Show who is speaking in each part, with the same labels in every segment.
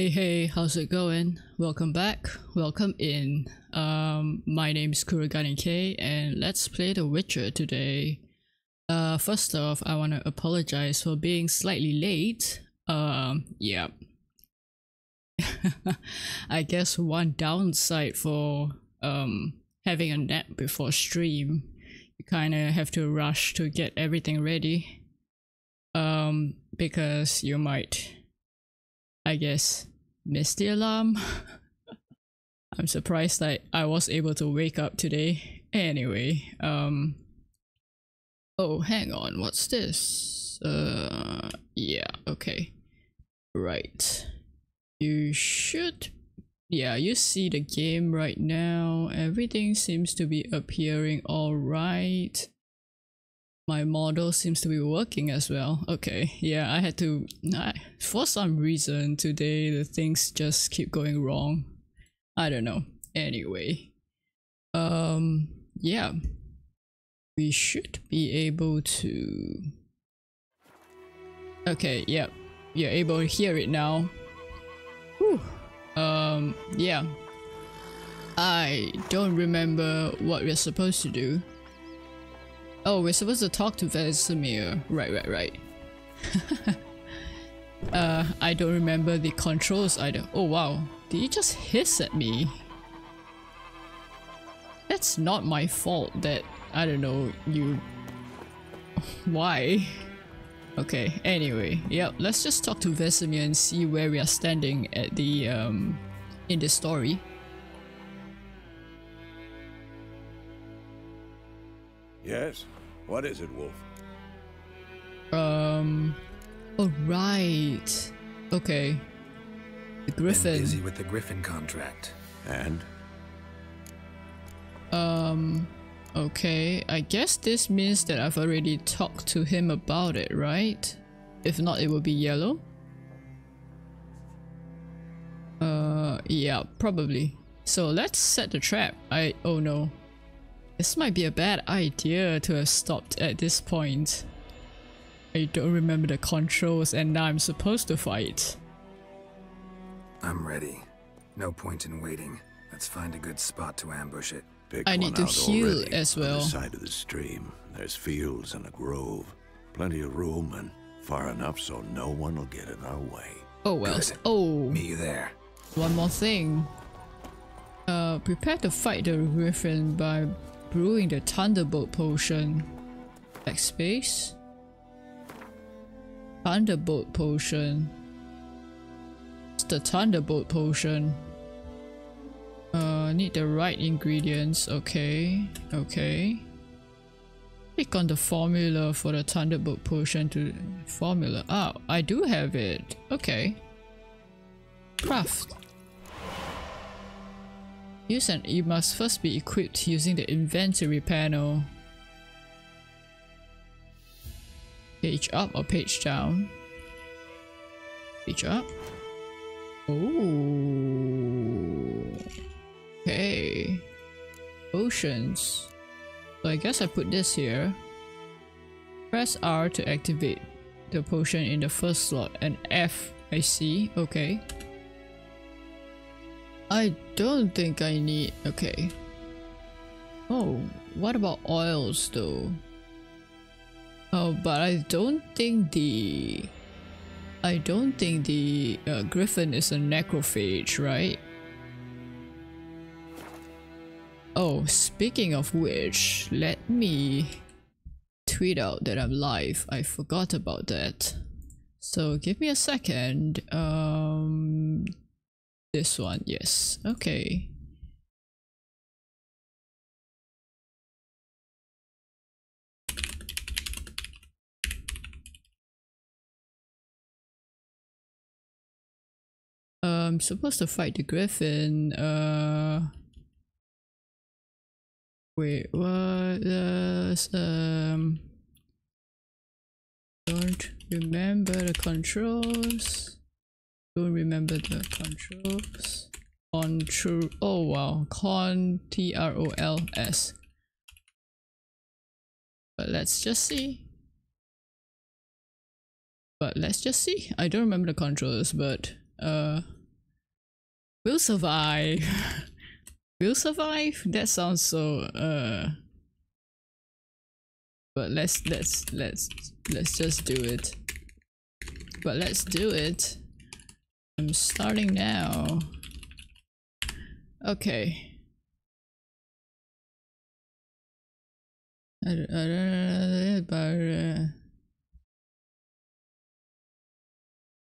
Speaker 1: Hey hey, how's it going? Welcome back, welcome in. Um, my name is Kurogane Kei and let's play The Witcher today. Uh, first off, I want to apologize for being slightly late. Um, yeah. I guess one downside for um having a nap before stream, you kind of have to rush to get everything ready. Um, because you might I guess, missed the alarm. I'm surprised that I was able to wake up today. Anyway, um... Oh, hang on, what's this? Uh, yeah, okay. Right. You should... Yeah, you see the game right now. Everything seems to be appearing alright my model seems to be working as well. Okay, yeah, I had to... I, for some reason today the things just keep going wrong. I don't know. Anyway. Um, yeah. We should be able to... Okay, yeah. You're able to hear it now. Whew. Um, yeah. I don't remember what we're supposed to do. Oh, we're supposed to talk to Vesemir. Right, right, right. uh, I don't remember the controls either. Oh wow, did he just hiss at me? That's not my fault that, I don't know, you... Why? Okay, anyway, yep, let's just talk to Vesemir and see where we are standing at the, um, in the story.
Speaker 2: Yes? What is it, Wolf?
Speaker 1: Um. Oh, right. Okay. The Griffin.
Speaker 3: Been busy with the Griffin contract.
Speaker 2: And?
Speaker 1: Um. Okay, I guess this means that I've already talked to him about it, right? If not, it will be yellow. Uh, yeah, probably. So let's set the trap. I- oh no. This might be a bad idea to have stopped at this point. I don't remember the controls and now I'm supposed to fight.
Speaker 3: I'm ready. No point in waiting. Let's find a good spot to ambush it.
Speaker 2: Pick
Speaker 1: I need to heal
Speaker 2: already,
Speaker 1: as
Speaker 2: On
Speaker 1: well.
Speaker 2: the side of the stream. There's fields and a grove. Plenty of room and far enough so no one will get in our way.
Speaker 1: Oh well.
Speaker 3: Good.
Speaker 1: Oh,
Speaker 3: Meet you there.
Speaker 1: one more thing. Uh, prepare to fight the Griffin by brewing the Thunderbolt potion. Backspace. Thunderbolt potion. It's the Thunderbolt potion. Uh, need the right ingredients. Okay, okay. Click on the formula for the Thunderbolt potion to formula. Ah, I do have it. Okay. Craft. Use and you must first be equipped using the inventory panel. Page up or page down? Page up. Oh. Okay. Oceans. So I guess I put this here. Press R to activate the potion in the first slot and F I see. Okay. I don't think I need... okay. Oh, what about oils though? Oh, but I don't think the... I don't think the uh, griffin is a necrophage, right? Oh, speaking of which, let me tweet out that I'm live. I forgot about that. So give me a second. Um, this one, yes. Okay. I'm supposed to fight the griffin. Uh. Wait, what? Uh, um. Don't remember the controls. Don't remember the controls. Control. Oh wow. Con T R O L S. But let's just see. But let's just see. I don't remember the controls, but uh We'll survive. we'll survive? That sounds so uh but let's let's let's let's just do it. But let's do it. I'm starting now. Okay.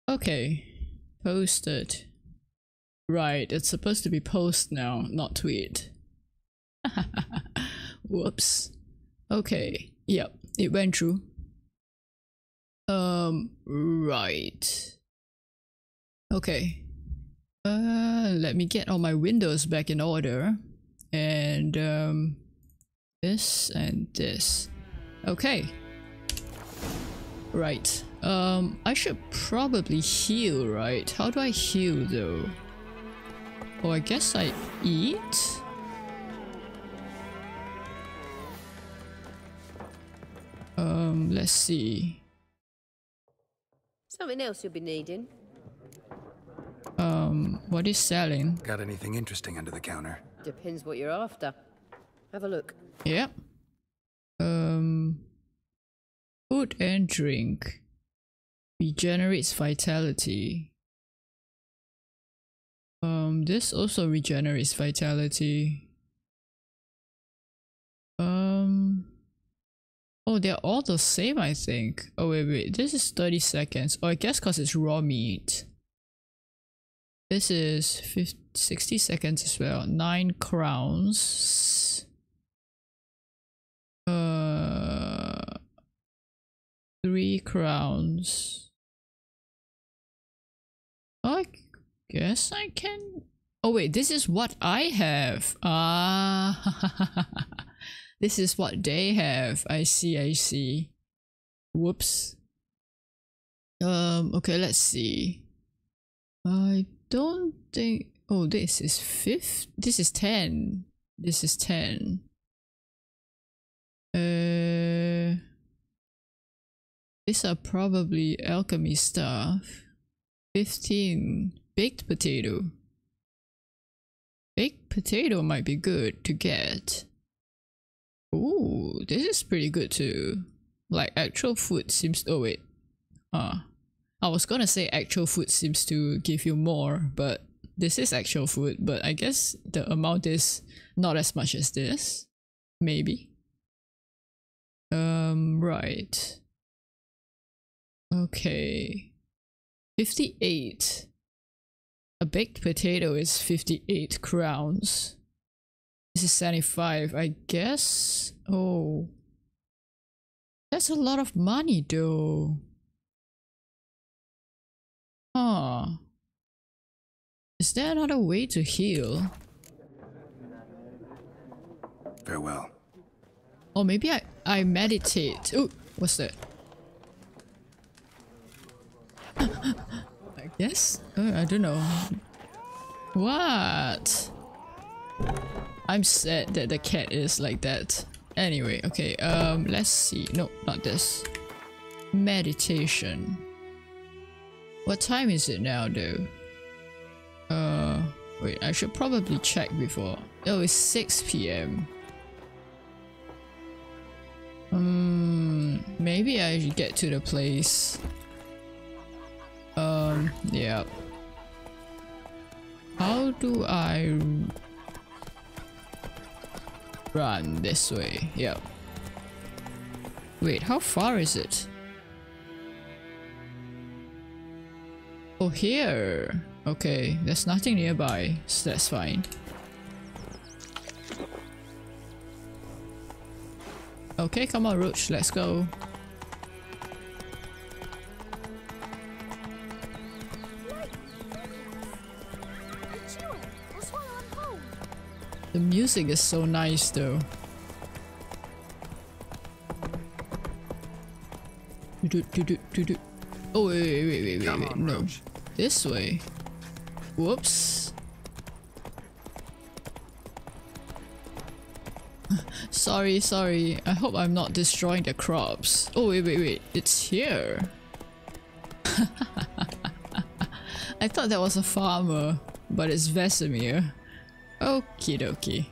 Speaker 1: Okay, posted. Right, it's supposed to be post now, not tweet. Whoops. Okay, yep, it went through. Um, right. Okay. Uh, let me get all my windows back in order. And, um, this and this. Okay. Right. Um, I should probably heal, right? How do I heal though? Oh, I guess I eat? Um, let's see.
Speaker 4: Something else you'll be needing.
Speaker 1: Um, what is selling?
Speaker 3: Got anything interesting under the counter?
Speaker 4: Depends what you're after. Have a look.
Speaker 1: Yep. Um, food and drink regenerates vitality. Um, this also regenerates vitality. Um, oh, they're all the same, I think. Oh, wait, wait, this is 30 seconds. Oh, I guess because it's raw meat. This is 50, 60 seconds as well. 9 crowns. Uh, 3 crowns. I guess I can... Oh wait, this is what I have. Ah, this is what they have. I see, I see. Whoops. Um, okay, let's see. I don't think... Oh, this is 5th? This is 10. This is 10. Uh... These are probably alchemy stuff. 15. Baked potato. Baked potato might be good to get. Ooh, this is pretty good too. Like actual food seems- oh wait. Ah. I was gonna say actual food seems to give you more, but this is actual food, but I guess the amount is not as much as this. Maybe. Um, right. Okay. 58. A baked potato is 58 crowns. This is 75, I guess. Oh. That's a lot of money though. Huh. Is there another way to heal?
Speaker 3: Farewell.
Speaker 1: Or maybe I, I meditate. Oh, what's that? I guess? Uh, I don't know. What? I'm sad that the cat is like that. Anyway, okay, um, let's see. No, not this. Meditation. What time is it now though? Uh, wait, I should probably check before. Oh, it's 6 p.m. Um, maybe I should get to the place. Um, yeah. How do I run this way? Yep. Wait, how far is it? Oh, here. Okay, there's nothing nearby, so that's fine. Okay, come on, Roach, let's go. The music is so nice though. Do, do, do, do, do. Oh wait, wait, wait, wait, wait, wait,
Speaker 3: on,
Speaker 1: no.
Speaker 3: Roach.
Speaker 1: This way. Whoops. sorry, sorry. I hope I'm not destroying the crops. Oh wait, wait, wait. It's here. I thought that was a farmer. but it's Vesemir. Okie dokie.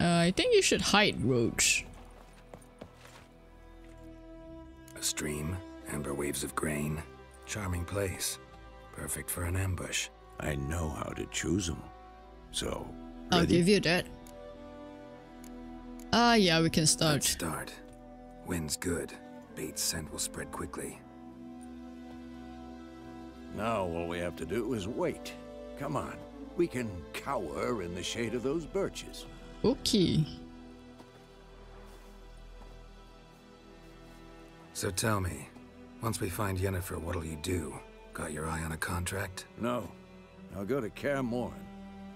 Speaker 1: Uh, I think you should hide Roach.
Speaker 3: A stream, amber waves of grain. Charming place. Perfect for an ambush.
Speaker 2: I know how to choose them. So,
Speaker 1: I'll give you that. Ah, yeah, we can start.
Speaker 3: Let's
Speaker 1: start.
Speaker 3: start. Wind's good. Bait's scent will spread quickly.
Speaker 2: Now all we have to do is wait. Come on. We can cower in the shade of those birches.
Speaker 1: Okay.
Speaker 3: So tell me, once we find Yennefer, what'll you do? Got your eye on a contract?
Speaker 2: No. I'll go to Kaer Morhen.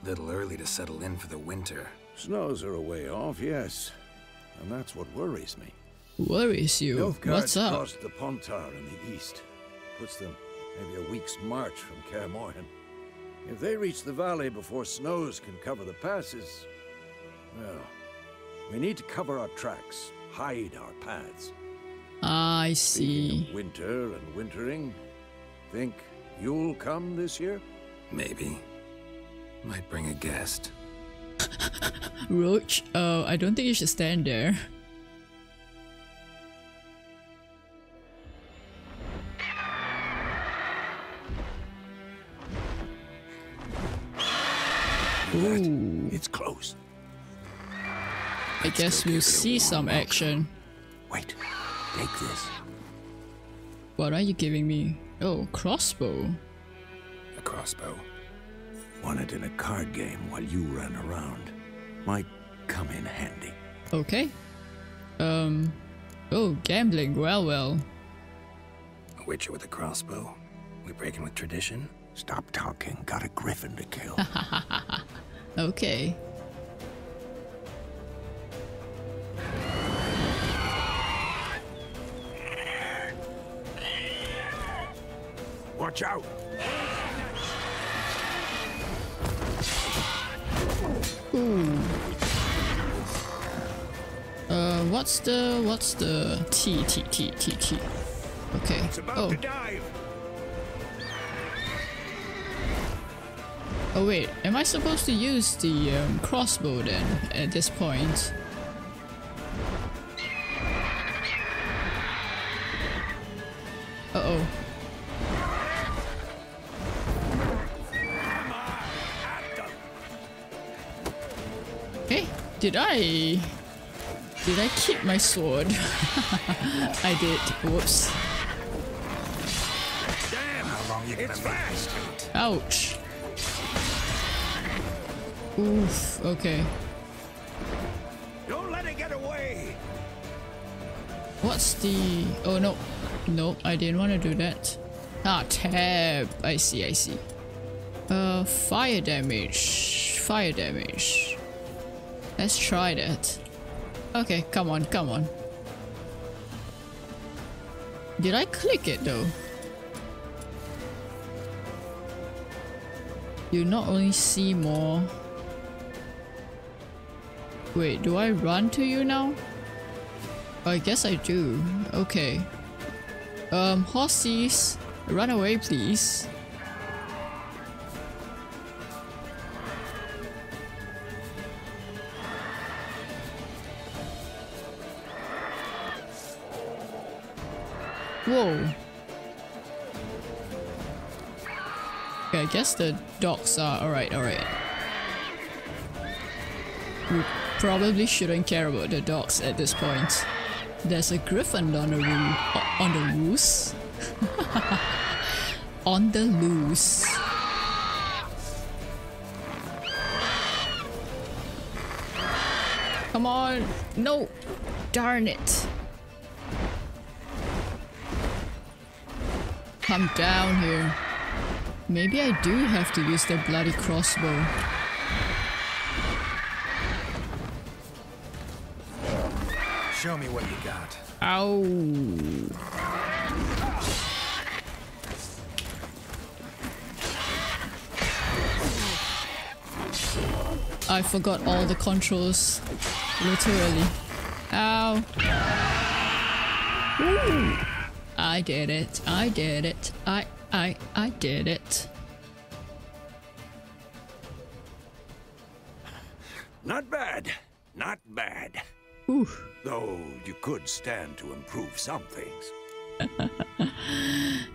Speaker 3: Little early to settle in for the winter.
Speaker 2: Snows are a way off, yes. And that's what worries me.
Speaker 1: Worries you.
Speaker 2: Nilfgaard's
Speaker 1: What's up?
Speaker 2: crossed the Pontar in the east. Puts them maybe a week's march from Kaer Morhen. If they reach the valley before snows can cover the passes, well, we need to cover our tracks, hide our paths.
Speaker 1: I see.
Speaker 2: of winter and wintering, think you'll come this year?
Speaker 3: Maybe. Might bring a guest.
Speaker 1: Roach, uh, I don't think you should stand there. Ooh,
Speaker 2: It's close.
Speaker 1: I guess we'll see some action.
Speaker 2: Wait, take this.
Speaker 1: What are you giving me? Oh, crossbow.
Speaker 3: A crossbow.
Speaker 2: Won it in a card game while you ran around. Might come in handy.
Speaker 1: Okay. Um. Oh, gambling. Well, well.
Speaker 3: A witcher with a crossbow. We breaking with tradition?
Speaker 2: Stop talking. Got a griffin to kill.
Speaker 1: Okay.
Speaker 2: Watch out!
Speaker 1: Uh, what's the what's the T T T T T? Okay. Oh,
Speaker 2: dive.
Speaker 1: oh wait. Am I supposed to use the um, crossbow then at this point? Uh oh. Did I did I keep my sword? I did. Whoops.
Speaker 3: Damn, How long you gonna make
Speaker 1: Ouch. Oof, okay.
Speaker 2: Don't let it get away!
Speaker 1: What's the... Oh, no. No, I didn't want to do that. Ah, tab. I see, I see. Uh, fire damage. Fire damage. Let's try that. Okay, come on, come on. Did I click it though? You not only see more... Wait, do I run to you now? I guess I do. Okay. Um, horses, run away please. Whoa. Okay, I guess the dogs are alright, alright. We probably shouldn't care about the dogs at this point. There's a griffin on the roo- on the loose. on the loose. Come on! No! Darn it! Come down here. Maybe I do have to use the bloody crossbow.
Speaker 3: Show me what you got.
Speaker 1: Ow! I forgot all the controls. Literally. Ow. Woo. I did it. I did it. I, I, I did it.
Speaker 2: Not bad. Not bad.
Speaker 1: Oof,
Speaker 2: Though you could stand to improve some things.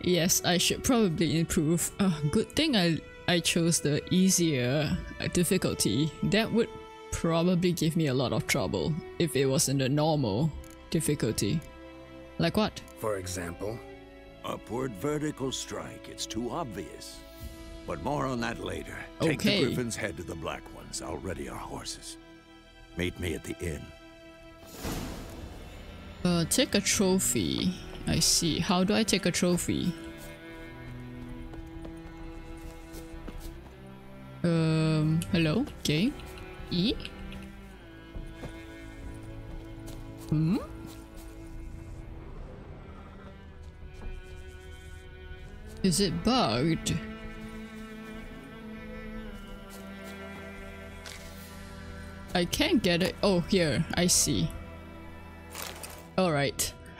Speaker 1: yes, I should probably improve. Oh, good thing I, I chose the easier difficulty. That would probably give me a lot of trouble if it was in the normal difficulty. Like what?
Speaker 3: For example,
Speaker 2: Upward vertical strike. It's too obvious. But more on that later. Take the Griffin's head to the Black Ones. I'll ready our horses. Meet me at the inn.
Speaker 1: Uh, take a trophy. I see. How do I take a trophy? Um, hello? Game? E? Hmm? Is it bugged? I can't get it. Oh, here. I see. Alright.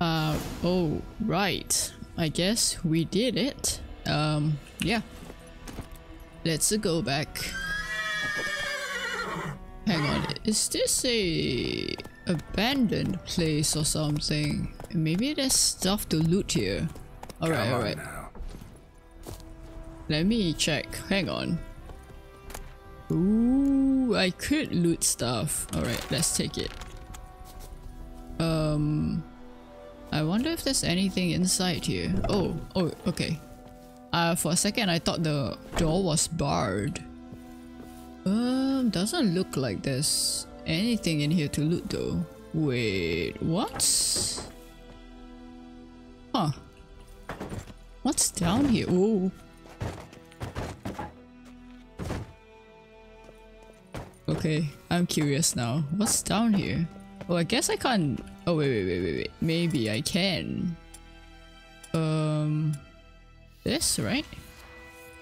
Speaker 1: uh, oh, right. I guess we did it. Um, yeah. Let's go back. Hang on, is this a abandoned place or something? Maybe there's stuff to loot here. Alright, alright. Let me check. Hang on. Ooh, I could loot stuff. Alright, let's take it. Um, I wonder if there's anything inside here. Oh, oh, okay. Uh, for a second I thought the door was barred. Um, doesn't look like there's anything in here to loot though. Wait, what? Huh. What's down here? Oh. Okay, I'm curious now. What's down here? Oh, I guess I can't. Oh, wait, wait, wait, wait, wait. Maybe I can. Um. This, right?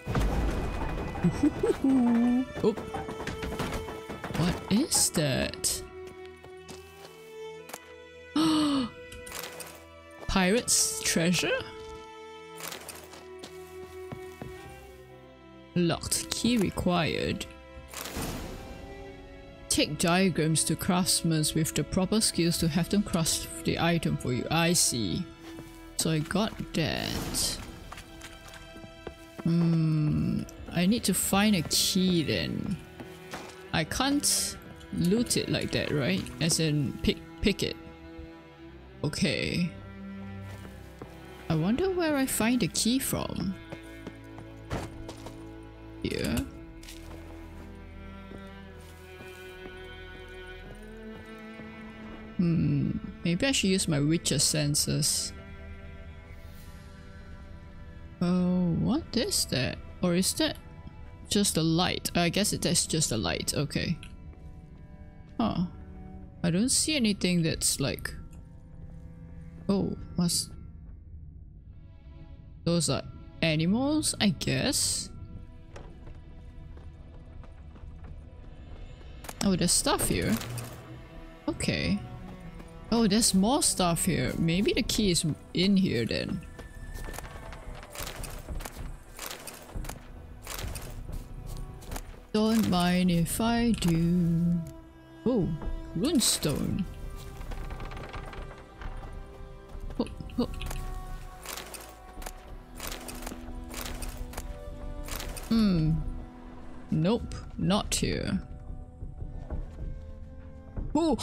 Speaker 1: oh. What is that? Pirate's treasure? Locked key required. Take diagrams to craftsmen with the proper skills to have them craft the item for you. I see. So I got that. Hmm. I need to find a key then. I can't loot it like that, right? As in pick pick it. Okay. I wonder where I find the key from. Here. Hmm, maybe I should use my Witcher senses. Oh, what is that? Or is that just a light? I guess is just a light, okay. Huh. I don't see anything that's like... Oh, what's... Those are animals, I guess? Oh, there's stuff here. Okay. Oh, there's more stuff here. Maybe the key is in here then. Don't mind if I do. Oh, runestone. Oh, oh. Hmm. Nope, not here. Oh!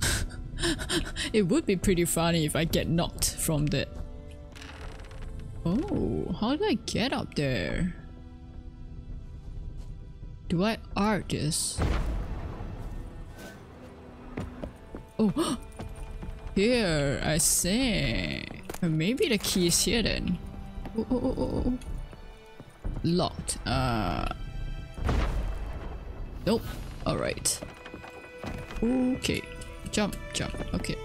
Speaker 1: it would be pretty funny if I get knocked from that. Oh, how do I get up there? Do I art this? Oh, here, I see. Maybe the key is here then. Oh, oh, oh, oh, oh. Locked. Uh. Nope. Alright. Okay. Jump, jump. Okay.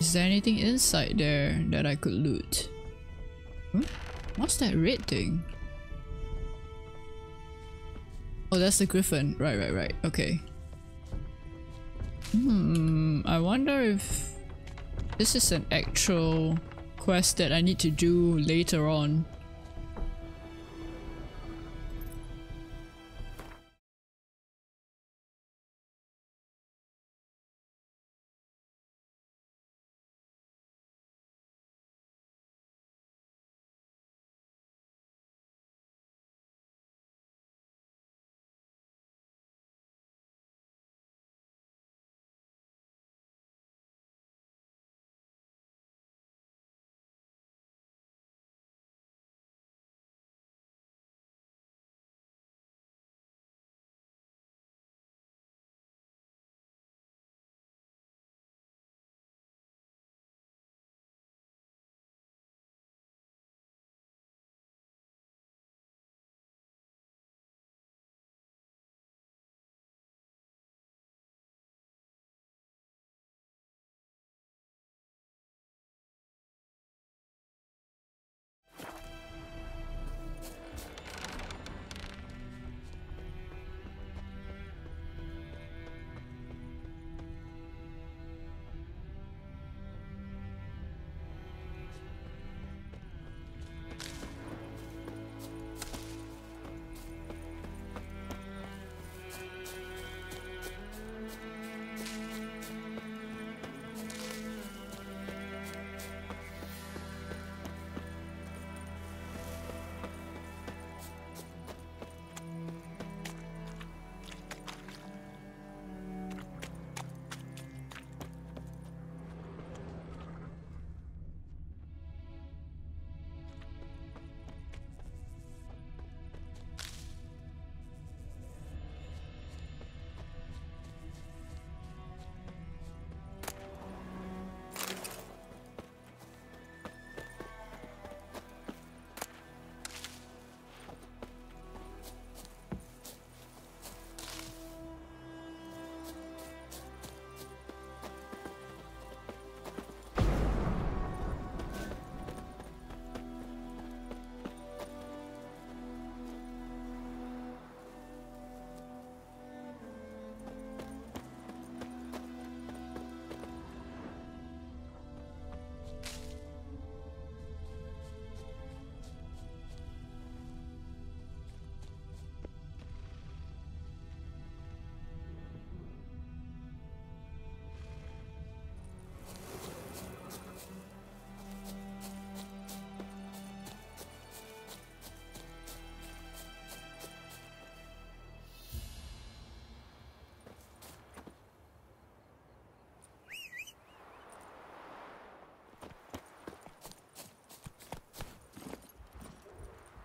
Speaker 1: Is there anything inside there that I could loot? Huh? What's that red thing? Oh, that's the griffin. Right, right, right. Okay. Hmm, I wonder if this is an actual quest that I need to do later on.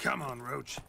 Speaker 3: Come on, Roach.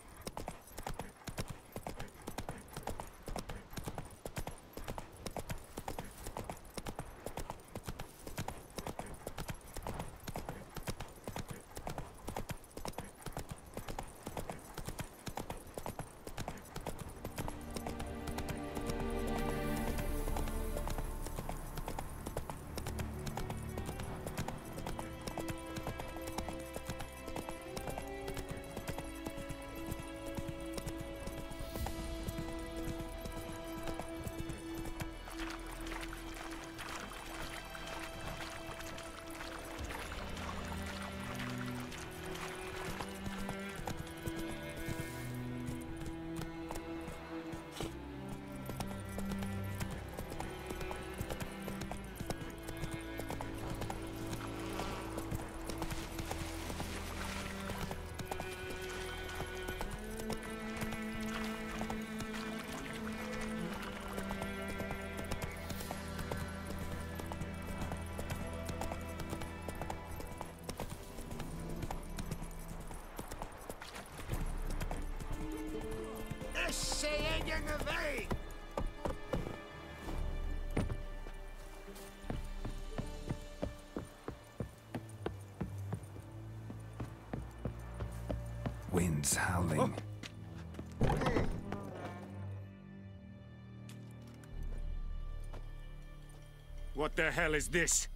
Speaker 5: What the hell is this?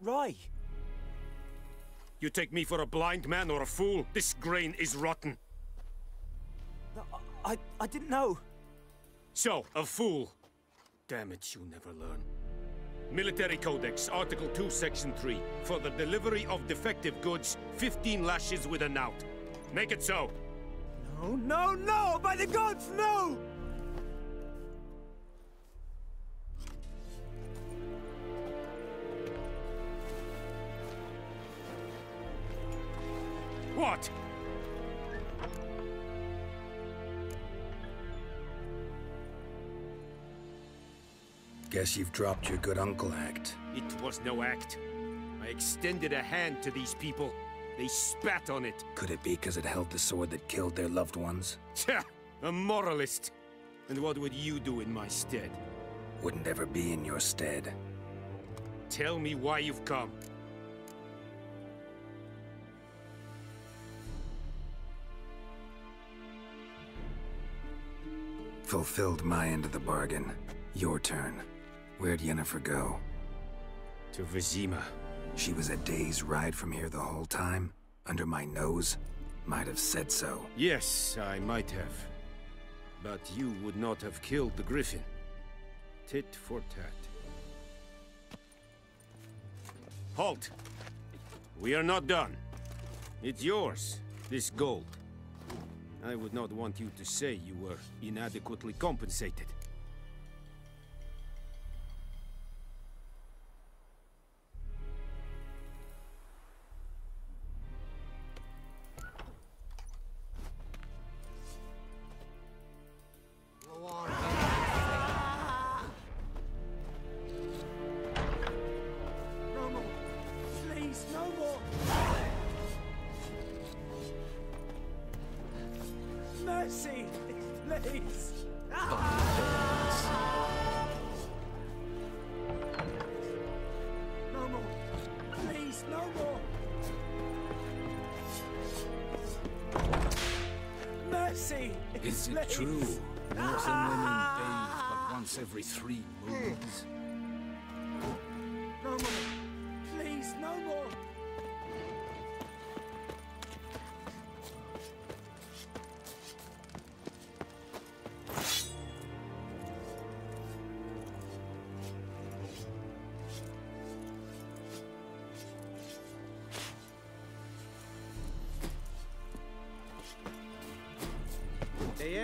Speaker 6: Rye.
Speaker 5: You take me for a blind man or a fool? This grain is rotten.
Speaker 6: I, I didn't know.
Speaker 5: So, a fool. Damn it, you'll never learn. Military Codex, Article 2, Section 3. For the delivery of defective goods, 15 lashes with a knout. Make it so.
Speaker 6: No, no, no! By the gods, no!
Speaker 3: Guess you've dropped your good uncle act.
Speaker 5: It was no act. I extended a hand to these people. They spat on it.
Speaker 3: Could it be because it held the sword that killed their loved ones?
Speaker 5: Tja, a moralist. And what would you do in my stead?
Speaker 3: Wouldn't ever be in your stead.
Speaker 5: Tell me why you've come.
Speaker 3: Fulfilled my end of the bargain. Your turn. Where'd Yennefer go?
Speaker 5: To Vizima.
Speaker 3: She was a day's ride from here the whole time? Under my nose? Might have said so.
Speaker 5: Yes, I might have. But you would not have killed the griffin. Tit for tat. Halt! We are not done. It's yours, this gold. I would not want you to say you were inadequately compensated.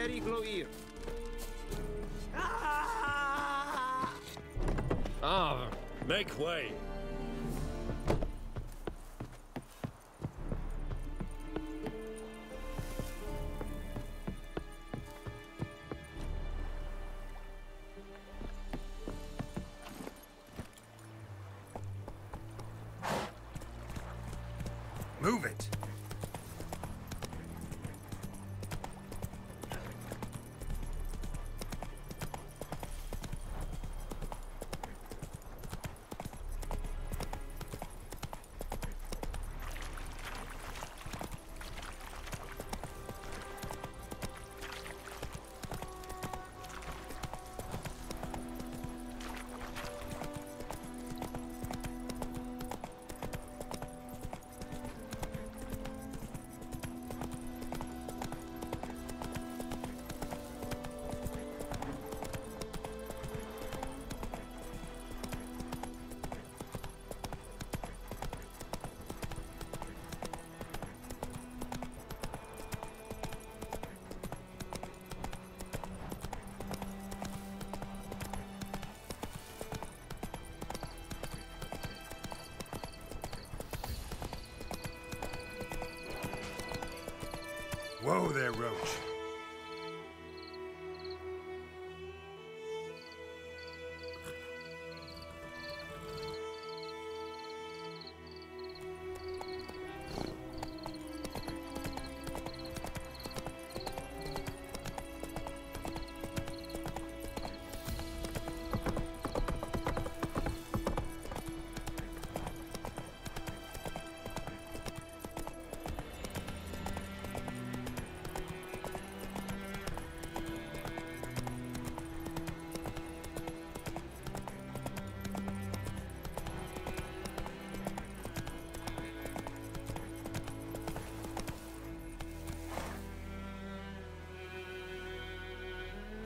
Speaker 7: Eeri Gloir.
Speaker 2: Ah, make way.
Speaker 3: Roach.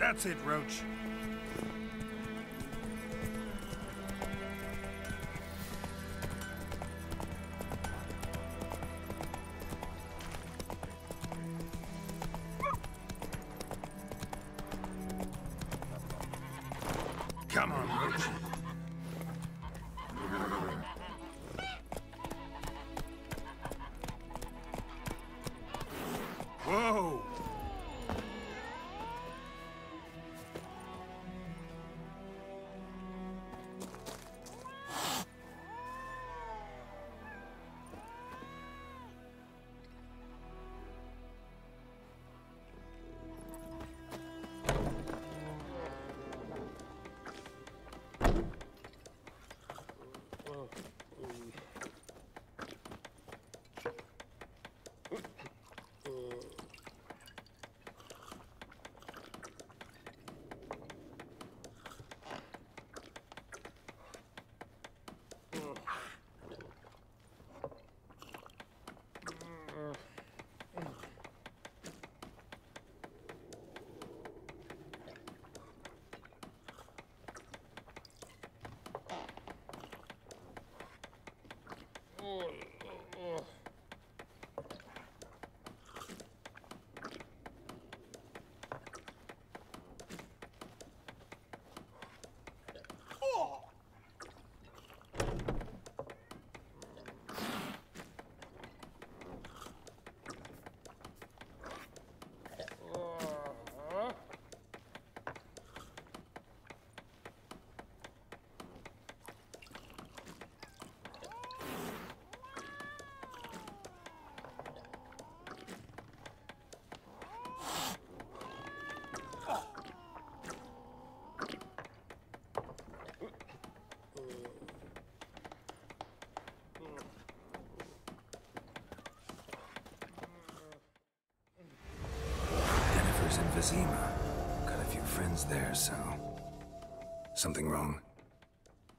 Speaker 3: That's it, Roach. Vizima. Got a few friends there, so... Something wrong?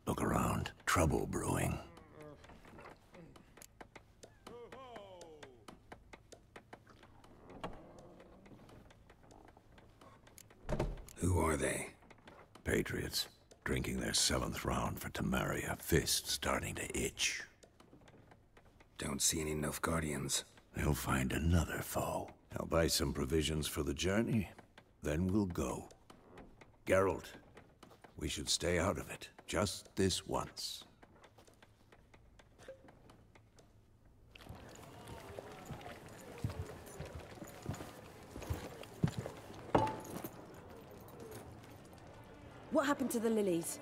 Speaker 2: Look around. Trouble brewing.
Speaker 3: Who are they?
Speaker 2: Patriots. Drinking their seventh round for Temeria. Fist starting to itch.
Speaker 3: Don't see any Nilfgaardians.
Speaker 2: They'll find another foe. I'll buy some provisions for the journey. Then we'll go. Geralt, we should stay out of it. Just this once.
Speaker 8: What happened to the lilies?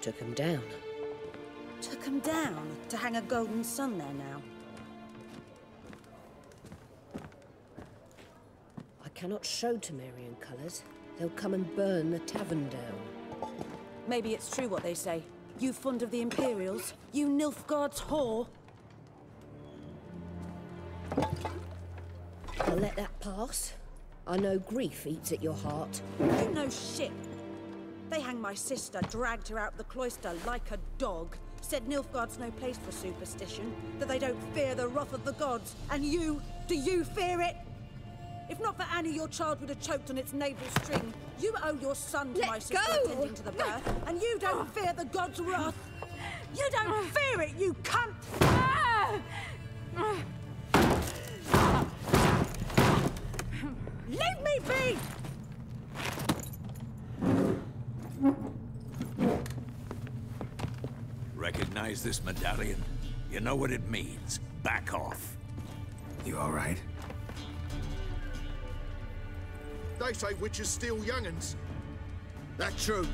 Speaker 4: Took them down.
Speaker 8: Took them down to hang a golden sun there now.
Speaker 4: Cannot show Temerian colours. They'll come and burn the tavern down.
Speaker 8: Maybe it's true what they say. You fond of the Imperials? You Nilfgaard's whore?
Speaker 4: I'll let that pass. I know grief eats at your heart.
Speaker 8: You know shit. They hang my sister, dragged her out the cloister like a dog. Said Nilfgaard's no place for superstition, that they don't fear the wrath of the gods. And you, do you fear it? If not for Annie, your child would have choked on its navel string. You owe your son to
Speaker 4: Let
Speaker 8: my sister
Speaker 4: go!
Speaker 8: attending to the birth, and you don't fear the god's wrath. You don't fear it, you cunt! Leave me be!
Speaker 2: Recognize this medallion? You know what it means. Back off.
Speaker 3: You alright?
Speaker 9: They say witches steal young'uns. That true.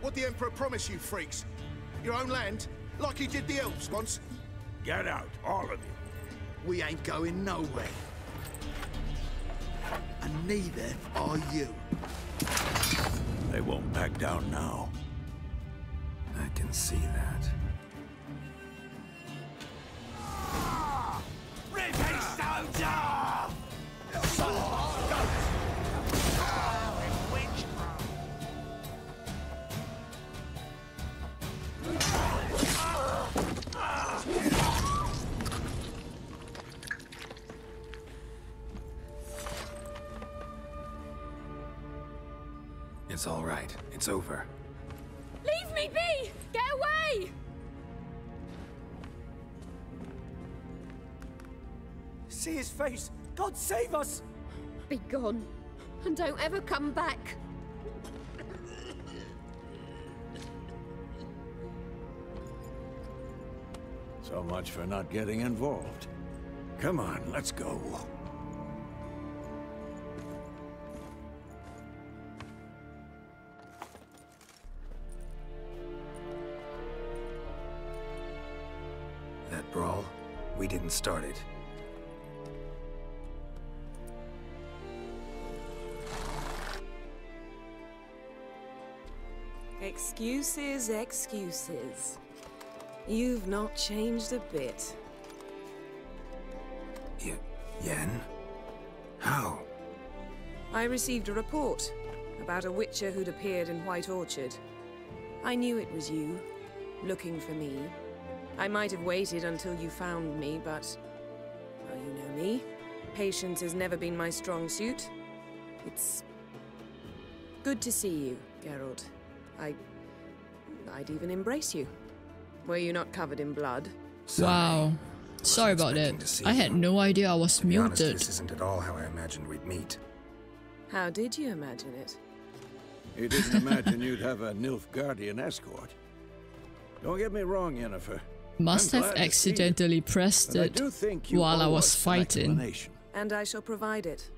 Speaker 9: What the Emperor promise you, freaks? Your own land? Like he did the elves once?
Speaker 2: Get out, all of you.
Speaker 9: We ain't going nowhere. And neither are you.
Speaker 2: They won't back down now.
Speaker 3: I can see that.
Speaker 10: Be gone. And don't ever come back.
Speaker 2: So much for not getting involved. Come on, let's go.
Speaker 11: Excuses, excuses. You've not changed a bit.
Speaker 3: Y Yen? How?
Speaker 11: I received a report about a witcher who'd appeared in White Orchard. I knew it was you, looking for me. I might have waited until you found me, but... Well, you know me. Patience has never been my strong suit. It's... good to see you, Geralt. I... I'd even embrace you. Were you not covered in blood?
Speaker 1: Wow. Sorry about that. I had no idea I was
Speaker 3: To be honest,
Speaker 1: muted.
Speaker 3: this isn't at all how I imagined we'd meet.
Speaker 11: How did you imagine it?
Speaker 2: You didn't imagine you'd have a Nilfgaardian escort. Don't get me wrong, Yennefer.
Speaker 1: Must
Speaker 2: I'm
Speaker 1: have
Speaker 2: glad to
Speaker 1: accidentally pressed
Speaker 2: but I
Speaker 1: it
Speaker 2: think
Speaker 1: while I was
Speaker 2: us an
Speaker 1: fighting.
Speaker 11: And I shall provide it.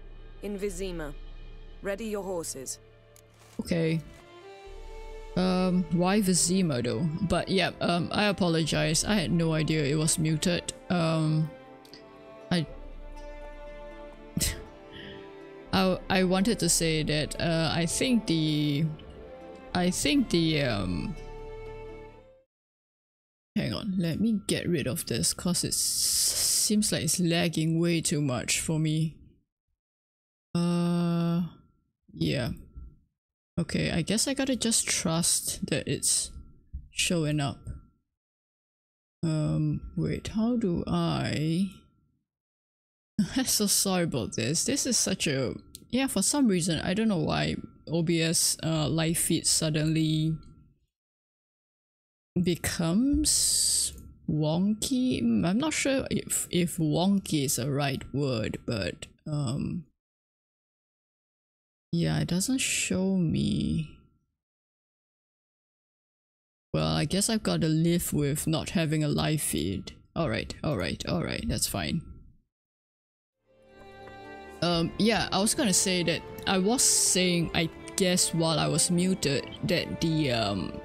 Speaker 11: In Vizima. Ready your horses.
Speaker 1: Okay. Um, why Vizima though? But yeah, um, I apologize. I had no idea it was muted. Um, I, I, I wanted to say that uh, I think the, I think the um. Hang on, let me get rid of this cause it seems like it's lagging way too much for me. Uh, yeah. Okay, I guess I gotta just trust that it's showing up. Um, wait, how do I... I'm so sorry about this. This is such a... Yeah, for some reason, I don't know why OBS uh, live feed suddenly becomes wonky. I'm not sure if, if wonky is the right word, but um, yeah, it doesn't show me. Well, I guess I've got to live with not having a live feed. Alright, alright, alright, that's fine. Um, yeah, I was gonna say that I was saying, I guess while I was muted, that the, um,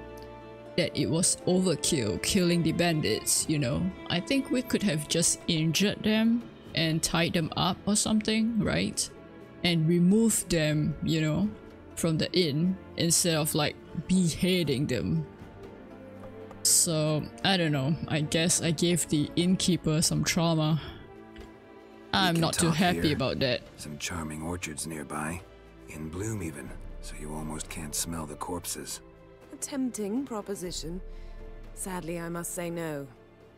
Speaker 1: that it was overkill killing the bandits, you know. I think we could have just injured them and tied them up or something, right? And remove them, you know, from the inn instead of like beheading them. So, I don't know, I guess I gave the innkeeper some trauma. I'm not too happy
Speaker 3: here.
Speaker 1: about that.
Speaker 3: Some charming orchards nearby. In bloom even, so you almost can't smell the corpses.
Speaker 11: A tempting proposition. Sadly, I must say no.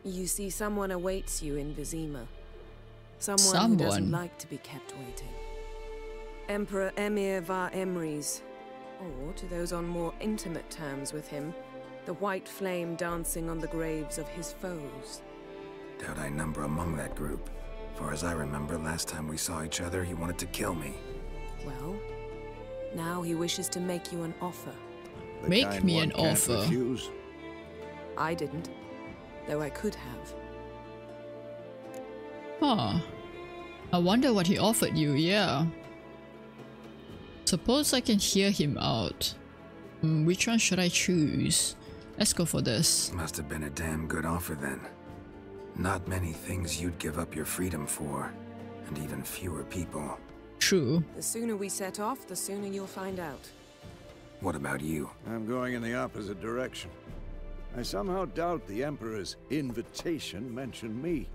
Speaker 11: You see, someone awaits you in Vizima. Someone, who doesn't like to be kept waiting. Emperor Emhyr var Emreis. Or, to those on more intimate terms with him, the white flame dancing on the graves of his foes.
Speaker 3: Doubt I number among that group. For as I remember, last time we saw each other, he wanted to kill me.
Speaker 11: Well, now he wishes to make you an offer.
Speaker 2: The
Speaker 1: Make me an
Speaker 2: can't
Speaker 1: offer.
Speaker 2: refuse.
Speaker 11: I didn't, though I could have.
Speaker 1: Huh. I wonder what he offered you, yeah. Suppose I can hear him out. Hmm, which one should I choose? Let's go for this.
Speaker 3: Must have been a damn good offer then. Not many things you'd give up your freedom for, and even fewer people.
Speaker 1: True.
Speaker 11: The sooner we set off, the sooner you'll find out.
Speaker 3: What about you?
Speaker 2: I'm going in the opposite direction. I somehow doubt the Emperor's invitation mentioned me.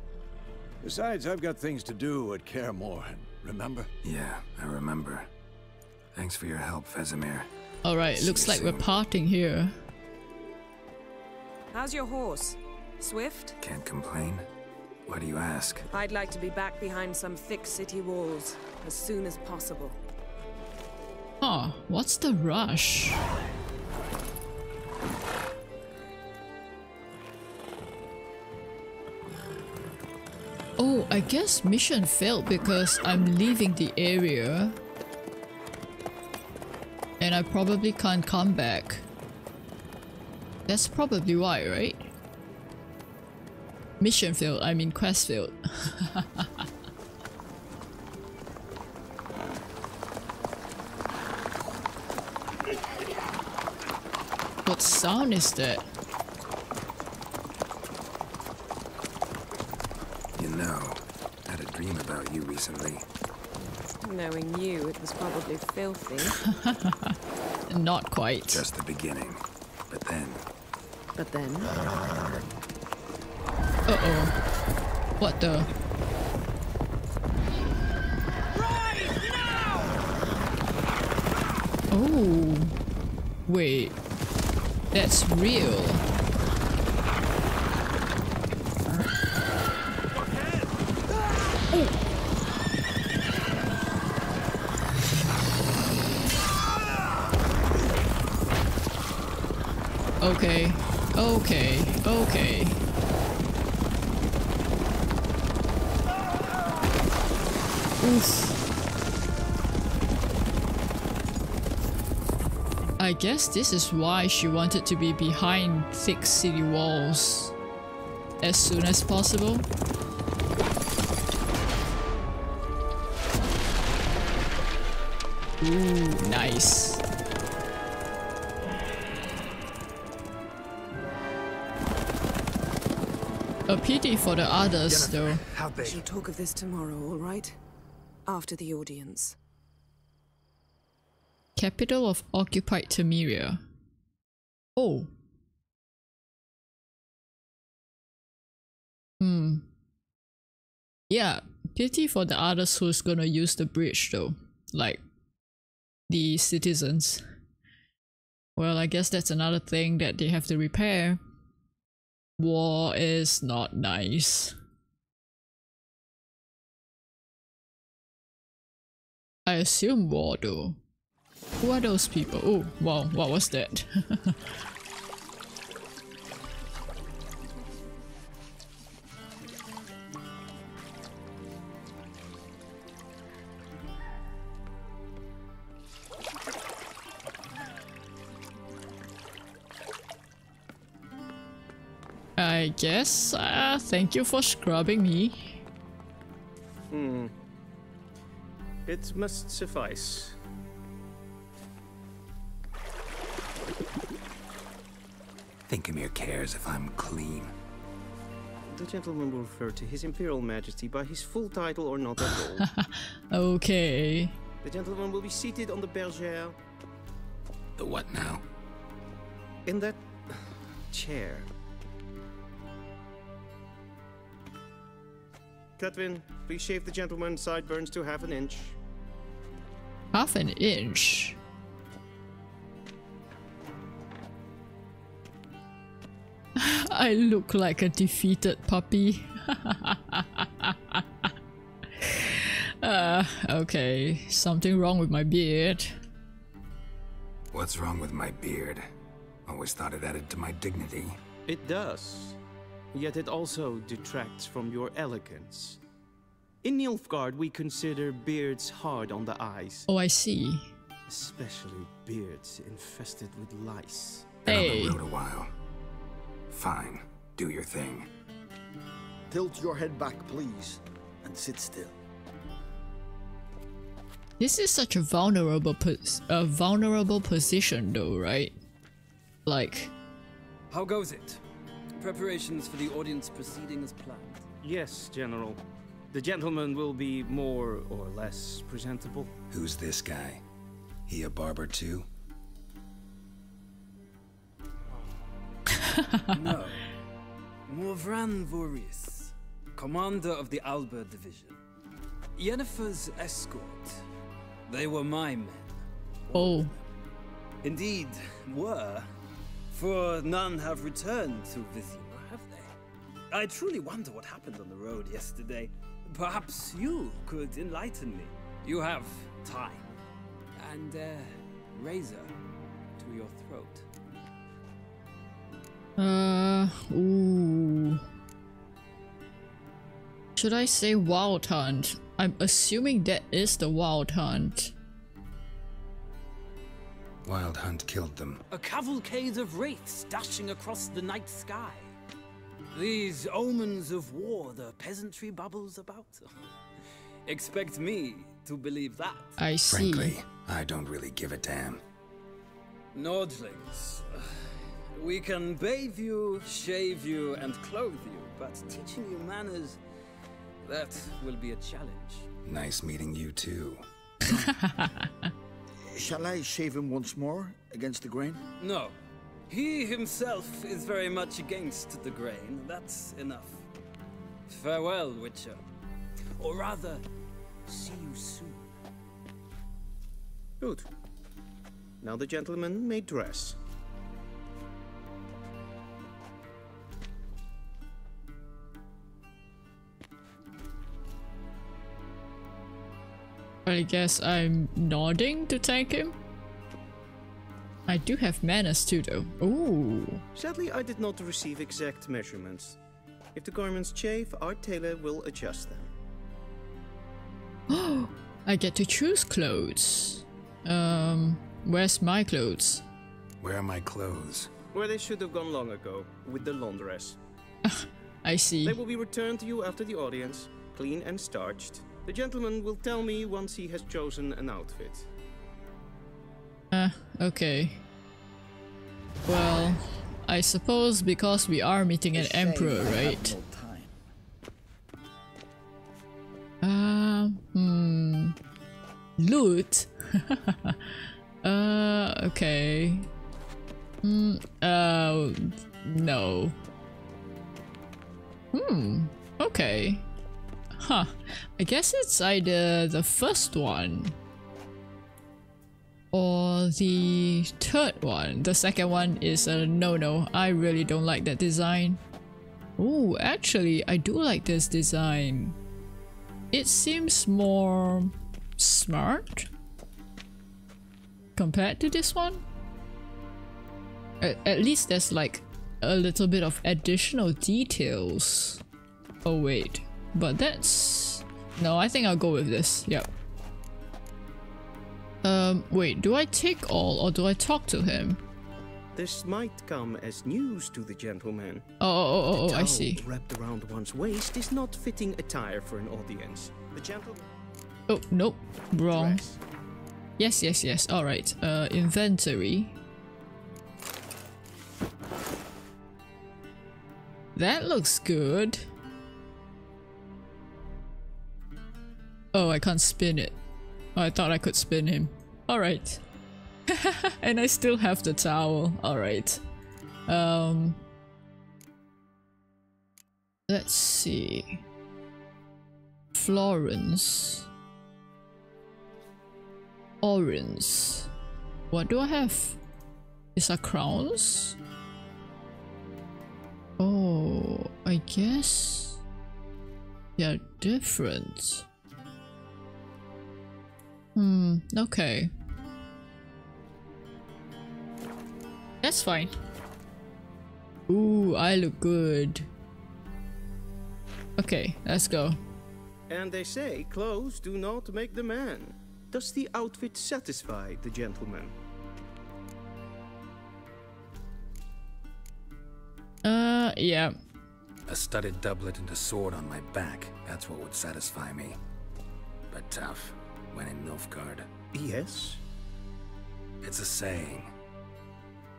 Speaker 2: Besides, I've got things to do at Kaer Morhen, remember?
Speaker 3: Yeah, I remember. Thanks for your help, Vesemir.
Speaker 1: Alright,
Speaker 3: See
Speaker 1: looks
Speaker 3: you
Speaker 1: like we're parting here.
Speaker 11: How's your horse? Swift?
Speaker 3: Can't complain. Why do you ask?
Speaker 11: I'd like to be back behind some thick city walls as soon as possible.
Speaker 1: Huh, what's the rush? Oh, I guess mission failed because I'm leaving the area. And I probably can't come back. That's probably why, right? Mission field, I mean quest field. what sound is that?
Speaker 3: You know, I had a dream about you recently.
Speaker 11: Knowing you, it was probably filthy.
Speaker 1: Not quite.
Speaker 3: Just the beginning. But then...
Speaker 11: But then...
Speaker 1: Uh-oh. What the? Oh. Wait. That's real. Okay. Okay. Okay. Oof. I guess this is why she wanted to be behind thick city walls as soon as possible. Ooh, nice. A pity for the others, though.
Speaker 3: How
Speaker 11: We shall talk of this tomorrow, all right? After the audience.
Speaker 1: Capital of occupied Temeria. Oh. Hmm. Yeah, pity for the others who's gonna use the bridge though. Like, the citizens. Well, I guess that's another thing that they have to repair. War is not nice. I assume war though. Who are those people? Oh, wow, what was that? I guess, uh, thank you for scrubbing me.
Speaker 7: Hmm. It must suffice.
Speaker 3: Think Thinkamir cares if I'm clean.
Speaker 7: The gentleman will refer to His Imperial Majesty by his full title or not at all.
Speaker 1: okay.
Speaker 7: the gentleman will be seated on the bergère
Speaker 3: The what now?
Speaker 7: in that chair. Cletwin, please shave the gentleman's sideburns to half an inch.
Speaker 1: Half an inch. I look like a defeated puppy. uh, okay, something wrong with my beard.
Speaker 3: What's wrong with my beard? Always thought it added to my dignity.
Speaker 7: It does. Yet it also detracts from your elegance. In Nilfgaard, we consider beards hard on the eyes.
Speaker 1: Oh, I see.
Speaker 7: Especially beards infested with lice.
Speaker 3: Been
Speaker 1: Hey.
Speaker 3: on the road a while. Fine, do your thing.
Speaker 9: Tilt your head back, please, and sit still.
Speaker 1: This is such a vulnerable pos- a vulnerable position though, right? Like,
Speaker 12: How goes it? Preparations for the audience proceeding as planned.
Speaker 7: Yes, General. The gentleman will be more or less presentable.
Speaker 3: Who's this guy? He a barber too?
Speaker 12: no. Morvran Voorhis, commander of the Alba division. Yennefer's escort. They were my men.
Speaker 1: oh,
Speaker 12: Indeed, were. For none have returned to Vizima, have they? I truly wonder what happened on the road yesterday. Perhaps you could enlighten me. You have time. And, uh, razor to your throat.
Speaker 1: uh, ooh. Should I say wild hunt? I'm assuming that is the wild hunt.
Speaker 3: Wild Hunt killed them.
Speaker 12: A cavalcade of wraiths dashing across the night sky. These omens of war the peasantry bubbles about. Expect me to believe that.
Speaker 1: I see.
Speaker 3: Frankly, I don't really give a damn.
Speaker 12: Nordlings. We can bathe you, shave you, and clothe you, but teaching you manners, that will be a challenge.
Speaker 3: Nice meeting you too.
Speaker 9: Shall I shave him once more against the grain?
Speaker 12: No. He himself is very much against the grain. That's enough. Farewell, Witcher. Or rather, see you soon.
Speaker 7: Good. Now the gentleman may dress.
Speaker 1: I guess I'm nodding to thank him. I do have manners too though. Ooh.
Speaker 7: Sadly, I did not receive exact measurements. If the garments chafe, our tailor will adjust them.
Speaker 1: Oh, I get to choose clothes. Um, where's my clothes?
Speaker 3: Where are my clothes?
Speaker 7: Where they should have gone long ago, with the laundress.
Speaker 1: I see.
Speaker 7: They will be returned to you after the audience, clean and starched. The gentleman will tell me once he has chosen an outfit.
Speaker 1: Uh, okay. Well, I suppose because we are meeting an emperor, right? Um, hmm. Loot? uh, okay. Hmm, uh, no. Hmm, okay. Huh. I guess it's either the first one or the third one. The second one is a no-no. I really don't like that design. Oh, actually, I do like this design. It seems more smart compared to this one. At, at least there's like a little bit of additional details. Oh wait, but that's... No, I think I'll go with this. Yep. Um, wait, do I take all or do I talk to him?
Speaker 7: This might come as news to the gentleman.
Speaker 1: Oh, oh, oh, oh,
Speaker 7: The
Speaker 1: I see.
Speaker 7: wrapped around one's waist is not fitting attire for an audience. The gentleman.
Speaker 1: Oh, nope. Wrong. Yes, yes, yes. Alright. Uh, inventory. That looks good. Oh, I can't spin it. Oh, I thought I could spin him. Alright. and I still have the towel. Alright. Um... Let's see. Florence. Orange. What do I have? Is that crowns? Oh, I guess they're different. Hmm, okay. That's fine. Ooh, I look good. Okay, let's go.
Speaker 7: And they say clothes do not make the man. Does the outfit satisfy the gentleman?
Speaker 1: Uh, yeah.
Speaker 3: A studded doublet and a sword on my back. That's what would satisfy me. But tough. When in Nilfgaard.
Speaker 7: Yes?
Speaker 3: It's a saying.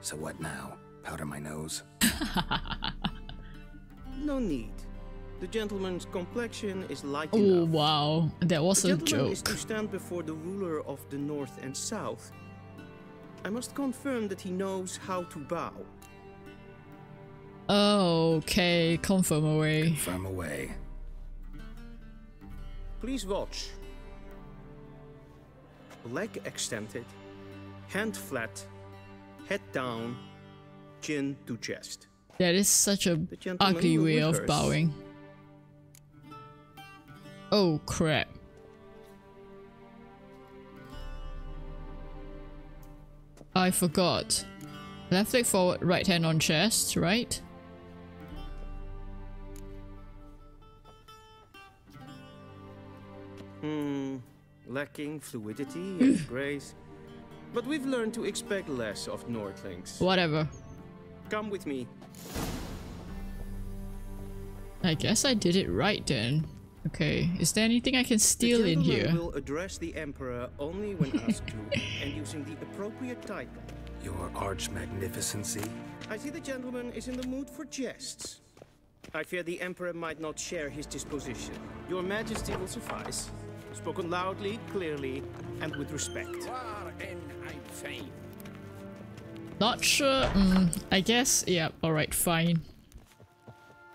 Speaker 3: So what now? Powder my nose?
Speaker 7: No need. The gentleman's complexion is light
Speaker 1: Oh
Speaker 7: enough.
Speaker 1: wow, that was
Speaker 7: the
Speaker 1: a
Speaker 7: gentleman is
Speaker 1: joke.
Speaker 7: to stand before the ruler of the north and south. I must confirm that he knows how to bow.
Speaker 1: Okay, confirm away.
Speaker 3: Confirm away.
Speaker 7: Please watch. Leg extended, hand flat, head down, chin to chest.
Speaker 1: That is such a ugly way of
Speaker 7: rehearse.
Speaker 1: bowing. Oh crap. I forgot. Left leg forward, right hand on chest, right?
Speaker 7: Hmm, lacking fluidity and grace. But we've learned to expect less of Nordlings.
Speaker 1: Whatever.
Speaker 7: Come with me.
Speaker 1: I guess I did it right then. Okay, is there anything I can steal in here?
Speaker 7: will address the Emperor only when asked to, and using the appropriate title.
Speaker 3: Your arch magnificency?
Speaker 7: I see the gentleman is in the mood for jests. I fear the Emperor might not share his disposition. Your Majesty will suffice. Spoken loudly, clearly, and with respect.
Speaker 1: Not sure. Mm, I guess, yeah, alright, fine.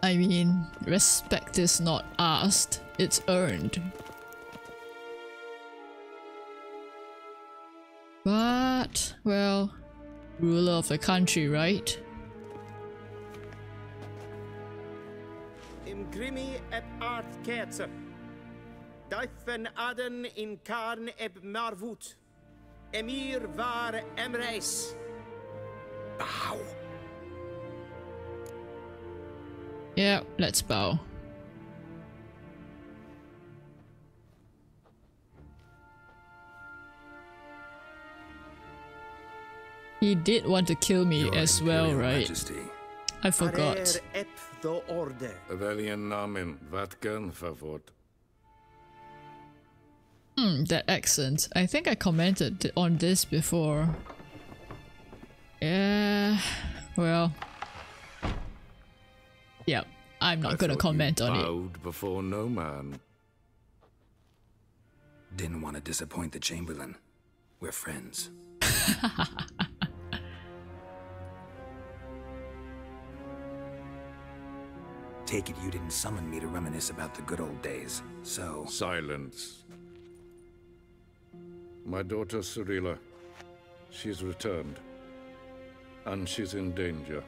Speaker 1: I mean, respect is not asked, it's earned. But, well, ruler of the country, right?
Speaker 7: Im grimi eb art kerze. Dijfen aden in karn eb marvut. Emhyr var Emreis. Bow.
Speaker 1: Yeah, let's bow. He did want to kill me
Speaker 3: Your
Speaker 1: as well, right?
Speaker 3: Majesty.
Speaker 1: I forgot.
Speaker 7: Arer ep the order.
Speaker 13: Welchen Namen? Wat gern verwort?
Speaker 1: Hmm, that accent. I think I commented on this before. Yeah, well. Yeah, I'm not
Speaker 13: I
Speaker 1: gonna comment on it.
Speaker 13: bowed before no man.
Speaker 3: Didn't want to disappoint the Chamberlain. We're friends. Take it you didn't summon me to reminisce about the good old days, so...
Speaker 13: Silence. My daughter Cirilla, she's returned. And she's in danger.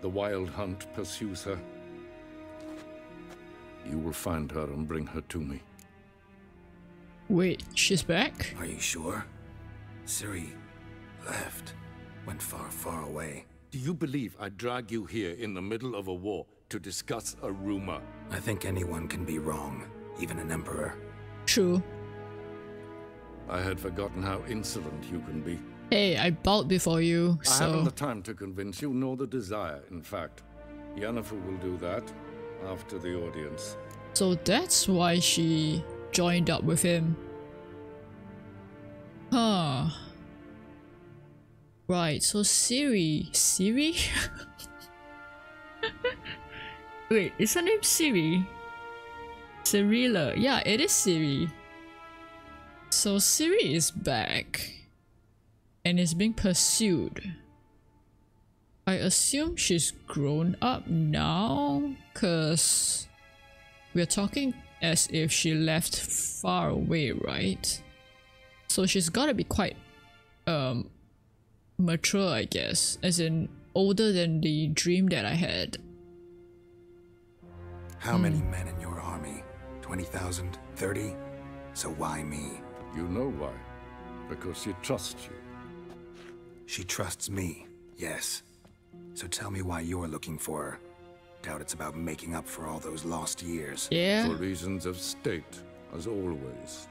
Speaker 13: The Wild Hunt pursues her. You will find her and bring her to me.
Speaker 1: Wait, she's back?
Speaker 3: Are you sure? Ciri left. Went far, far away.
Speaker 13: Do you believe I drag you here in the middle of a war to discuss a rumor?
Speaker 3: I think anyone can be wrong, even an emperor.
Speaker 1: True.
Speaker 13: I had forgotten how insolent you can be.
Speaker 1: Hey, I bowed before you,
Speaker 13: I haven't the time to convince you, nor the desire, in fact. Yennefer will do that after the audience.
Speaker 1: So that's why she joined up with him. Huh. Right, so Ciri. Ciri? Wait, is her name Ciri? Cirilla. Yeah, it is Ciri. So Ciri is back. And is being pursued. I assume she's grown up now? Cause we're talking as if she left far away, right? So she's gotta be quite um mature, I guess. As in older than the dream that I had.
Speaker 3: How many men in your army? 20,000? 30? So why me?
Speaker 13: You know why. Because she trusts you.
Speaker 3: She trusts me, yes. So tell me why you're looking for her. Doubt it's about making up for all those lost years.
Speaker 1: Yeah.
Speaker 13: For reasons of state, as always.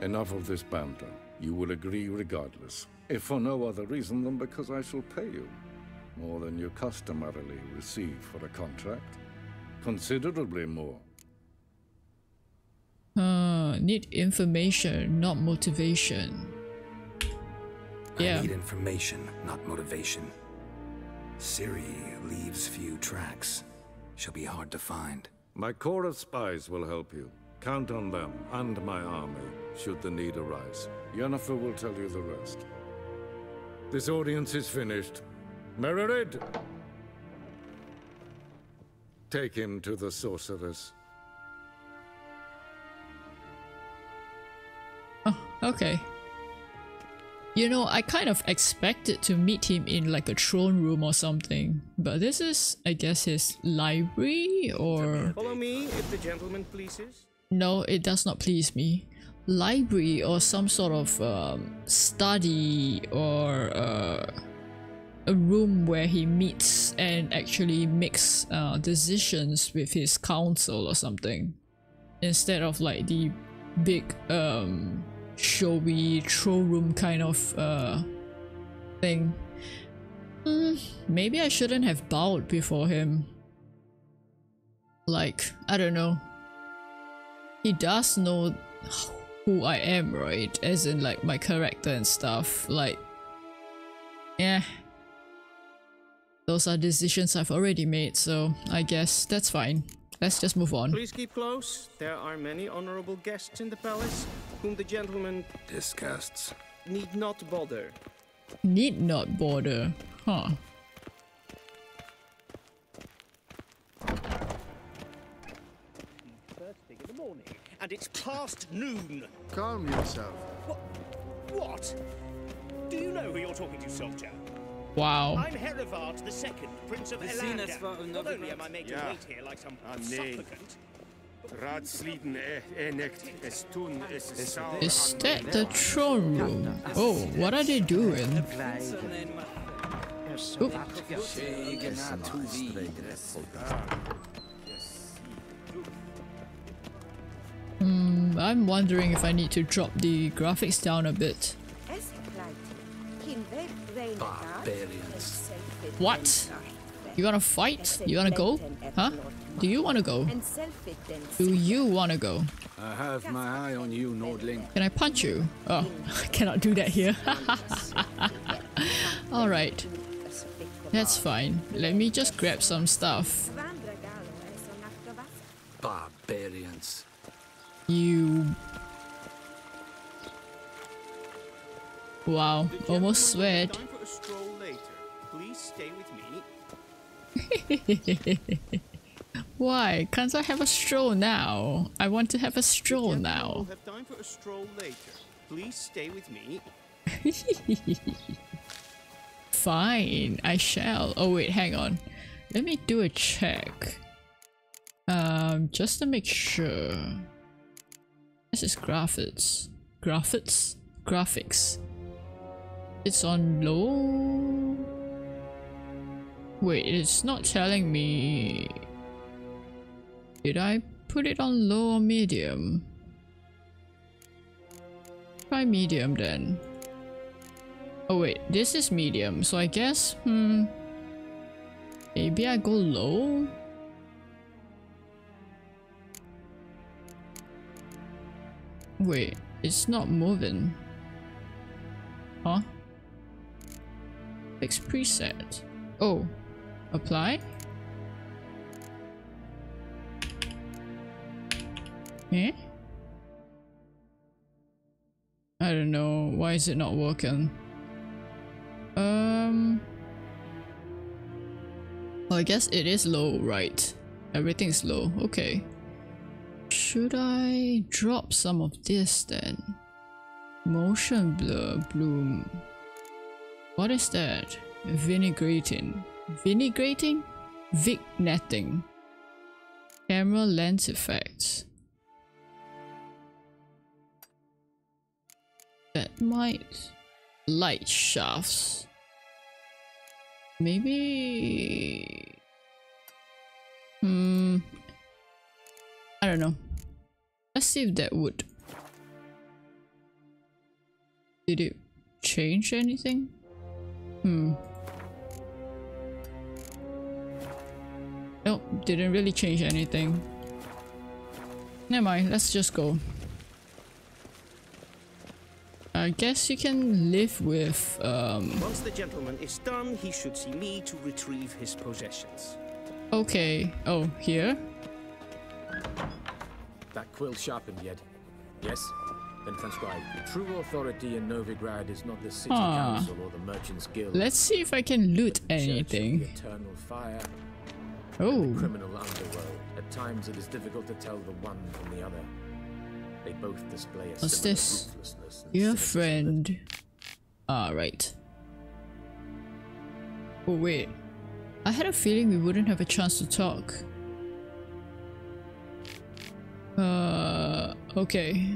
Speaker 13: Enough of this banter. You will agree regardless. If for no other reason than because I shall pay you. More than you customarily receive for a contract. Considerably more.
Speaker 1: Uh, need information, not motivation. Yeah.
Speaker 3: I need information, not motivation. Ciri leaves few tracks. She'll be hard to find.
Speaker 13: My corps of spies will help you. Count on them and my army, should the need arise. Yennefer will tell you the rest. This audience is finished. Mererid! Take him to the sorceress.
Speaker 1: Okay. You know, I kind of expected to meet him in like a throne room or something, but this is, I guess, his library or.
Speaker 7: Follow me, if the gentleman pleases.
Speaker 1: No, it does not please me. Library or some sort of um, study or uh, a room where he meets and actually makes uh, decisions with his council or something. Instead of like the big um, showy throne room kind of uh, thing. Hmm, maybe I shouldn't have bowed before him. like, I don't know. He does know who I am, right? As in like my character and stuff. Like, yeah. Those are decisions I've already made, so I guess that's fine. Let's just move on.
Speaker 7: Please keep close. There are many honorable guests in the palace, whom the gentleman
Speaker 3: Disgusts.
Speaker 7: need not bother.
Speaker 1: Need not bother. Huh.
Speaker 14: First thing in the morning, and it's past noon.
Speaker 9: Calm yourself.
Speaker 14: What? What? Do you know who you're talking to, soldier?
Speaker 1: Wow.
Speaker 14: I'm Herivard the Second, Prince of
Speaker 12: Vicinas
Speaker 14: Elanda. Not only am I made to
Speaker 5: Ja.
Speaker 14: wait here like some
Speaker 5: Ah,
Speaker 14: supplicant,
Speaker 5: Raadsleden is toen is saal
Speaker 1: Is that the throne room? Oh, what are they doing? Oop. Hmm, I'm wondering if I need to drop the graphics down a bit.
Speaker 13: Barbarians.
Speaker 1: What? You wanna fight? You wanna go? Huh? Do you wanna go? Do you wanna go?
Speaker 13: I have my eye on you, Nordling.
Speaker 1: Can I punch you? Oh, I cannot do that here. Alright. That's fine. Let me just grab some stuff.
Speaker 13: Barbarians.
Speaker 1: You... Wow, almost sweat. Why? Can't I have a stroll now? I want to have a stroll now.
Speaker 7: We'll have time for a stroll later. Please stay with me.
Speaker 1: Fine, I shall. Oh wait, hang on. Let me do a check. Um, just to make sure. This is graphics. Graphics? Graphics. It's on low. Wait, it's not telling me. Did I put it on low or medium? Try medium then. Oh wait, this is medium, so I guess, hmm... Maybe I go low? Wait, it's not moving. Huh? Fix preset. Oh, apply? Eh? I don't know, why is it not working? Um... Well, I guess it is low, right? Everything's low, okay. Should I drop some of this then? Motion blur bloom. What is that? Vinaigrating. Vinaigrating? Vignetting. Camera lens effects. That might... Light shafts. Maybe... Hmm... I don't know. Let's see if that would... Did it change anything? Hmm. Nope, didn't really change anything. Never mind, let's just go. I guess you can live with, um...
Speaker 7: Once the gentleman is done, he should see me to retrieve his possessions.
Speaker 1: Okay. Oh, here?
Speaker 15: That quill sharpened yet? Yes? Then transcribe. True authority in Novigrad is not the city
Speaker 1: Huh.
Speaker 15: council or the merchants guild.
Speaker 1: Let's see if I can loot
Speaker 15: Church of the
Speaker 1: anything.
Speaker 15: eternal fire.
Speaker 1: Oh.
Speaker 15: The criminal underworld. At times it is difficult to tell the one from the other. They both display a
Speaker 1: What's this? Your friend. Alright. Oh, wait. I had a feeling we wouldn't have a chance to talk. Uh, okay.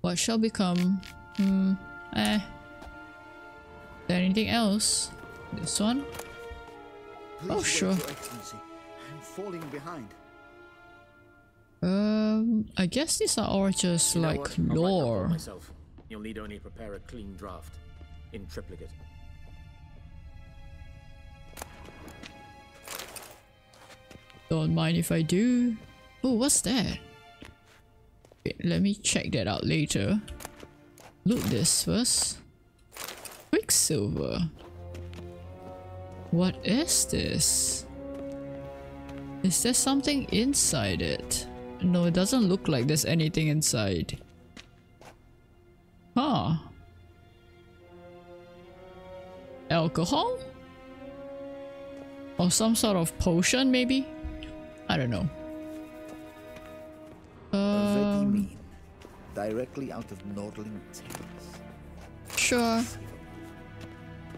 Speaker 1: What shall become? Hmm, eh. Is there anything else? This one?
Speaker 16: Please
Speaker 1: Oh, sure.
Speaker 16: I'm falling behind.
Speaker 1: Um, I guess these are all just
Speaker 15: You
Speaker 1: like
Speaker 15: what? I'll write that for
Speaker 1: lore.
Speaker 15: You'll need only prepare a clean draft. In triplicate.
Speaker 1: don't mind if I do. Oh, what's that? Wait, let me check that out later. Loot this first. Quicksilver. What is this? Is there something inside it? No, it doesn't look like there's anything inside. Huh. Alcohol? Or some sort of potion, maybe? I don't know. Um.
Speaker 16: Directly out of Nordling Tales.
Speaker 1: Sure.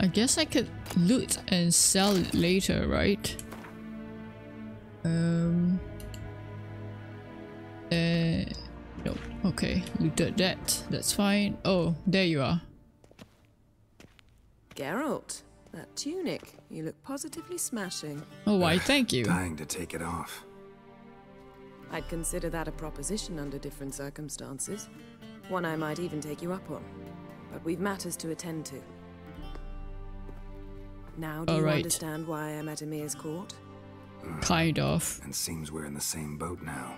Speaker 1: I guess I could loot and sell it later, right? Um. Uh. No. Okay. Looted that. That's fine. Oh, there you are.
Speaker 11: Geralt, that tunic. You look positively smashing.
Speaker 1: Oh, why? Thank you.
Speaker 3: Dying to take it off.
Speaker 11: I'd consider that a proposition under different circumstances. One I might even take you up on. But we've matters to attend to. Now do
Speaker 1: All
Speaker 11: you
Speaker 1: right.
Speaker 11: understand why I'm at Emhyr's court?
Speaker 1: Kind of.
Speaker 3: And seems we're in the same boat now.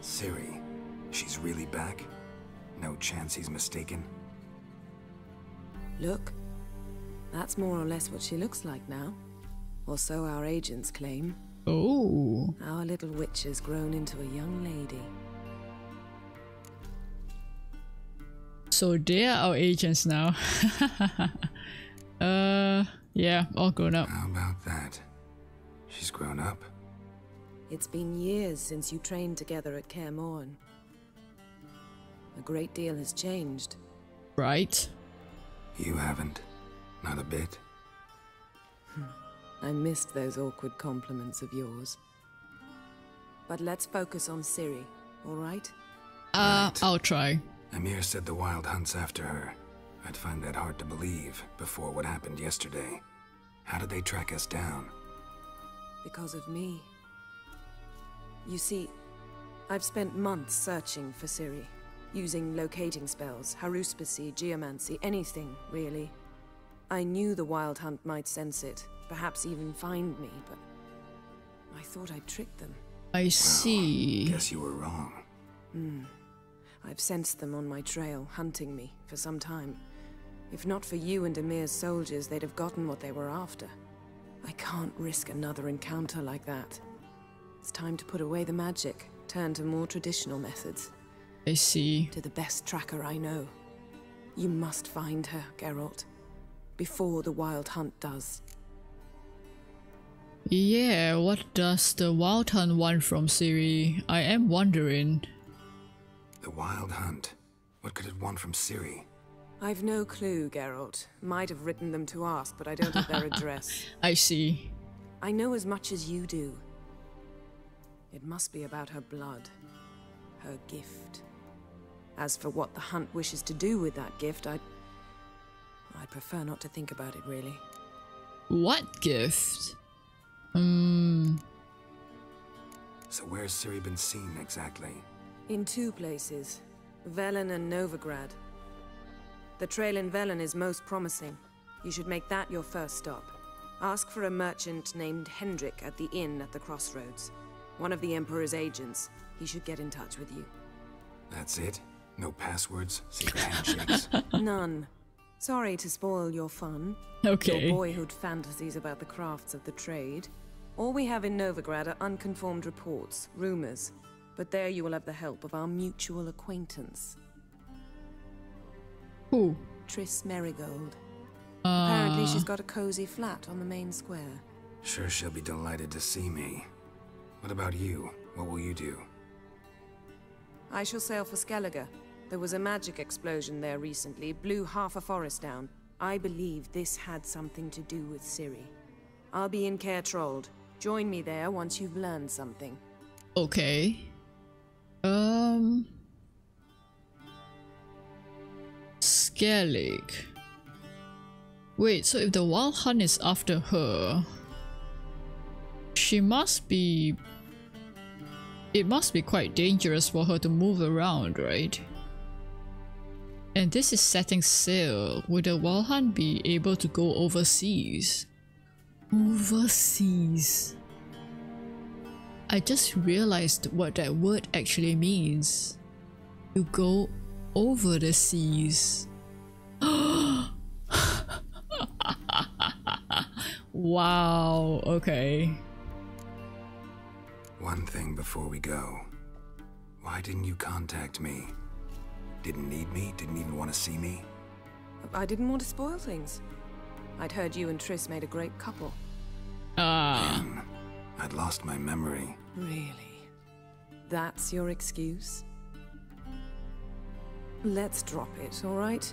Speaker 3: Ciri, she's really back? No chance he's mistaken?
Speaker 11: Look, that's more or less what she looks like now. Or so our agents claim.
Speaker 1: Oh.
Speaker 11: Our little witch has grown into a young lady.
Speaker 1: So they're our agents now. uh, yeah, all grown up.
Speaker 3: How about that? She's grown up.
Speaker 11: It's been years since you trained together at Kaer Morhen. A great deal has changed.
Speaker 1: Right?
Speaker 3: You haven't. Not a bit.
Speaker 11: I missed those awkward compliments of yours. But let's focus on Ciri, all right?
Speaker 1: Uh, I'll try.
Speaker 3: Emhyr said the Wild Hunt's after her. I'd find that hard to believe before what happened yesterday. How did they track us down?
Speaker 11: Because of me. You see, I've spent months searching for Ciri, using locating spells, haruspicy, geomancy, anything, really. I knew the Wild Hunt might sense it, perhaps even find me, but I thought I'd tricked them.
Speaker 1: I see.
Speaker 3: I guess you were wrong.
Speaker 11: Hmm. I've sensed them on my trail, hunting me, for some time. If not for you and Emhyr's soldiers, they'd have gotten what they were after. I can't risk another encounter like that. It's time to put away the magic, turn to more traditional methods.
Speaker 1: I see.
Speaker 11: To the best tracker I know. You must find her, Geralt. Before the Wild Hunt does.
Speaker 1: Yeah, what does the Wild Hunt want from Ciri? I am wondering.
Speaker 3: The Wild Hunt. What could it want from Ciri?
Speaker 11: I've no clue, Geralt. Might have written them to ask, but I don't have their address.
Speaker 1: I see.
Speaker 11: I know as much as you do. It must be about her blood. Her gift. As for what the Hunt wishes to do with that gift, I'd... I'd prefer not to think about it, really.
Speaker 1: What gift? Hmm.
Speaker 3: So where's Ciri been seen exactly?
Speaker 11: In two places. Velen and Novigrad. The trail in Velen is most promising. You should make that your first stop. Ask for a merchant named Hendrik at the inn at the crossroads. One of the Emperor's agents. He should get in touch with you.
Speaker 3: That's it? No passwords? Secret handshakes?
Speaker 11: None. Sorry to spoil your fun.
Speaker 1: Okay.
Speaker 11: Your boyhood fantasies about the crafts of the trade. All we have in Novigrad are unconformed reports, rumors. But there you will have the help of our mutual acquaintance.
Speaker 1: Who?
Speaker 11: Triss Merigold.
Speaker 1: Uh,
Speaker 11: Apparently she's got a cozy flat on the main square.
Speaker 3: Sure she'll be delighted to see me. What about you? What will you do?
Speaker 11: I shall sail for Skellige. There was a magic explosion there recently, blew half a forest down. I believe this had something to do with Ciri. I'll be in Kaer Trolde. Join me there once you've learned something.
Speaker 1: Okay. Um. Skellig. Wait, so if the Wild Hunt is after her, she must be. It must be quite dangerous for her to move around, right? And this is setting sail. Would the Wild Hunt be able to go overseas? Overseas. I just realized what that word actually means. You go over the seas. wow, okay.
Speaker 3: One thing before we go. Why didn't you contact me? Didn't need me? Didn't even want to see me?
Speaker 11: I didn't want to spoil things. I'd heard you and Triss made a great couple.
Speaker 1: Ah.
Speaker 3: Man, I'd lost my memory.
Speaker 11: Really? That's your excuse? Let's drop it, alright?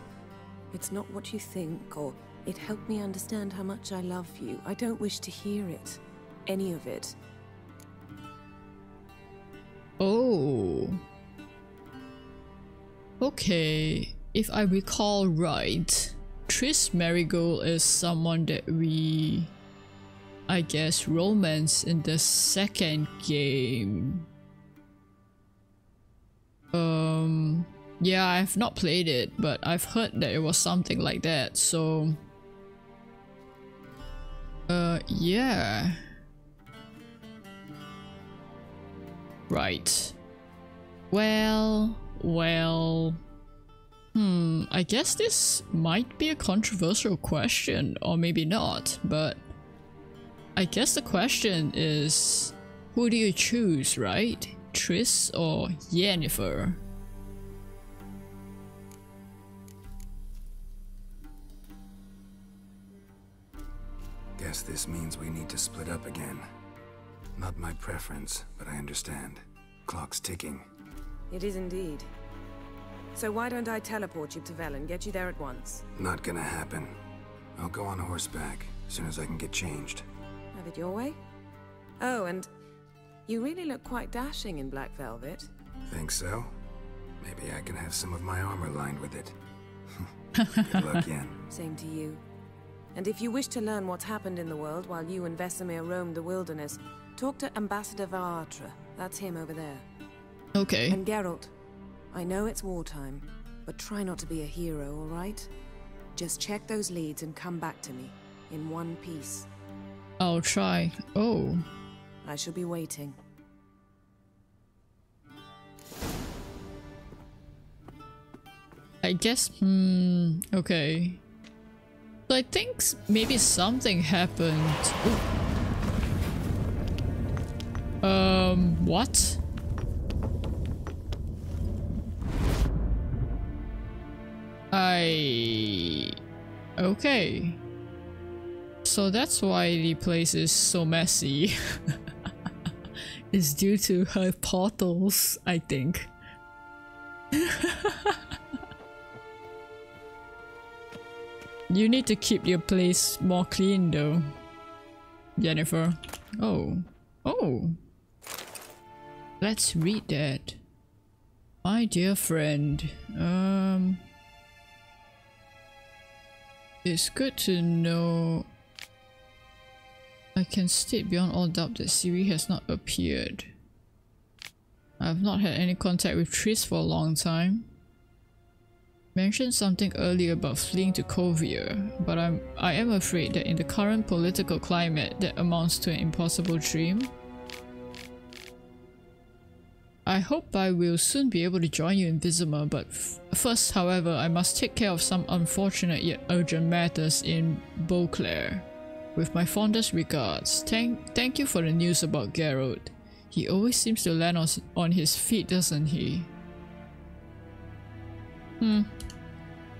Speaker 11: It's not what you think, or it helped me understand how much I love you. I don't wish to hear it. Any of it.
Speaker 1: Oh. Okay, if I recall right, Triss Merigold is someone that we, I guess, romance in the second game. Um, yeah, I've not played it, but I've heard that it was something like that, so... Uh, yeah. Right. Well, well... Hmm, I guess this might be a controversial question, or maybe not, but... I guess the question is... Who do you choose, right? Triss or Yennefer?
Speaker 3: Guess this means we need to split up again. Not my preference, but I understand. Clock's ticking.
Speaker 11: It is indeed. So why don't I teleport you to Velen, get you there at once?
Speaker 3: Not gonna happen. I'll go on horseback, as soon as I can get changed.
Speaker 11: Have it your way? Oh, and you really look quite dashing in black velvet.
Speaker 3: Think so? Maybe I can have some of my armor lined with it. Good luck, Yen.
Speaker 11: Same to you. And if you wish to learn what's happened in the world while you and Vesemir roamed the wilderness, talk to Ambassador var Attre. That's him over there.
Speaker 1: Okay.
Speaker 11: And Geralt, I know it's wartime, but try not to be a hero, alright? Just check those leads and come back to me, in one piece.
Speaker 1: I'll try. Oh.
Speaker 11: I shall be waiting.
Speaker 1: I guess, hmm, okay. So I think maybe something happened. Ooh. Um, what? I... Okay. So that's why the place is so messy. it's due to her portals, I think. you need to keep your place more clean though. Yennefer. Oh. Oh. Let's read that. My dear friend, um... It's good to know I can state beyond all doubt that Ciri has not appeared. I have not had any contact with Triss for a long time. Mentioned something earlier about fleeing to Kovir, but I'm I am afraid that in the current political climate that amounts to an impossible dream. I hope I will soon be able to join you in Vizima, but first, however, I must take care of some unfortunate yet urgent matters in Beauclair. With my fondest regards, thank, thank you for the news about Geralt. He always seems to land on, on his feet, doesn't he? Hmm.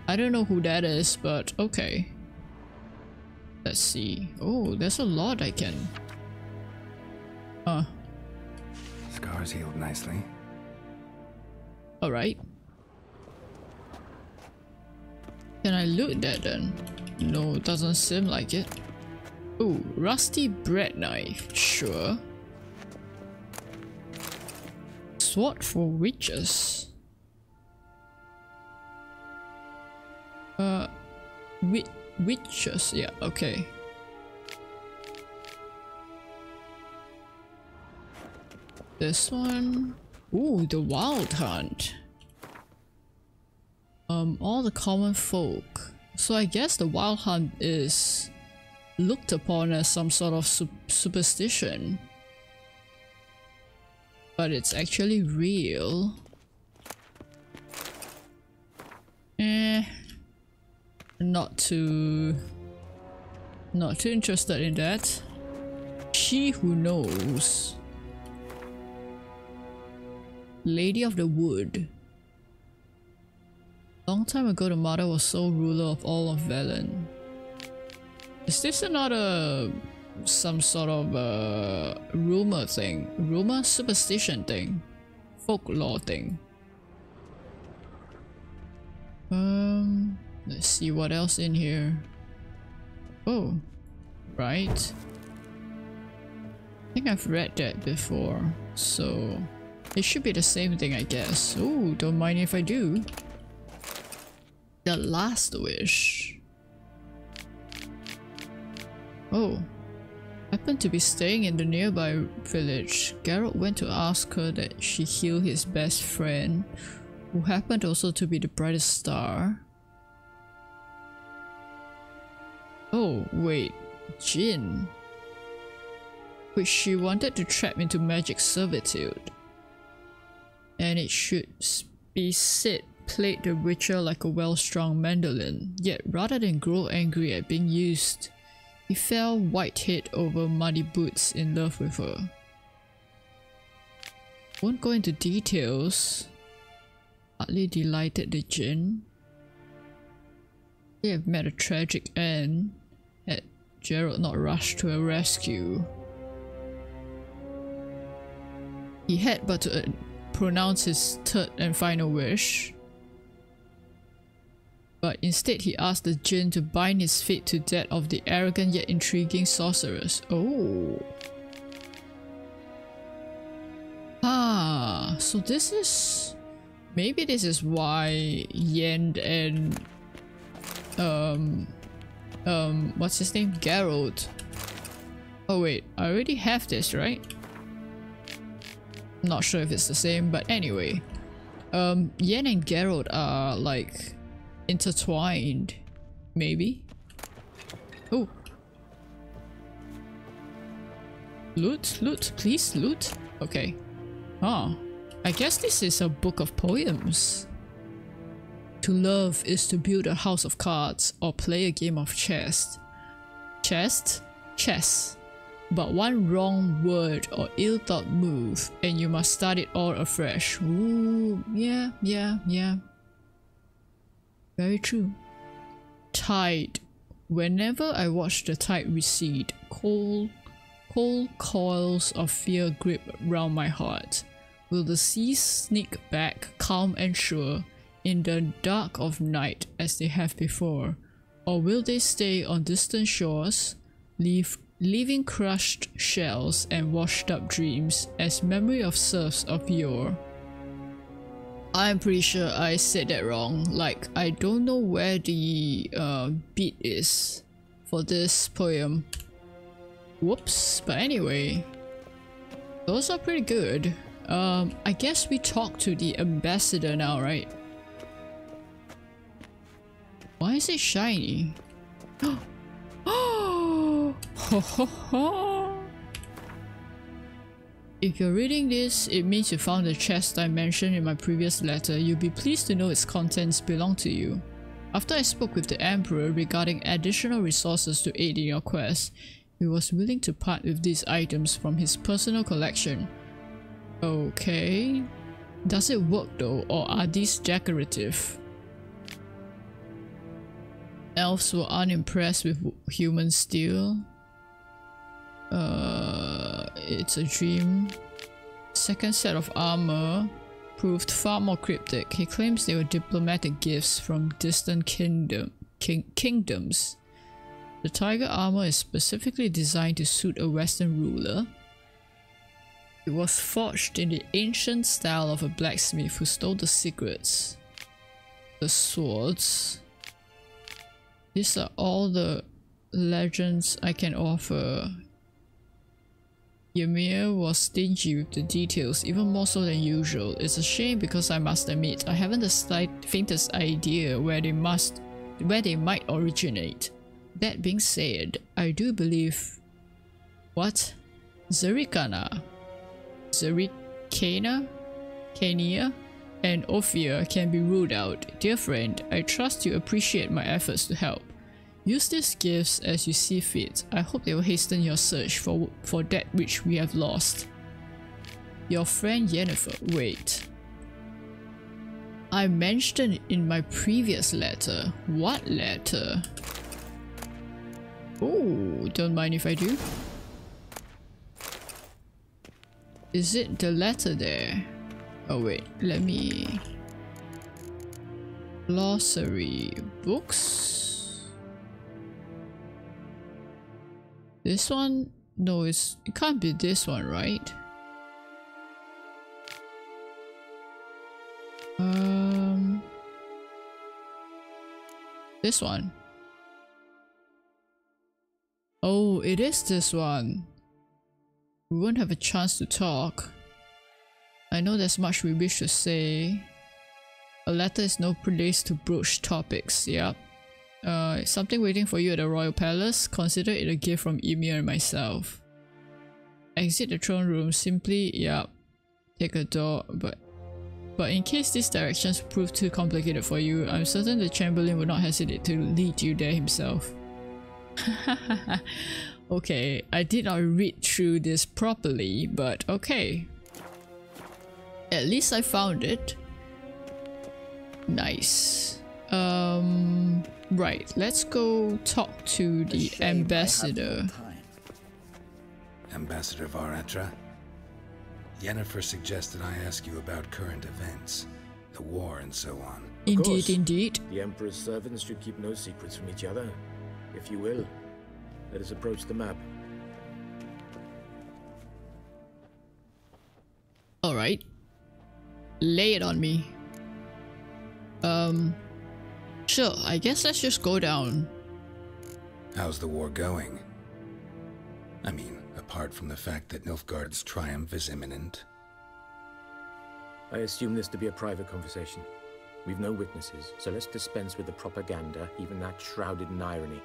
Speaker 1: I don't know who that is, but okay. Let's see. Oh, there's a lot I can... Huh.
Speaker 3: Scars healed nicely.
Speaker 1: Alright. Can I loot that then? No, it doesn't seem like it. Ooh, rusty bread knife. Sure. Sword for witches. Uh, wit witches. Yeah, okay. This one. Ooh, the wild hunt. Um, all the common folk. So I guess the wild hunt is looked upon as some sort of su superstition. but it's actually real. Eh, not too, not too interested in that. She who knows. Lady of the Wood. Long time ago the mother was sole ruler of all of Velen. Is this another some sort of uh, rumor thing? Rumor? Superstition thing? Folklore thing? Um, let's see what else in here. Oh, right. I think I've read that before, so it should be the same thing I guess. Oh, don't mind if I do. The last wish. Oh, happened to be staying in the nearby village. Geralt went to ask her that she heal his best friend, who happened also to be the brightest star. Oh, wait, Jin. Which she wanted to trap into magic servitude. And it should be said played the Witcher like a well-strung mandolin, yet rather than grow angry at being used, he fell white-head over muddy boots in love with her. Won't go into details. Hardly delighted the Jinn. They have met a tragic end, had Geralt not rushed to her rescue. He had but to uh, pronounce his third and final wish, but instead he asked the Jinn to bind his fate to that of the arrogant yet intriguing sorceress. Oh. Ah, so this is... Maybe this is why Yen and... Um... Um, what's his name? Geralt. Oh wait, I already have this, right? Not sure if it's the same, but anyway. Um, Yen and Geralt are like intertwined. Maybe? Oh. Loot? Loot? Please loot? Okay. Ah. I guess this is a book of poems. To love is to build a house of cards or play a game of chess. Chess? Chess. But one wrong word or ill-thought move and you must start it all afresh. Ooh, yeah, yeah, yeah. Very true. Tide. Whenever I watch the tide recede, cold, cold coils of fear grip round my heart. Will the sea sneak back, calm and sure, in the dark of night as they have before? Or will they stay on distant shores, leave, leaving crushed shells and washed up dreams as memory of serfs of yore? I'm pretty sure I said that wrong. Like, I don't know where the uh, beat is for this poem. Whoops. But anyway, those are pretty good. Um, I guess we talk to the ambassador now, right? Why is it shiny? Oh! If you're reading this, it means you found the chest I mentioned in my previous letter. You'll be pleased to know its contents belong to you. After I spoke with the Emperor regarding additional resources to aid in your quest, he was willing to part with these items from his personal collection. Okay. Does it work though, or are these decorative? Elves were unimpressed with human steel. Uh, it's a dream. Second set of armor proved far more cryptic. He claims they were diplomatic gifts from distant kingdom, king, kingdoms. The tiger armor is specifically designed to suit a western ruler. It was forged in the ancient style of a blacksmith who stole the secrets. The swords. These are all the legends I can offer. Emhyr was stingy with the details, even more so than usual. It's a shame because I must admit, I haven't the slight faintest idea where they must where they might originate. That being said, I do believe what? Zerikana. Zerik Kana, Kania, and Ophir can be ruled out. Dear friend, I trust you appreciate my efforts to help. Use these gifts as you see fit. I hope they will hasten your search for, for that which we have lost. Your friend Yennefer. Wait. I mentioned in my previous letter. What letter? Oh, don't mind if I do. Is it the letter there? Oh wait, let me... Glossary books? This one? No, it's, it can't be this one, right? Um... This one. Oh, it is this one. We won't have a chance to talk. I know there's much we wish to say. A letter is no place to broach topics, yep. Uh, something waiting for you at the royal palace. Consider it a gift from Emhyr and myself. Exit the throne room, simply, yep. Take a door, but but in case these directions prove too complicated for you, I'm certain the Chamberlain would not hesitate to lead you there himself. okay, I did not read through this properly, but okay. At least I found it. Nice. Um, right, let's go talk to the ambassador.
Speaker 3: Ambassador var Attre? Yennefer suggested I ask you about current events, the war and so on.
Speaker 1: Indeed, indeed.
Speaker 15: The Emperor's servants should keep no secrets from each other. If you will, let us approach the map.
Speaker 1: Alright. Lay it on me. Um, sure, I guess let's just go down.
Speaker 3: How's the war going? I mean, apart from the fact that Nilfgaard's triumph is imminent.
Speaker 15: I assume this to be a private conversation. We've no witnesses, so let's dispense with the propaganda, even that shrouded in irony.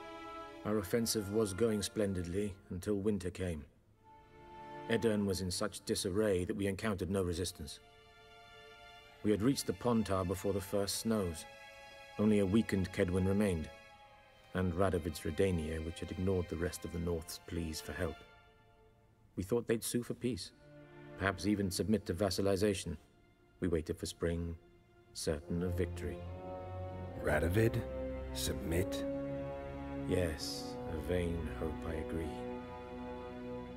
Speaker 15: Our offensive was going splendidly until winter came. Aedirn was in such disarray that we encountered no resistance. We had reached the Pontar before the first snows. Only a weakened Kaedwen remained, and Radovid's Redania, which had ignored the rest of the North's pleas for help. We thought they'd sue for peace, perhaps even submit to vassalization. We waited for spring, certain of victory.
Speaker 3: Radovid? Submit?
Speaker 15: Yes, a vain hope, I agree.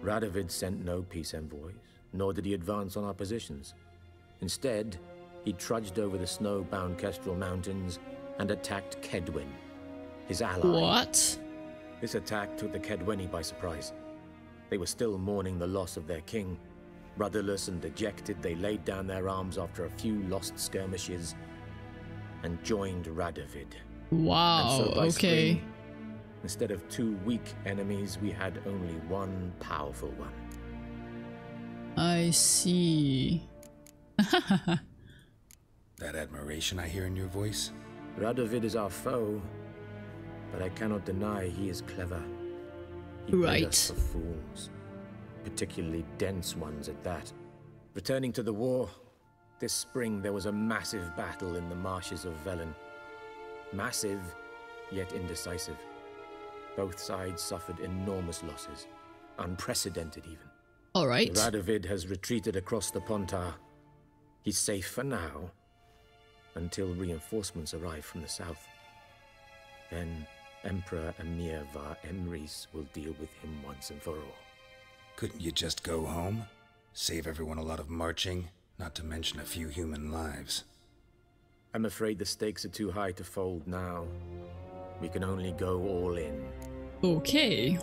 Speaker 15: Radovid sent no peace envoys, nor did he advance on our positions. Instead, he trudged over the snow-bound Kestrel Mountains and attacked Kaedwen, his ally.
Speaker 1: What?
Speaker 15: This attack took the Kaedweni by surprise. They were still mourning the loss of their king. Rudderless and dejected, they laid down their arms after a few lost skirmishes and joined Radovid.
Speaker 1: Wow,
Speaker 15: so
Speaker 1: okay.
Speaker 15: Spring, instead of two weak enemies, we had only one powerful one.
Speaker 1: I see.
Speaker 3: that admiration I hear in your voice?
Speaker 15: Radovid is our foe, but I cannot deny he is clever. He
Speaker 1: right.
Speaker 15: us for fools, particularly dense ones at that. Returning to the war, this spring there was a massive battle in the marshes of Velen. Massive, yet indecisive. Both sides suffered enormous losses, unprecedented even.
Speaker 1: All right.
Speaker 15: Radovid has retreated across the Pontar. He's safe for now, until reinforcements arrive from the south. Then Emperor Emhyr var Emreis will deal with him once and for all.
Speaker 3: Couldn't you just go home? Save everyone a lot of marching, not to mention a few human lives.
Speaker 15: I'm afraid the stakes are too high to fold now. We can only go all in.
Speaker 1: Okay.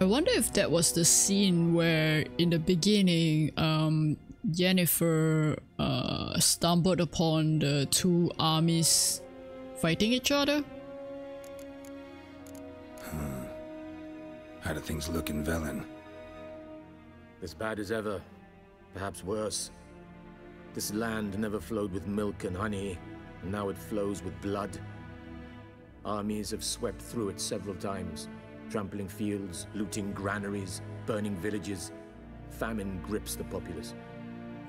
Speaker 1: I wonder if that was the scene where in the beginning um Yennefer uh, stumbled upon the two armies fighting each other.
Speaker 3: Hmm. How do things look in Velen?
Speaker 15: As bad as ever, perhaps worse. This land never flowed with milk and honey, and now it flows with blood. Armies have swept through it several times, trampling fields, looting granaries, burning villages. famine grips the populace.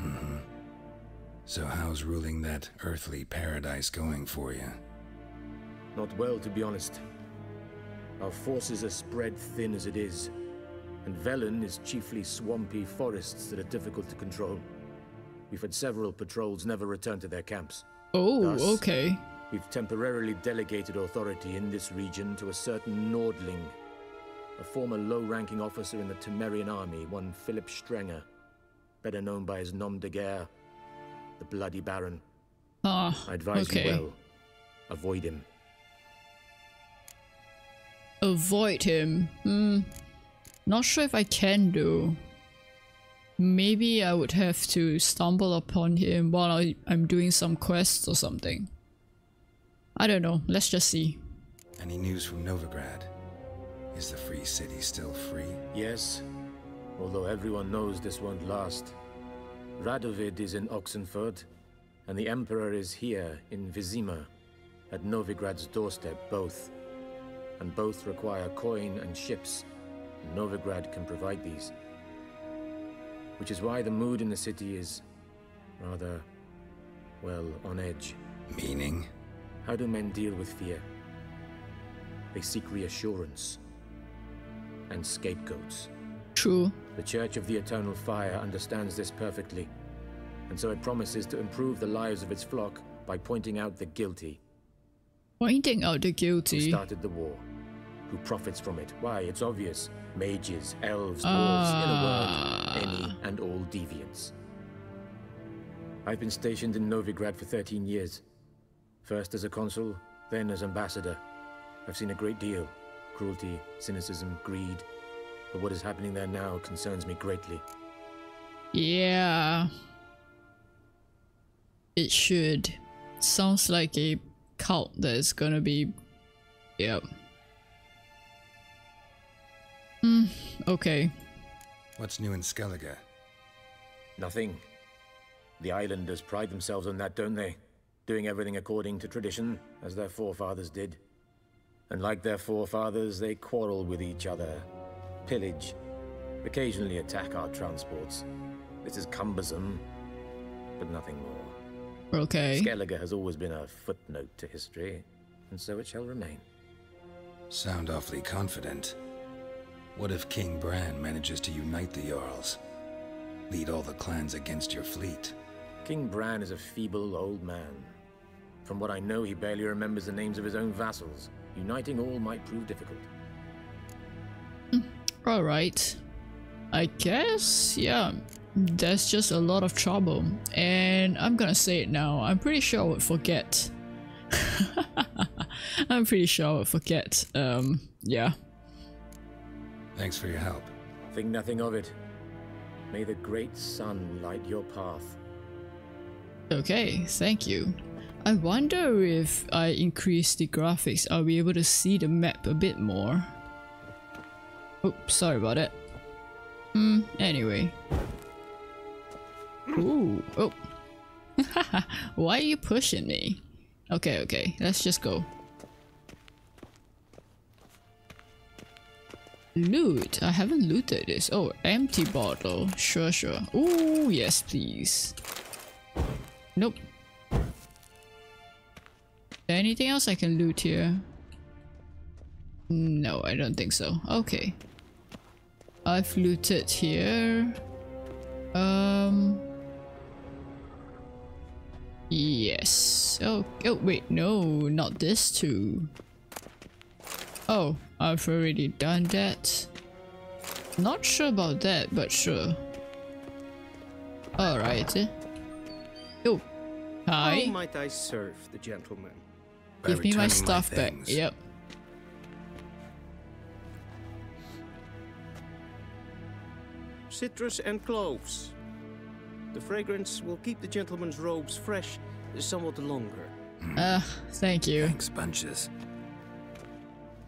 Speaker 3: Mm-hmm. So how's ruling that earthly paradise going for you?
Speaker 15: Not well, to be honest. Our forces are spread thin as it is, and Velen is chiefly swampy forests that are difficult to control. We've had several patrols never return to their camps.
Speaker 1: Oh,
Speaker 15: Thus,
Speaker 1: okay.
Speaker 15: We've temporarily delegated authority in this region to a certain Nordling, a former low-ranking officer in the Temerian army, one Philip Strenger, better known by his nom de guerre, the Bloody Baron.
Speaker 1: Ah,
Speaker 15: I advise
Speaker 1: okay.
Speaker 15: you well. Avoid him.
Speaker 1: Avoid him. Hmm. Not sure if I can do. Maybe I would have to stumble upon him while I, I'm doing some quests or something. I don't know. Let's just see.
Speaker 3: Any news from Novigrad? Is the free city still free?
Speaker 15: Yes, although everyone knows this won't last. Radovid is in Oxenfurt, and the Emperor is here in Vizima, at Novigrad's doorstep both. And both require coin and ships, and Novigrad can provide these. Which is why the mood in the city is rather, well, on edge.
Speaker 3: Meaning?
Speaker 15: How do men deal with fear? They seek reassurance and scapegoats.
Speaker 1: True.
Speaker 15: The Church of the Eternal Fire understands this perfectly, and so it promises to improve the lives of its flock by pointing out the guilty.
Speaker 1: Pointing out the guilty?
Speaker 15: Who started the war? Who profits from it? Why, it's obvious. Mages, elves, dwarves,
Speaker 1: Ah.
Speaker 15: in a word, any and all deviants. I've been stationed in Novigrad for 13 years. First as a consul, then as ambassador. I've seen a great deal. Cruelty, cynicism, greed. But what is happening there now concerns me greatly.
Speaker 1: Yeah. It should. Sounds like a cult that is gonna be. Yep. Hmm, okay.
Speaker 3: What's new in Skellige?
Speaker 15: Nothing. The islanders pride themselves on that, don't they? Doing everything according to tradition, as their forefathers did. And like their forefathers, they quarrel with each other, pillage, occasionally attack our transports. This is cumbersome, but nothing more.
Speaker 1: Okay.
Speaker 15: Skellige has always been a footnote to history, and so it shall remain.
Speaker 3: Sound awfully confident. What if King Bran manages to unite the Jarls? Lead all the clans against your fleet?
Speaker 15: King Bran is a feeble old man. From what I know, he barely remembers the names of his own vassals. Uniting all might prove difficult. Hmm.
Speaker 1: Alright. I guess, yeah. That's just a lot of trouble. And I'm gonna say it now. I'm pretty sure I would forget. I'm pretty sure I would forget. Um, yeah.
Speaker 3: Thanks for your help.
Speaker 15: Think nothing of it. May the great sun light your path.
Speaker 1: Okay, thank you. I wonder if I increase the graphics, I'll be able to see the map a bit more. Oh, sorry about it. Hmm, anyway. Ooh, oh. Why are you pushing me? Okay, okay, let's just go. Loot. I haven't looted this. Oh, empty bottle. Sure, sure. Ooh, yes, please. Nope. Anything else I can loot here? No, I don't think so. Okay. I've looted here. Um. Yes. Oh, oh wait, no, not this too. Oh, I've already done that. Not sure about that, but sure. Alright. Oh, hi.
Speaker 7: How might I serve the gentleman?
Speaker 1: Give me my stuff back. Yep.
Speaker 7: Citrus and cloves. The fragrance will keep the gentleman's robes fresh somewhat longer.
Speaker 1: Uh, thank you.
Speaker 3: Thanks, bunches.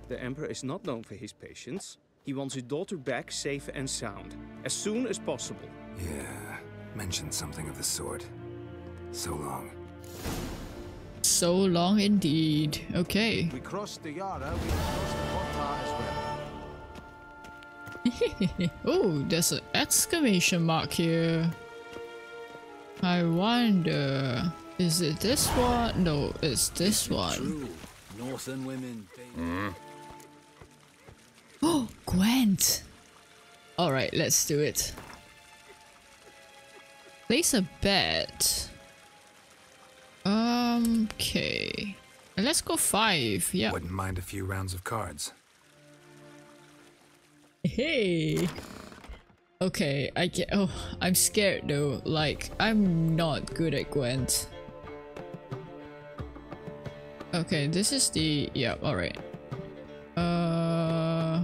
Speaker 7: The Emperor is not known for his patience. He wants his daughter back safe and sound, as soon as possible.
Speaker 3: Yeah, mentioned something of the sort. So long.
Speaker 1: So long indeed. Okay.
Speaker 16: We crossed the Yara, we crossed the Pontar as
Speaker 1: oh, there's an exclamation mark here. I wonder, is it this one? No, it's this one.
Speaker 13: True. Northern women. They...
Speaker 1: Oh, Gwent! Alright, let's do it. Place a bet. Um, okay. Let's go five, yeah.
Speaker 3: Wouldn't mind a few rounds of cards.
Speaker 1: Hey! Okay, I get- oh, I'm scared though. Like, I'm not good at Gwent. Okay, this is the- yeah, alright. Uh...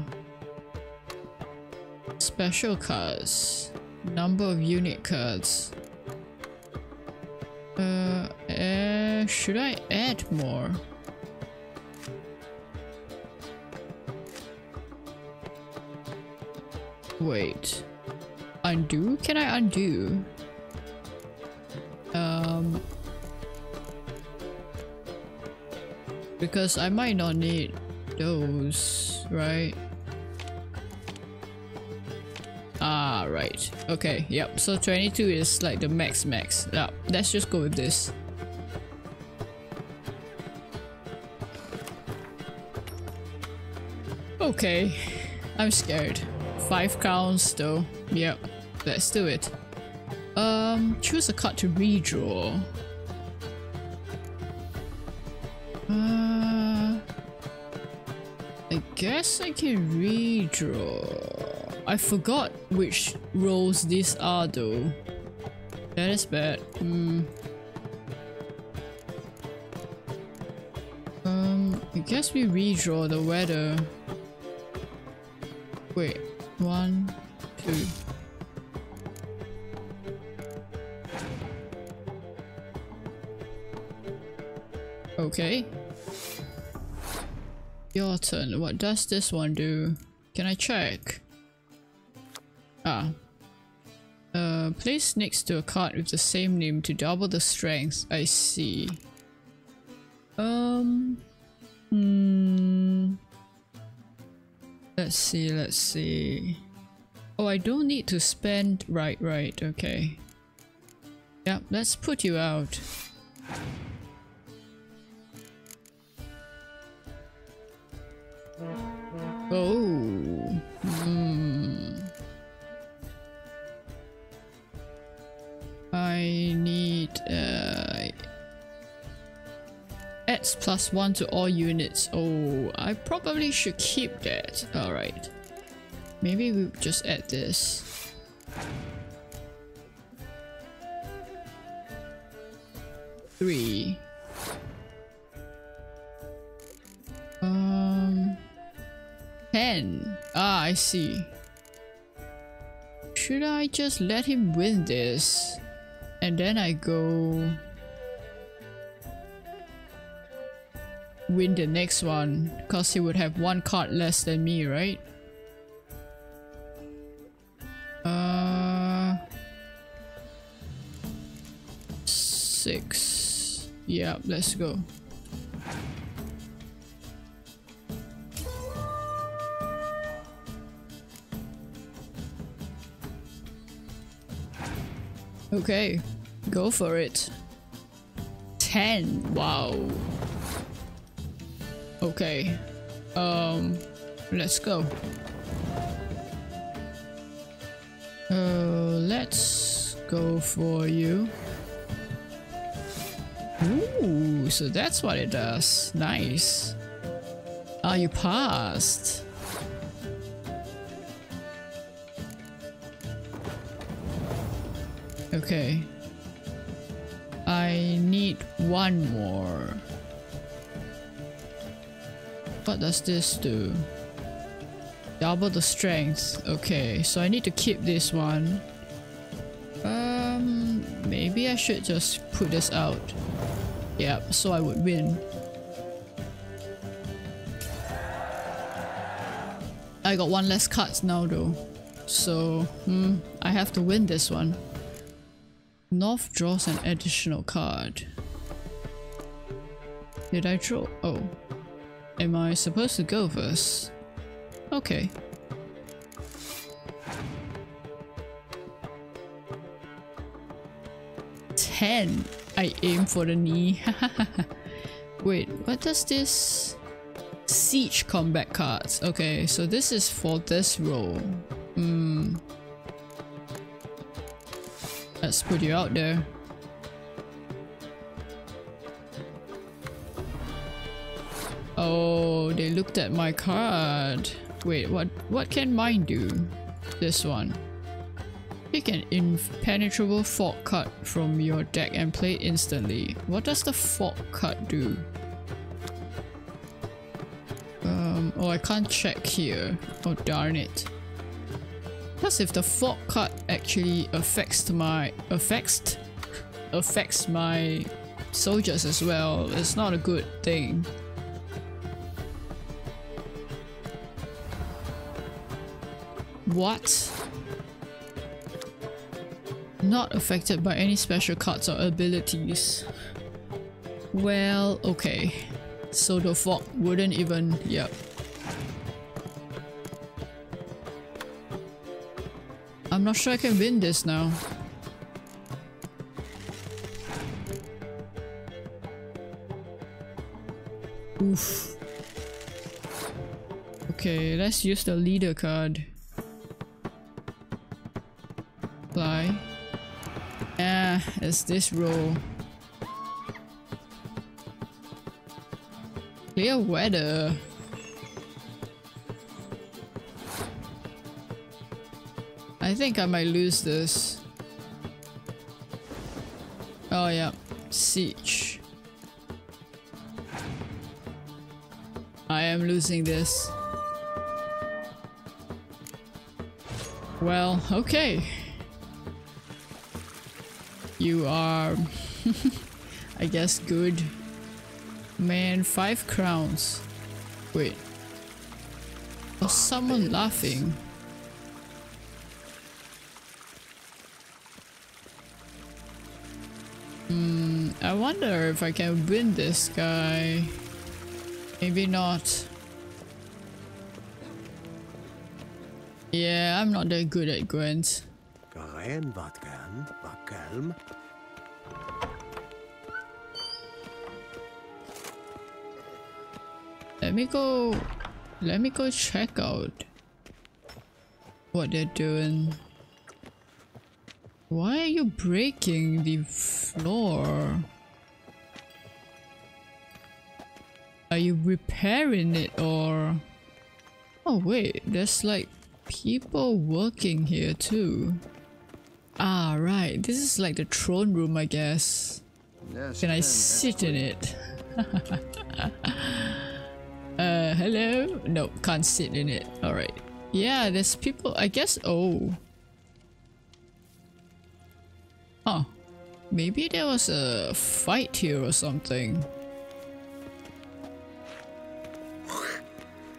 Speaker 1: Special cards. Number of unit cards. Uh, uh, should I add more? Wait. Undo? Can I undo? Um... Because I might not need those, right? Ah, right. Okay, yep. So 22 is like the max max. Yeah, let's just go with this. Okay, I'm scared. Five crowns though. Yep, let's do it. Um, choose a card to redraw. Uh, I guess I can redraw. I forgot which roles these are though. That is bad. Hmm. Um, I guess we redraw the weather. Wait, one, two. Okay. Your turn. What does this one do? Can I check? Ah. Uh, place next to a card with the same name to double the strength. I see. Um. Hmm. Let's see, let's see. Oh, I don't need to spend. Right, right, okay. Yeah, let's put you out. Oh. Hmm. I need uh adds plus one to all units. Oh, I probably should keep that. Alright. Maybe we just add this. Three. Um, 10. Ah, I see. Should I just let him win this? And then I go... Win the next one, because he would have one card less than me, right? Uh... Six. Yeah, let's go. Okay, go for it. 10, wow. Okay, um, let's go. Uh, let's go for you. Ooh, so that's what it does. Nice. Ah, you passed. Okay. I need one more. What does this do? Double the strength. Okay, so I need to keep this one. Um, maybe I should just put this out. Yep, so I would win. I got one less cards now though. So, hmm, I have to win this one. North draws an additional card. Did I draw? Oh. Am I supposed to go first? Okay. Ten. I aim for the knee. Wait, what does this... Siege combat cards. Okay, so this is for this role. Hmm. Let's put you out there. Oh, they looked at my card. Wait, what what can mine do? This one. Pick an impenetrable fog cut from your deck and play instantly. What does the fog cut do? Um, oh, I can't check here. Oh, darn it. Plus, if the fog cut actually affects my affects affects my soldiers as well, it's not a good thing. What? Not affected by any special cards or abilities. Well, okay. So the fog wouldn't even... Yep. I'm not sure I can win this now. Oof. Okay, let's use the leader card. Fly. Ah, it's this roll. Clear weather. I think I might lose this. Oh yeah, siege. I am losing this. Well, okay. You are, I guess, good. Man, five crowns. Wait. Was someone laughing? Hmm, I wonder if I can win this guy. Maybe not. Yeah, I'm not that good at Gwent.
Speaker 17: Garen wat Hm, kan, wat kalm.
Speaker 1: Let me go... Let me go check out what they're doing. Why are you breaking the floor? Are you repairing it or... Oh wait, there's like people working here too. Ah right, this is like the throne room I guess.
Speaker 17: Yes,
Speaker 1: Can I sit in it? uh, hello? No, can't sit in it. Alright. Yeah, there's people, I guess, oh. Huh. Maybe there was a fight here or something.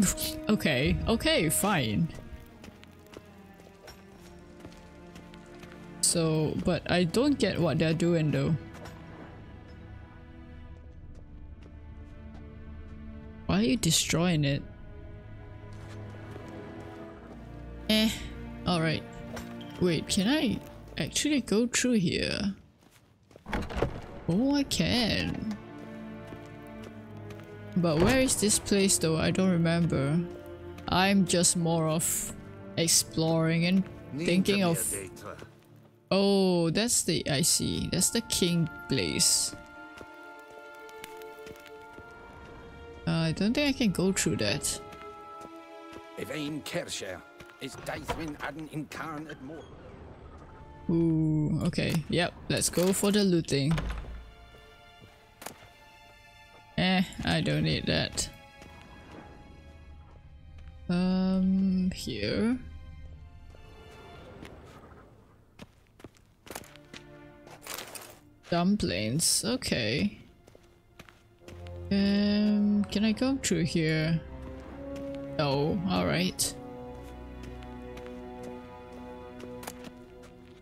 Speaker 1: okay, okay, fine. So, but I don't get what they're doing though. Why are you destroying it? Eh, alright. Wait, can I actually go through here? Oh, I can. But where is this place though? I don't remember. I'm just more of exploring and thinking of... Oh, that's the... I see. That's the king place. Uh, I don't think I can go through that.
Speaker 13: Evain Kersher is Deithwen Addan incarnate more.
Speaker 1: Ooh, okay. Yep, let's go for the looting. Eh, I don't need that. Um, here. Dumplings, okay. Um, can I go through here? No, alright.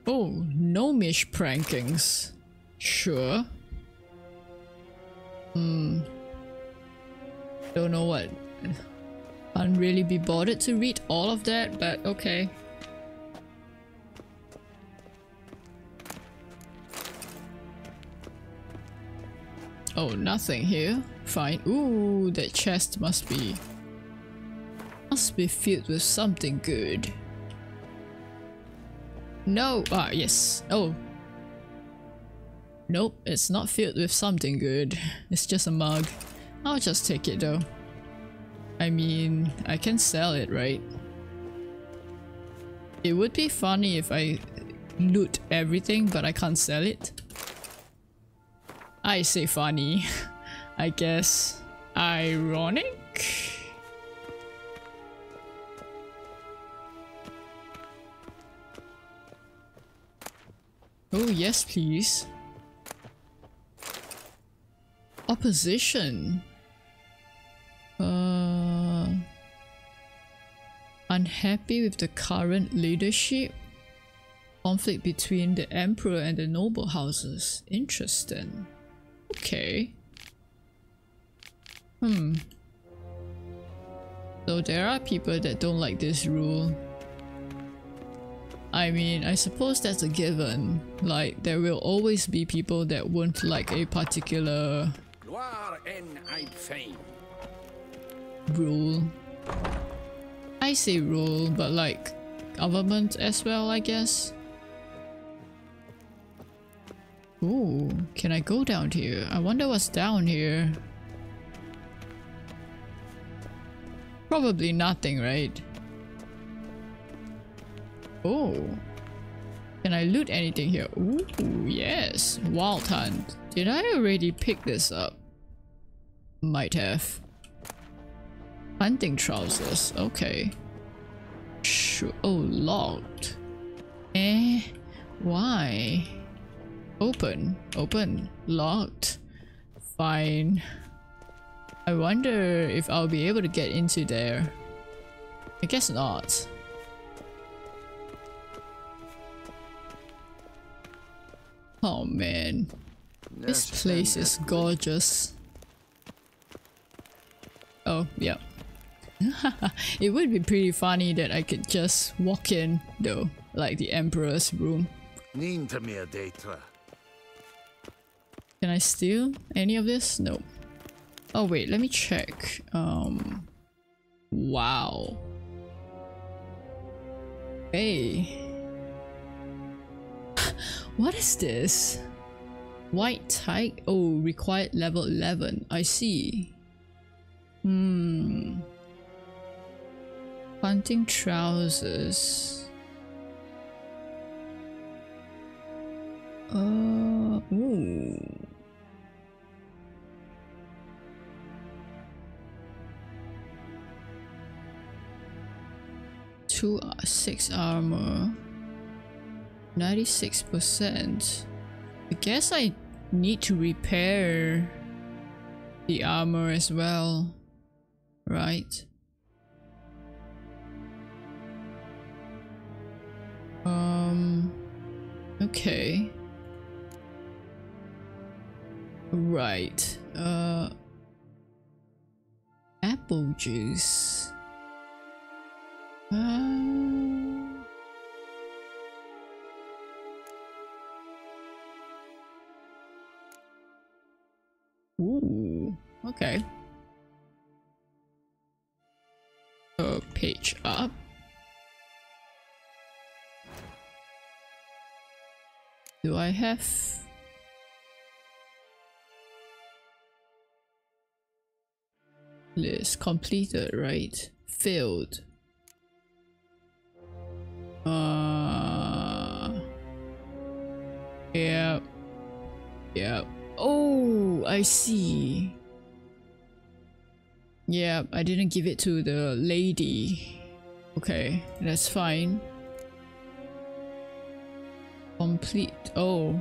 Speaker 1: Oh, gnomish prankings. Sure. Hmm. Don't know what. Can't really be bothered to read all of that, but okay. Oh, nothing here. Fine. Ooh, that chest must be... Must be filled with something good. No! Ah, yes. Oh. Nope, it's not filled with something good. It's just a mug. I'll just take it though. I mean, I can sell it, right? It would be funny if I loot everything but I can't sell it. I say funny. I guess ironic? Oh yes please. Opposition. Uh, unhappy with the current leadership? Conflict between the emperor and the noble houses. Interesting. Okay. Hmm. So there are people that don't like this rule. I mean, I suppose that's a given. Like, there will always be people that won't like a particular rule. I say rule, but like government as well, I guess. Ooh, can I go down here? I wonder what's down here. Probably nothing, right? Oh. Can I loot anything here? Ooh, yes. Wild Hunt. Did I already pick this up? Might have. Hunting trousers. Okay. Sure. Oh, locked. Eh? Why? Open. Open. Locked. Fine. I wonder if I'll be able to get into there. I guess not. Oh man. This place is gorgeous. Oh, yeah. it would be pretty funny that I could just walk in though, like the Emperor's room. Can I steal any of this? No. Oh wait, let me check. Um Wow. Hey. what is this? White type? Oh, required level 11. I see. Hmm. Hunting trousers. Uh, ooh. Two, uh, six armor. 96%. I guess I need to repair the armor as well, right? Um, okay. Right, uh, apple juice. Ooh, okay. Uh, page up. Do I have... List completed, right? Failed. Uh... Yeah. Yeah. Oh, I see. Yeah, I didn't give it to the lady. Okay, that's fine. Complete. Oh.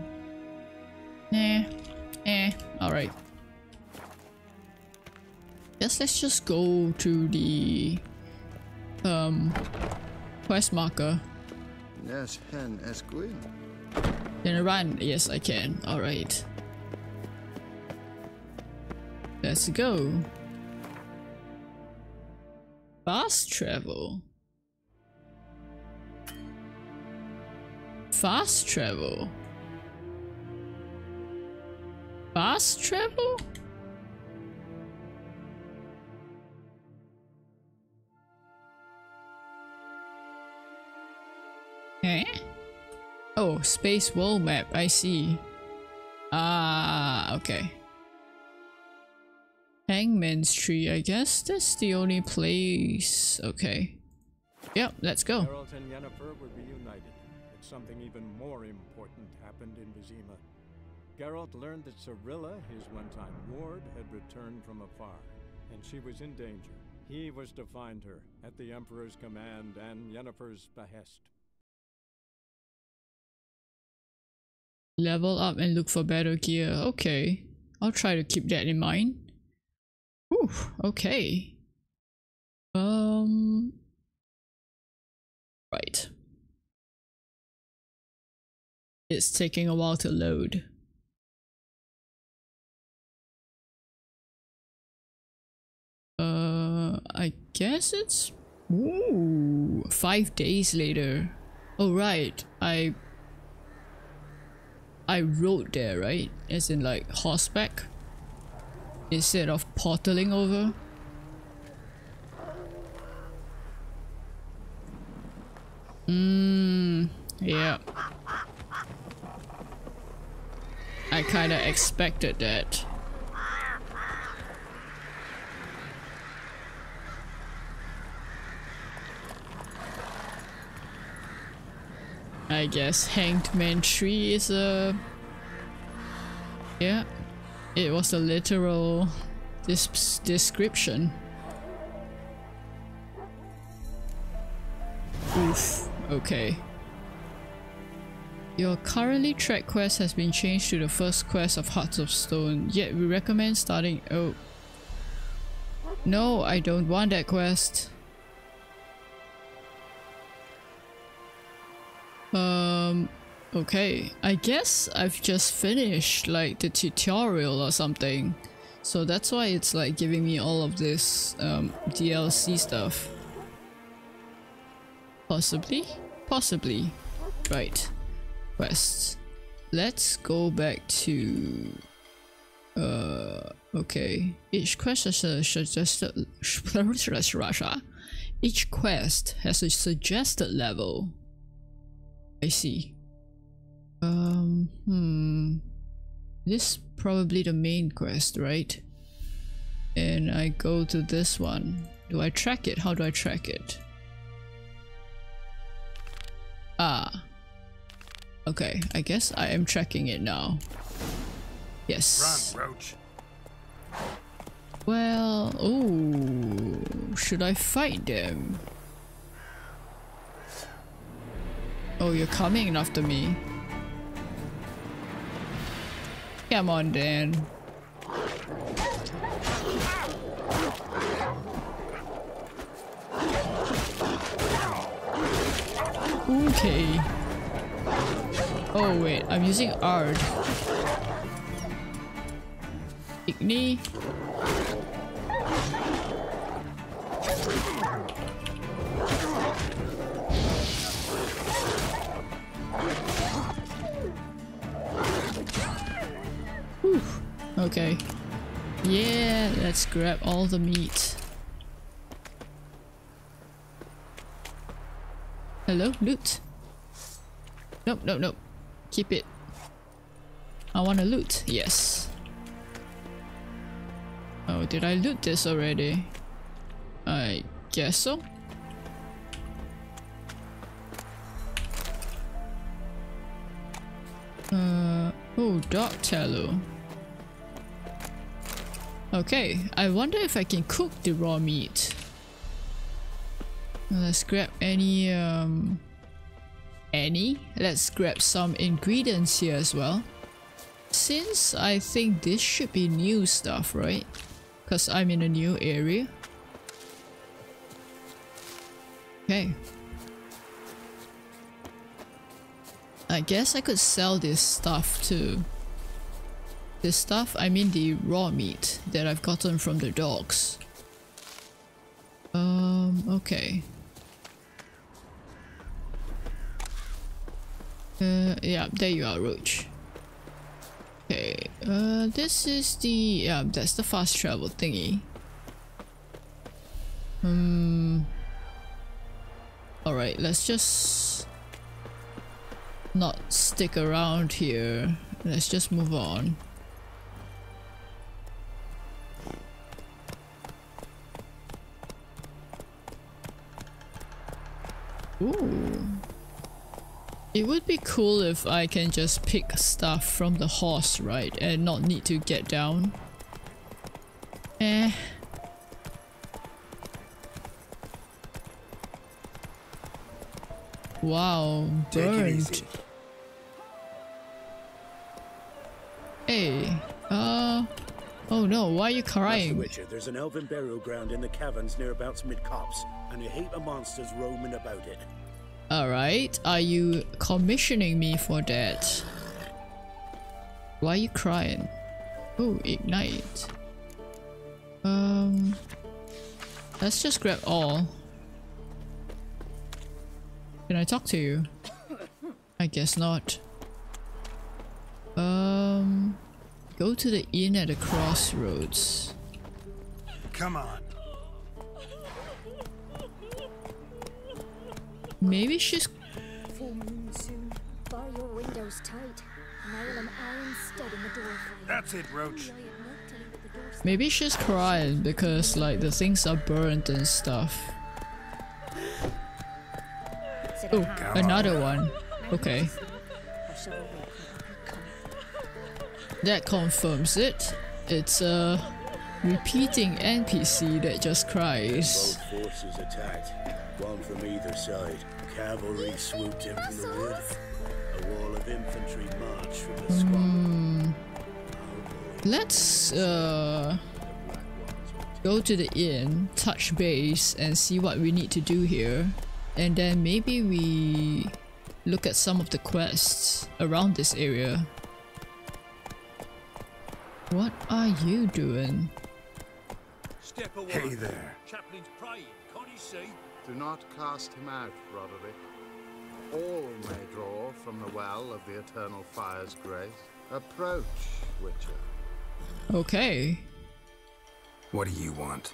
Speaker 1: Nah. Eh. Alright. Yes, let's just go to the um quest marker.
Speaker 9: Yes, hen esquil.
Speaker 1: Then run. Yes, I can. Alright. Let's go. Fast travel. Fast travel. Fast travel? Oh, space world map, I see. Ah, okay. Hangman's Tree, I guess that's the only place. Okay. Yep, let's go.
Speaker 18: Geralt and Yennefer were reunited, but something even more important happened in Vizima. Geralt learned that Cirilla, his one-time ward, had returned from afar, and she was in danger. He was to find her, at the Emperor's command and Yennefer's behest.
Speaker 1: Level up and look for better gear. Okay. I'll try to keep that in mind. Whew, okay. Um... Right. It's taking a while to load. Uh, I guess it's... Ooh, five days later. Oh right, I... I rode there, right? As in like horseback? Instead of portaling over? Mmm, yeah. I kinda expected that. I guess Hanged Man Tree is a... Yeah, it was a literal description. Oof, okay. Your currently track quest has been changed to the first quest of Hearts of Stone, yet we recommend starting- oh. No, I don't want that quest. Um, okay. I guess I've just finished like the tutorial or something. So that's why it's like giving me all of this um, DLC stuff. Possibly? Possibly. Right. Quests. Let's go back to... Uh, okay. Each quest has a suggested... Each quest has a suggested level. I see. Um, hmm. This probably the main quest, right? And I go to this one. Do I track it? How do I track it? Ah. Okay, I guess I am tracking it now. Yes.
Speaker 3: Run, Roach.
Speaker 1: Well, oh, should I fight them? Oh, you're coming after me. Come on, Dan. Okay. Oh wait, I'm using Aard. Igni. Whew. Okay. Yeah, let's grab all the meat. Hello? Loot? Nope, nope, nope. Keep it. I wanna loot. Yes. Oh, did I loot this already? I guess so. Uh, oh, dog tallow. Okay, I wonder if I can cook the raw meat. Let's grab any, um... Any? Let's grab some ingredients here as well. Since I think this should be new stuff, right? Because I'm in a new area. Okay. I guess I could sell this stuff too. This stuff, I mean the raw meat that I've gotten from the dogs. Um, okay. Uh, yeah, there you are, Roach. Okay, Uh, this is the yeah, that's the fast travel thingy. Hmm. All right, let's just not stick around here. Let's just move on. Ooh. It would be cool if I can just pick stuff from the horse, right? And not need to get down. Wow,
Speaker 3: Take it
Speaker 1: burnt.
Speaker 3: easy.
Speaker 1: Hey, uh... Oh no, why are you crying?
Speaker 14: Witcher, there's an elven burial ground in the caverns nearabouts mid-copse, and a heap of monsters roaming about it.
Speaker 1: Alright, are you commissioning me for that? Why are you crying? Oh, ignite. Um... Let's just grab all. Can I talk to you? I guess not. Um... Go to the inn at the crossroads.
Speaker 3: Come on.
Speaker 1: Maybe she's
Speaker 19: Full moon soon. Bar your windows tight. Nail an iron stud in the door.
Speaker 3: That's it, Roach.
Speaker 1: Maybe she's crying because like the things are burnt and stuff.
Speaker 19: Sit
Speaker 1: Oh,
Speaker 19: down.
Speaker 1: another one. Okay.
Speaker 19: I shall awake when I
Speaker 1: That confirms it. It's a repeating NPC that just cries.
Speaker 14: Both forces attacked, one from either side. Cavalry swooped in from the wood. A wall of infantry marched from the squad.
Speaker 1: Hmm. Let's uh go to the inn, touch base, and see what we need to do here. And then maybe we look at some of the quests around this area. What are you doing?
Speaker 9: Step away.
Speaker 3: Hey there.
Speaker 9: Chaplain's praying, can't you see?
Speaker 20: Do not cast him out, Roderick. All may draw from the well of the Eternal Fire's grace. Approach, Witcher.
Speaker 1: Okay.
Speaker 3: What do you want?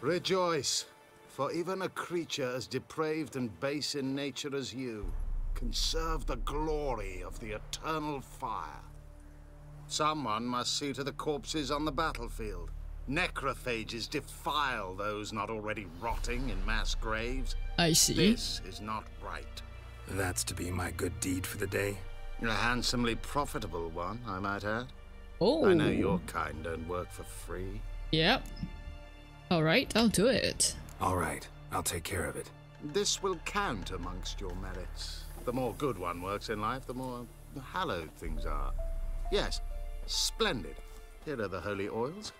Speaker 20: Rejoice, for even a creature as depraved and base in nature as you can serve the glory of the Eternal Fire. Someone must see to the corpses on the battlefield. Necrophages defile those not already rotting in mass graves.
Speaker 1: I see.
Speaker 20: This is not right.
Speaker 3: That's to be my good deed for the day?
Speaker 20: A handsomely profitable one, I might add.
Speaker 1: Oh.
Speaker 20: I know oh. your kind don't work for free.
Speaker 1: Yep. Alright, I'll do it.
Speaker 3: All right, I'll take care of it.
Speaker 20: This will count amongst your merits. The more good one works in life, the more hallowed things are. Yes, splendid. Here are the holy oils.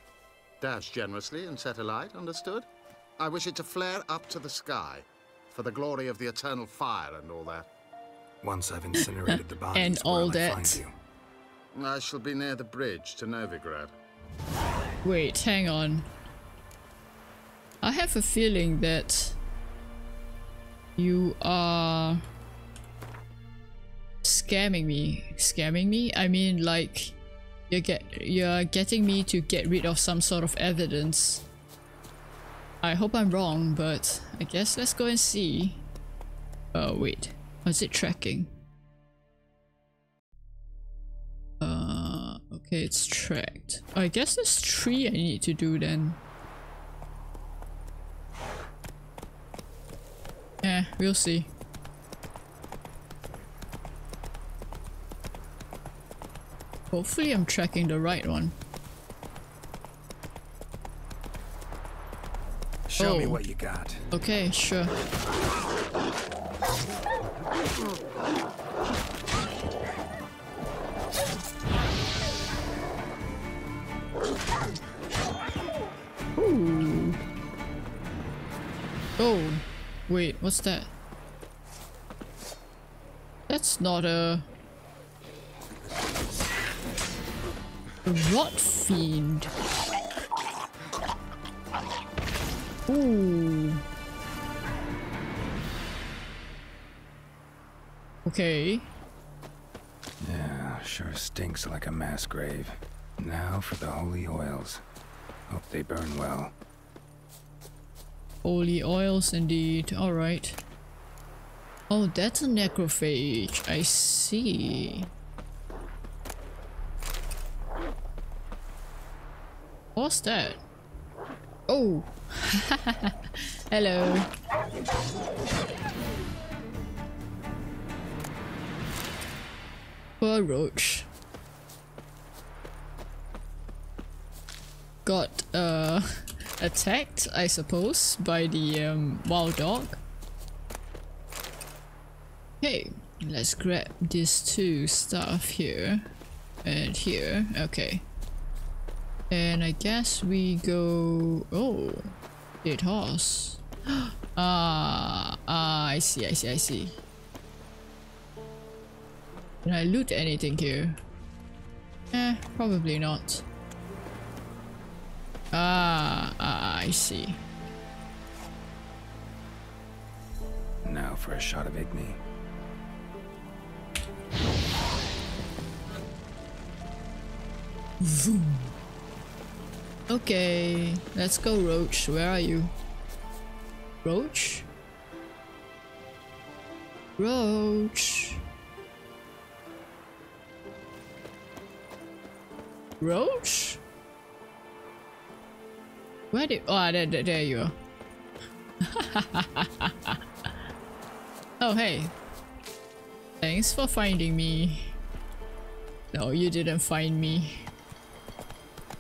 Speaker 20: Dash generously and set alight, understood? I wish it to flare up to the sky, for the glory of the eternal fire and all that.
Speaker 3: Once I've incinerated the bodies,
Speaker 1: And
Speaker 3: where
Speaker 1: all
Speaker 3: will I
Speaker 1: that.
Speaker 3: find you?
Speaker 20: I shall be near the bridge to Novigrad.
Speaker 1: Wait, hang on. I have a feeling that you are scamming me. Scamming me? I mean like you're get you're getting me to get rid of some sort of evidence. I hope I'm wrong, but I guess let's go and see. Oh wait, was it tracking? Uh, okay, it's tracked. I guess there's three I need to do then. Eh, we'll see. Hopefully I'm tracking the right one.
Speaker 3: Show me
Speaker 1: Oh.
Speaker 3: what you got.
Speaker 1: Okay, sure. Ooh. Oh, wait, what's that? That's not a... rot fiend. Ooh. Okay.
Speaker 3: Yeah, sure stinks like a mass grave. Now for the holy oils. Hope they burn well.
Speaker 1: Holy oils indeed. Alright. Oh, that's a necrophage. I see. What's that? Oh! Hello. Poor roach. Got uh attacked, I suppose, by the um, wild dog. Okay, let's grab these two stuff here and here. Okay. And I guess we go... Oh, dead horse. ah, ah, I see, I see, I see. Can I loot anything here? Eh, probably not. Ah, ah, I see.
Speaker 3: Now for a shot of Igni.
Speaker 1: Vroom. Okay, let's go Roach. Where are you? Roach? Roach? Roach? Where did- oh there, there, there you are. oh hey. Thanks for finding me. No, you didn't find me.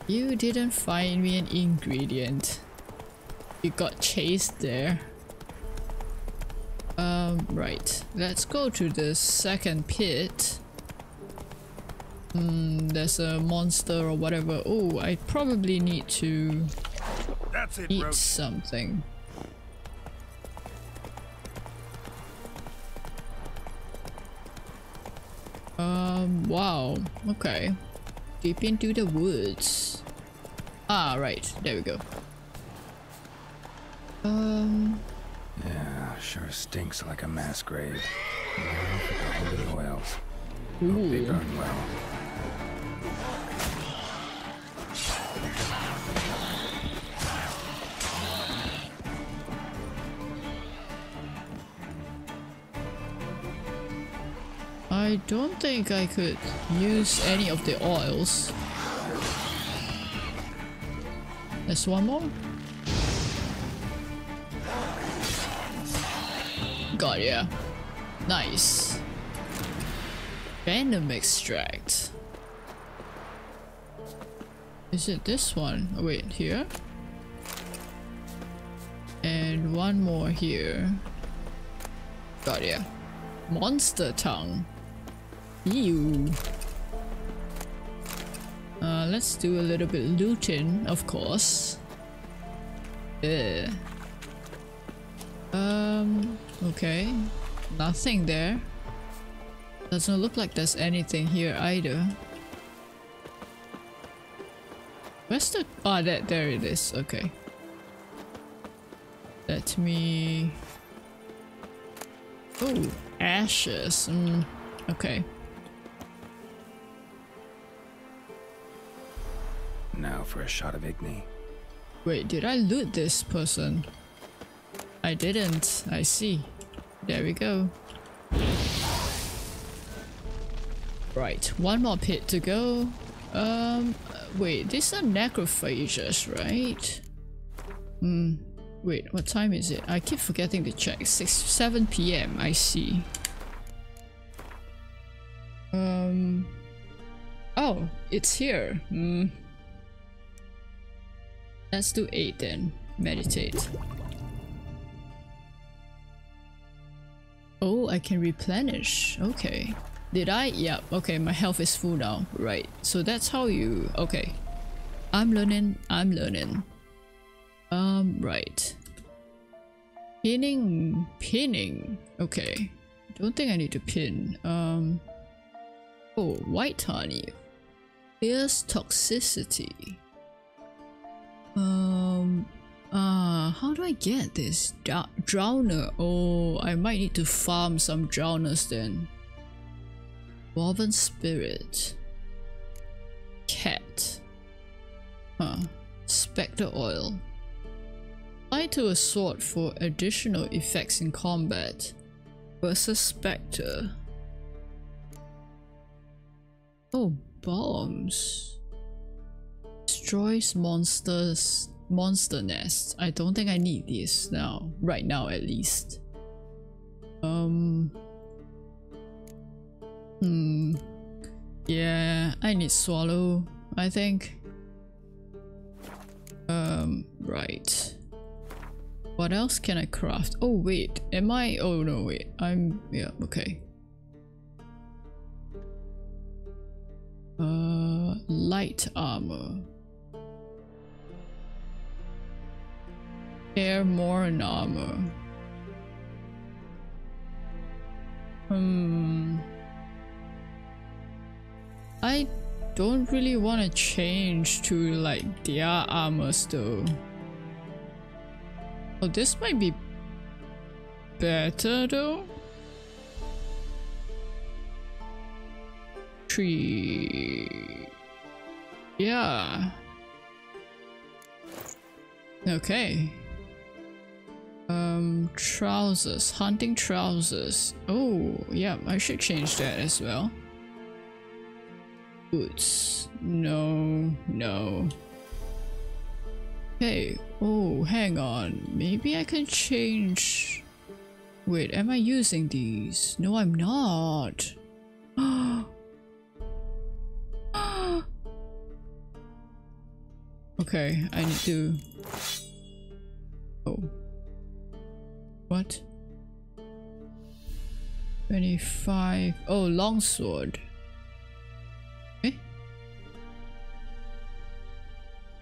Speaker 1: You didn't find me an ingredient. You got chased there. Um, right. Let's go to the second pit. Hmm, there's a monster or whatever. Oh, I probably need to
Speaker 5: That's it,
Speaker 1: eat
Speaker 5: Roach.
Speaker 1: something. Um, wow. Okay. Deep into the woods. Ah, right. There we go. Um,
Speaker 3: Yeah, sure stinks like a mass grave. Now for the holy oils. Hope they burn well.
Speaker 1: I don't think I could use any of the oils. There's one more. Got ya. Nice. Venom extract. Is it this one? Oh wait, here? And one more here. Got ya. Monster tongue. Ew. Uh, let's do a little bit looting, of course. Ugh. Um, okay. Nothing there. Doesn't look like there's anything here either. Where's the... Ah, that, there it is. Okay. Let me... Oh, ashes. Mm, okay.
Speaker 3: Now for a shot of Igni.
Speaker 1: Wait, did I loot this person? I didn't. I see. There we go. Right, one more pit to go. Um, wait, these are necrophages, right? Hmm. Wait, what time is it? I keep forgetting to check. 6 7 p.m. I see. Um. Oh, it's here. Hmm. Let's do 8 then. Meditate. Oh, I can replenish. Okay. Did I? Yeah, okay, my health is full now. Right. So that's how you... Okay. I'm learning. I'm learning. Um, right. Pinning. Pinning. Okay. Don't think I need to pin. Um. Oh, white honey. Fierce toxicity. Um. Uh, how do I get this? Dra- drowner. Oh, I might need to farm some drowners then. Woven spirit. Cat. Huh. Spectre oil. Apply to a sword for additional effects in combat. Versus Spectre. Oh, bombs. Destroys monsters monster nests. I don't think I need this now. Right now at least. Um Hmm. Yeah, I need swallow, I think. Um, right. What else can I craft? Oh wait, am I? Oh no, wait. I'm, yeah, okay. Uh, light armor. Airborne armor. Hmm. I don't really want to change to like their armors though. Oh, this might be better though. Tree. Yeah. Okay. Um, trousers. Hunting trousers. Oh, yeah, I should change that as well. Boots. No, no. Hey, oh, hang on. Maybe I can change... Wait, am I using these? No, I'm not. okay, I need to... Oh. What? 25... Oh, longsword. Eh?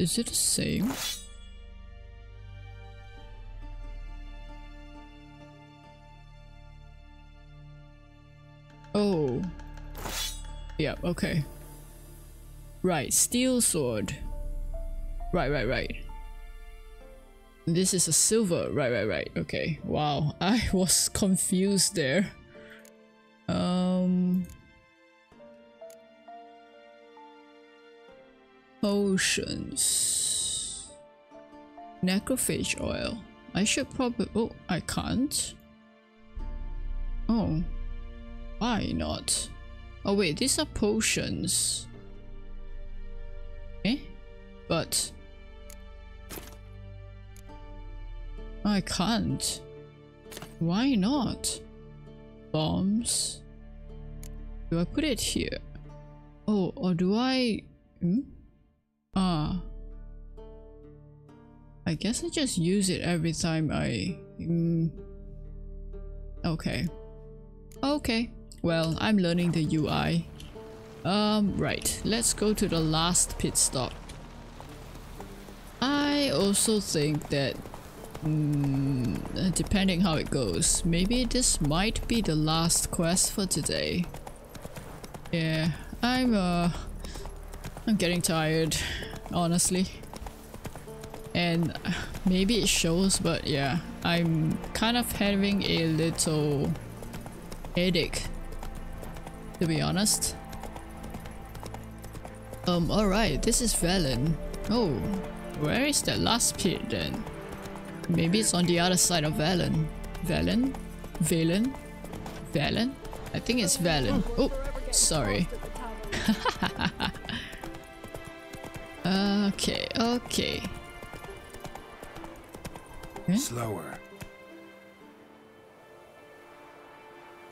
Speaker 1: Is it the same? Oh. Yeah, okay. Right, steel sword. Right, right, right. This is a silver. Right, right, right. Okay. Wow. I was confused there. Um... Potions. Necrophage oil. I should probably... Oh, I can't. Oh. Why not? Oh wait, these are potions. Eh? But... I can't. Why not? Bombs? Do I put it here? Oh, or do I... Hmm? Ah. I guess I just use it every time I... Mm. Okay. Okay. Well, I'm learning the UI. Um, right. Let's go to the last pit stop. I also think that mm, depending how it goes, maybe this might be the last quest for today. Yeah, I'm uh I'm getting tired, honestly. And maybe it shows, but yeah, I'm kind of having a little headache, to be honest. Um, alright, this is Velen. Oh, where is that last pit then? Maybe it's on the other side of Velen. Velen? Valen? Valen? I think it's Valen. Oh, sorry. okay, okay.
Speaker 3: Slower.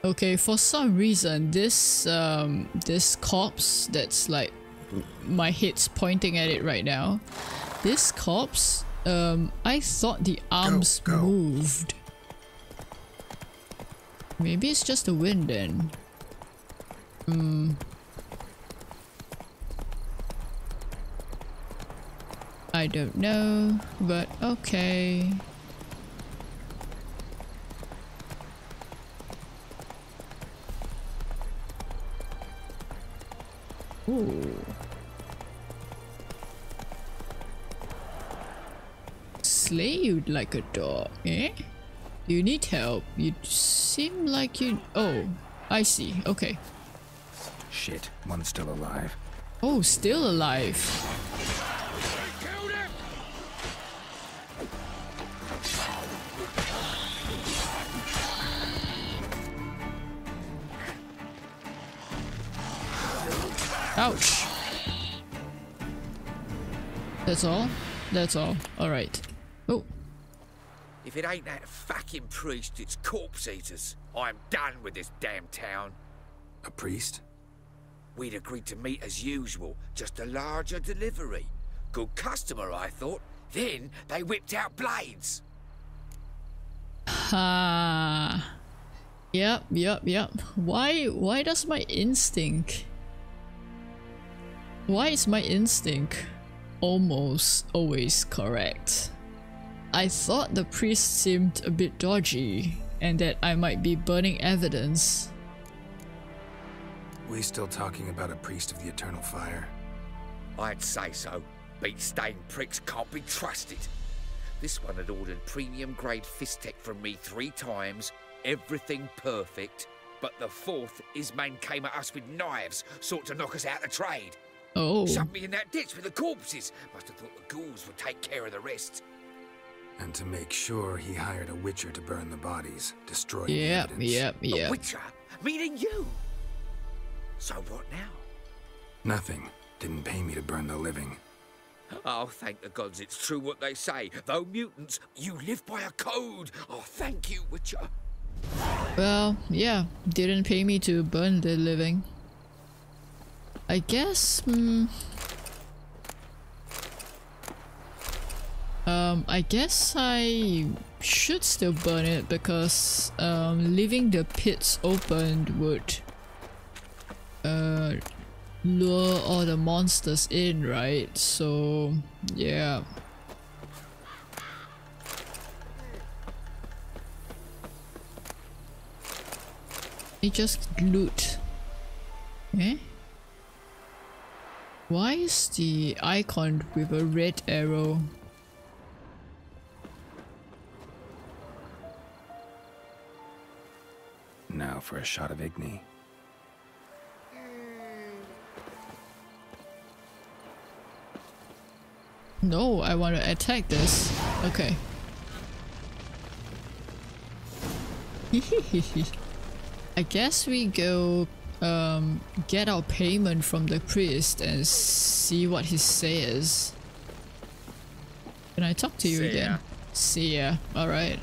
Speaker 1: Okay, for some reason, this um, this corpse that's like my head's pointing at it right now. This corpse, um, I thought the arms go, go. moved. Maybe it's just the wind then. Hmm. I don't know, but okay. Ooh. Slay you like a dog, eh? You need help. You seem like you... Oh, I see. Okay.
Speaker 3: Shit, one's still alive.
Speaker 1: Oh, still alive. Ouch. That's all? That's all. Alright. Oh.
Speaker 21: If it ain't that fucking priest, it's corpse eaters. I'm done with this damn town.
Speaker 3: A priest?
Speaker 21: We'd agreed to meet as usual, just a larger delivery. Good customer, I thought. Then they whipped out blades.
Speaker 1: Ha. Yep, yep, yep. Why why does my instinct why is my instinct almost always correct? I thought the priest seemed a bit dodgy and that I might be burning evidence.
Speaker 3: We still talking about a priest of the eternal fire?
Speaker 21: I'd say so. Beat-stained pricks can't be trusted. This one had ordered premium grade fisstech from me three times, everything perfect. But the fourth, his man came at us with knives, sought to knock us out of trade.
Speaker 1: Oh.
Speaker 21: Shoved me in that ditch with the corpses. Must have thought the ghouls would take care of the rest.
Speaker 3: And to make sure, he hired a witcher to burn the bodies, destroy the
Speaker 1: Yep,
Speaker 3: evidence.
Speaker 1: yep,
Speaker 21: A
Speaker 1: yep.
Speaker 21: witcher? Meaning you? So what now?
Speaker 3: Nothing. Didn't pay me to burn the living.
Speaker 21: Oh, thank the gods it's true what they say. Though mutants, you live by a code. Oh, thank you, Witcher.
Speaker 1: Well, yeah, didn't pay me to burn the living. I guess, hmm. Um, I guess I should still burn it because um, leaving the pits open would uh, lure all the monsters in, right? So, yeah. They just loot. Eh? Why is the icon with a red arrow?
Speaker 3: Now for a shot of Igni.
Speaker 1: No, I want to attack this. Okay. I guess we go um, get our payment from the priest and see what he says. Can I talk to you
Speaker 21: See ya.
Speaker 1: again? See ya. Alright.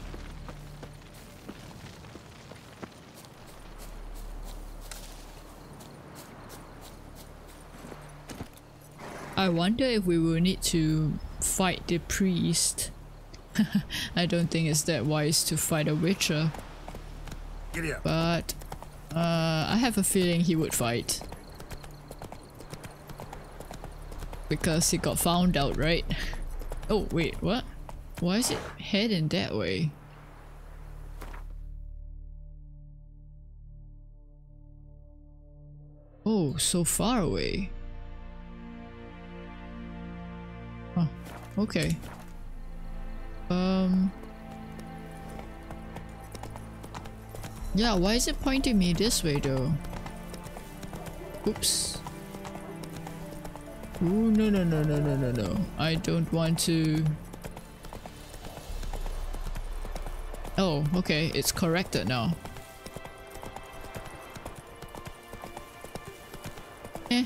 Speaker 1: I wonder if we will need to fight the priest. I don't think it's that wise to fight a witcher. But uh, I have a feeling he would fight. Because he got found out, right? Oh, wait, what? Why is it heading that way? Oh, so far away. Okay. Um... Yeah, why is it pointing me this way though? Oops. Ooh, no, no, no, no, no, no, no. I don't want to... Oh, okay, it's corrected now. Eh,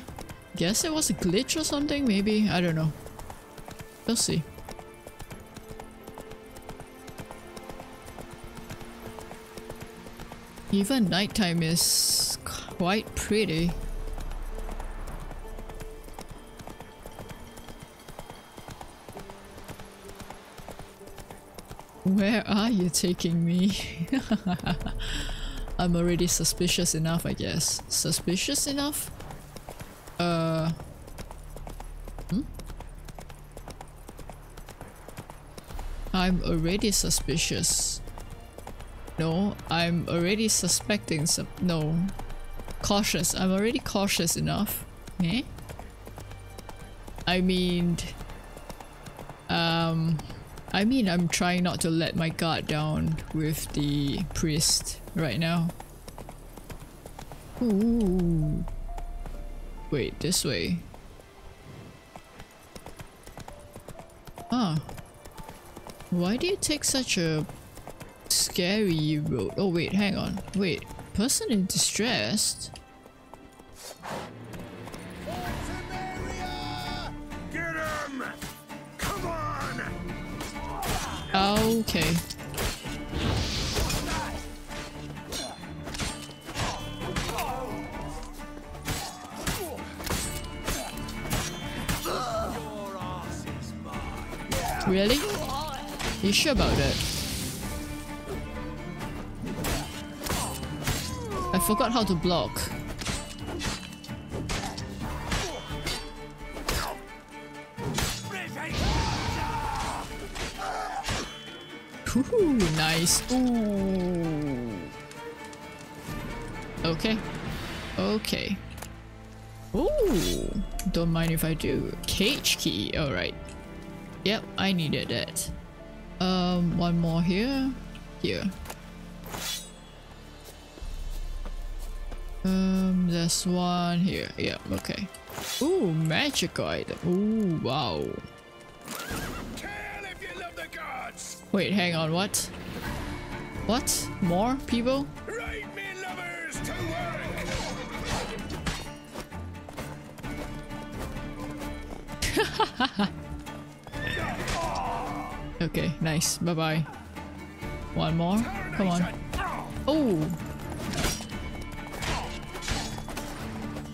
Speaker 1: guess it was a glitch or something, maybe? I don't know. We'll see. Even nighttime is quite pretty. Where are you taking me? I'm already suspicious enough, I guess. Suspicious enough? Uh... Hmm? I'm already suspicious. No, I'm already suspecting some- no. Cautious. I'm already cautious enough. Eh? I mean... Um... I mean I'm trying not to let my guard down with the priest right now. Ooh. Wait, this way. Ah. Why do you take such a scary road? Oh wait, hang on. Wait, person in distress? Okay. Really? You sure about that? I forgot how to block. Ooh, nice. Ooh. Okay. Okay. Ooh. Don't mind if I do. Cage key. Alright. Yep, I needed that. Um, one more here. Here. Um, there's one here. Yeah, okay. Ooh, magic item. Ooh, wow. Wait, hang on, what? What? More people? okay, nice. Bye bye. One more? Come on. Oh!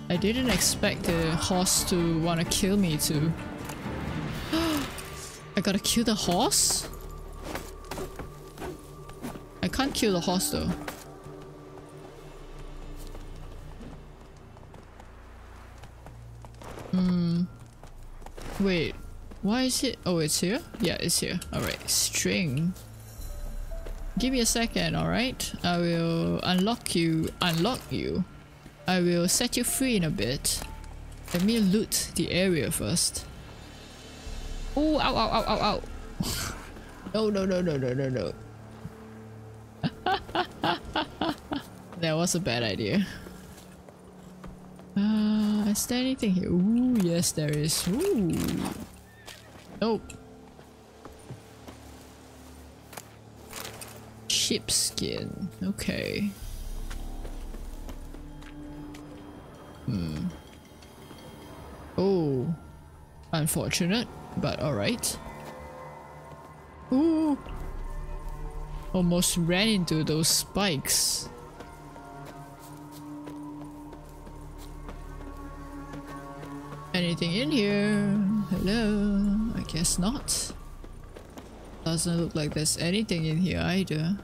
Speaker 1: I didn't expect the horse to want to kill me too. I gotta kill the horse? I can't kill the horse though. Hmm. Wait. Why is it? Oh, it's here? Yeah, it's here. Alright. String. Give me a second, alright? I will unlock you. Unlock you. I will set you free in a bit. Let me loot the area first. Oh, ow, ow, ow, ow, ow. no, no, no, no, no, no, no. that was a bad idea. Uh, is there anything here? Ooh, yes, there is. Ooh. Nope. skin Okay. Hmm. Oh. Unfortunate, but alright. Ooh. Almost ran into those spikes. Anything in here? Hello? I guess not. Doesn't look like there's anything in here either.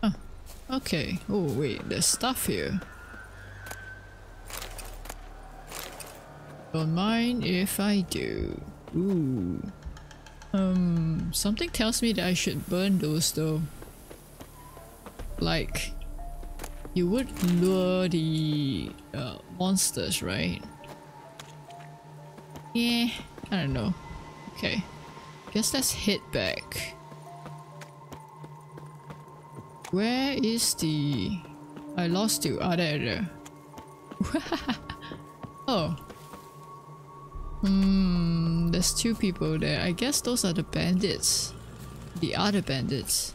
Speaker 1: Huh. Okay. Oh wait, there's stuff here. Don't mind if I do. Ooh. Um, something tells me that I should burn those though. Like, you would lure the uh, monsters, right? Yeah, I don't know. Okay. Guess let's head back. Where is the... I lost you. Ah, there, there. oh. Hmm, there's two people there. I guess those are the bandits. The other bandits.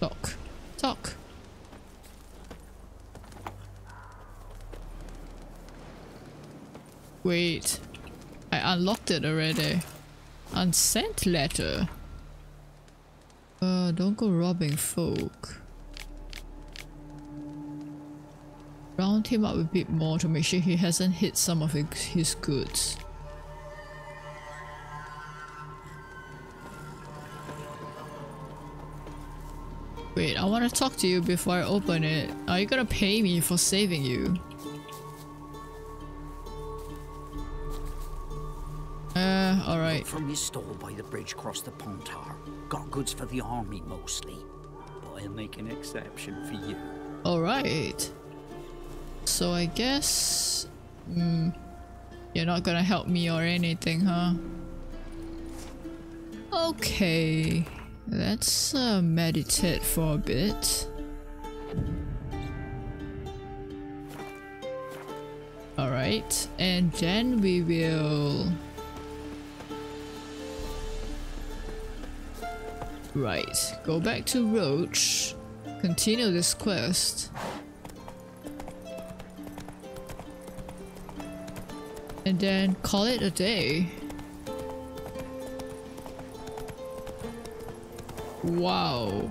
Speaker 1: Talk. Talk. Wait. I unlocked it already. Unsent letter. Uh, don't go robbing folk. Round him up a bit more to make sure he hasn't hit some of his goods. Wait, I want to talk to you before I open it. Are you gonna pay me for saving you? Uh, alright.
Speaker 22: From his stall by the bridge across the Pontar. Got goods for the army mostly. But I'll make an exception for you.
Speaker 1: Alright. So I guess... Hmm. You're not gonna help me or anything, huh? Okay. Let's uh, meditate for a bit. Alright, and then we will... Right, go back to Roach, continue this quest. And then call it a day. Wow.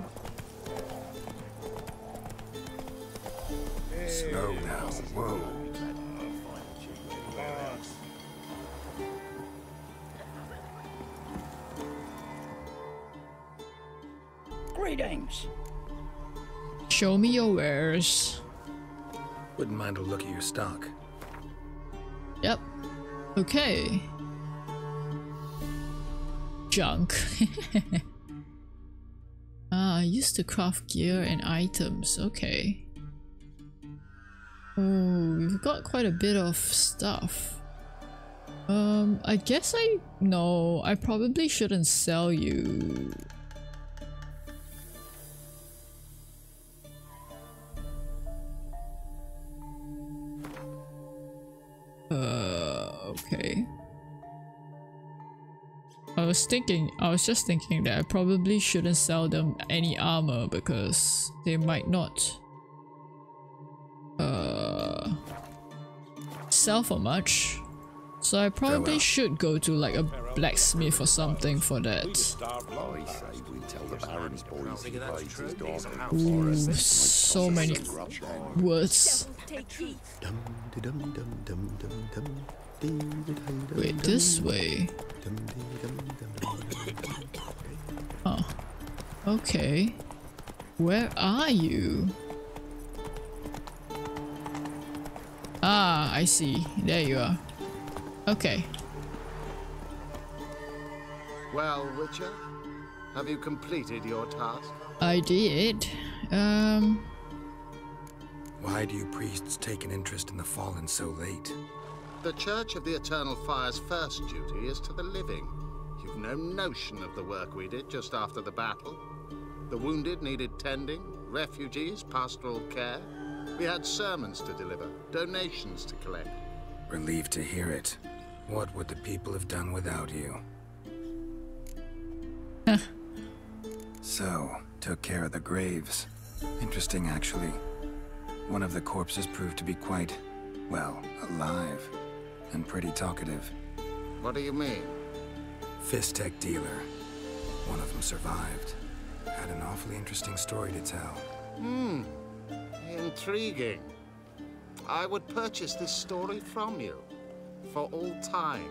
Speaker 3: Slow now. Whoa.
Speaker 22: Greetings.
Speaker 1: Show me your wares.
Speaker 3: Wouldn't mind a look at your stock.
Speaker 1: Yep. Okay. Junk. ah, I used to craft gear and items. Okay. Oh, we've got quite a bit of stuff. Um, I guess I... No, I probably shouldn't sell you. Uh, okay. I was thinking, I was just thinking that I probably shouldn't sell them any armor because they might not uh, sell for much. So I probably should go to like a blacksmith or something for that. Ooh, so many words. Wait, this way. Oh. Okay. Where are you? Ah, I see. There you are. Okay.
Speaker 20: Well, Witcher, have you completed your task?
Speaker 1: I did. Um.
Speaker 3: Why do you priests take an interest in the fallen so late?
Speaker 20: The Church of the Eternal Fire's first duty is to the living. You've no notion of the work we did just after the battle. The wounded needed tending, refugees, pastoral care. We had sermons to deliver, donations to collect.
Speaker 3: Relieved to hear it. What would the people have done without you? so, took care of the graves. Interesting, actually. One of the corpses proved to be quite, well, alive. And pretty talkative.
Speaker 20: What do you mean?
Speaker 3: Fisstech dealer. One of them survived. Had an awfully interesting story to tell.
Speaker 20: Hmm. Intriguing. I would purchase this story from you. For all time.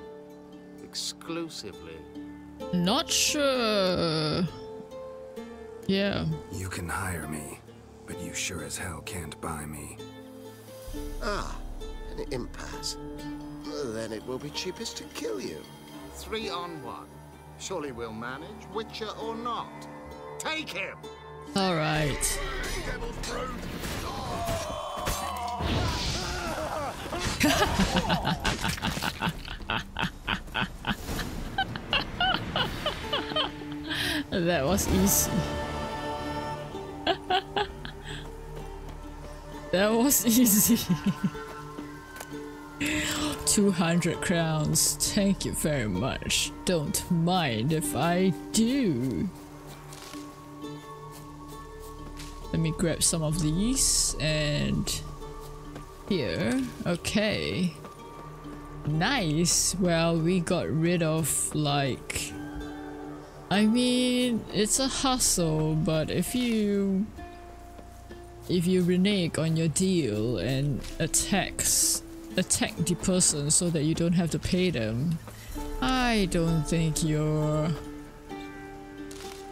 Speaker 20: Exclusively.
Speaker 1: Not sure. Yeah.
Speaker 3: You can hire me, but you sure as hell can't buy me.
Speaker 9: Ah, an impasse. Then it will be cheapest to kill you.
Speaker 20: Three on one. Surely we'll manage, Witcher or not. Take him!
Speaker 1: Alright. that was easy. that was easy. 200 crowns. Thank you very much. Don't mind if I do. Let me grab some of these and here. Okay. Nice. Well, we got rid of like I mean, it's a hustle, but if you if you renege on your deal and attacks attack the person so that you don't have to pay them, I don't think you're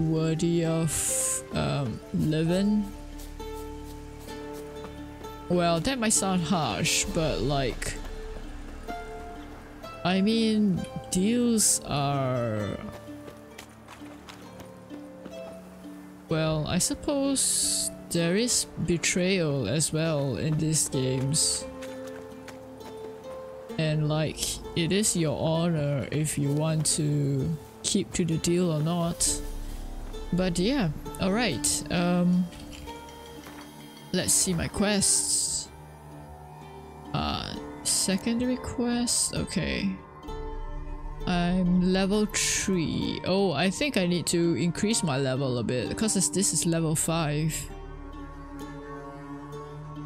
Speaker 1: worthy of um, living. Well, that might sound harsh, but like, I mean, deals are. Well, I suppose there is betrayal as well in these games. And like, it is your honor if you want to keep to the deal or not. But yeah, alright. Um, let's see my quests. Uh, secondary quest? Okay. I'm level 3. Oh, I think I need to increase my level a bit because this is level 5.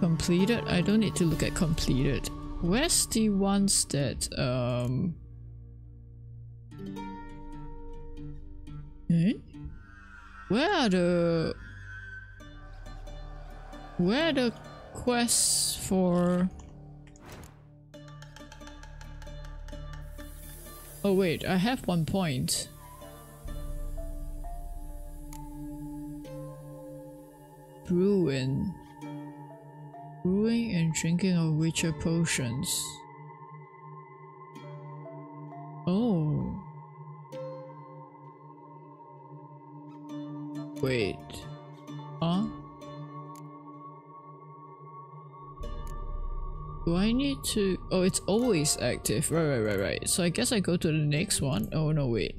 Speaker 1: Completed? I don't need to look at completed. Where's the ones that um Hmm? Where are the where the quests for Oh wait, I have one point. Brewing. Brewing and drinking of Witcher potions. Oh. Wait. Huh? Do I need to- oh it's always active, right right right right. So I guess I go to the next one. Oh no wait.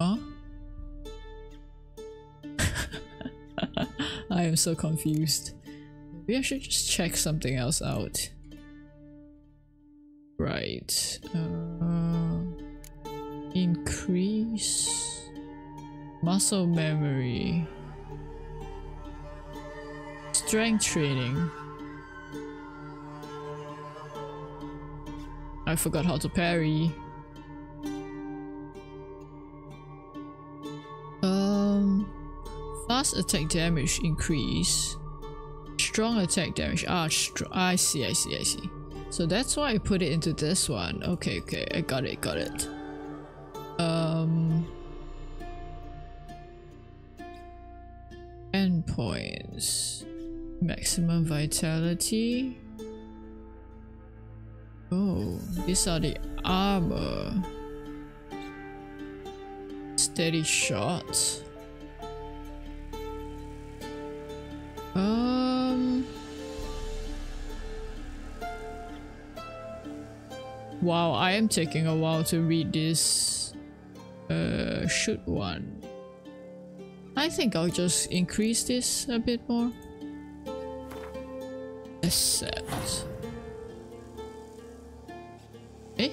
Speaker 1: Huh? I am so confused. Maybe I should just check something else out. Right. Uh, increase muscle memory. Strength training. I forgot how to parry. Um, fast attack damage increase. Strong attack damage. Ah, I see, I see, I see. So that's why I put it into this one. Okay, okay, I got it, got it. Maximum vitality. Oh, these are the armor. Steady shot. Um. Wow, I am taking a while to read this. Uh, shoot one. I think I'll just increase this a bit more. Accept. Eh?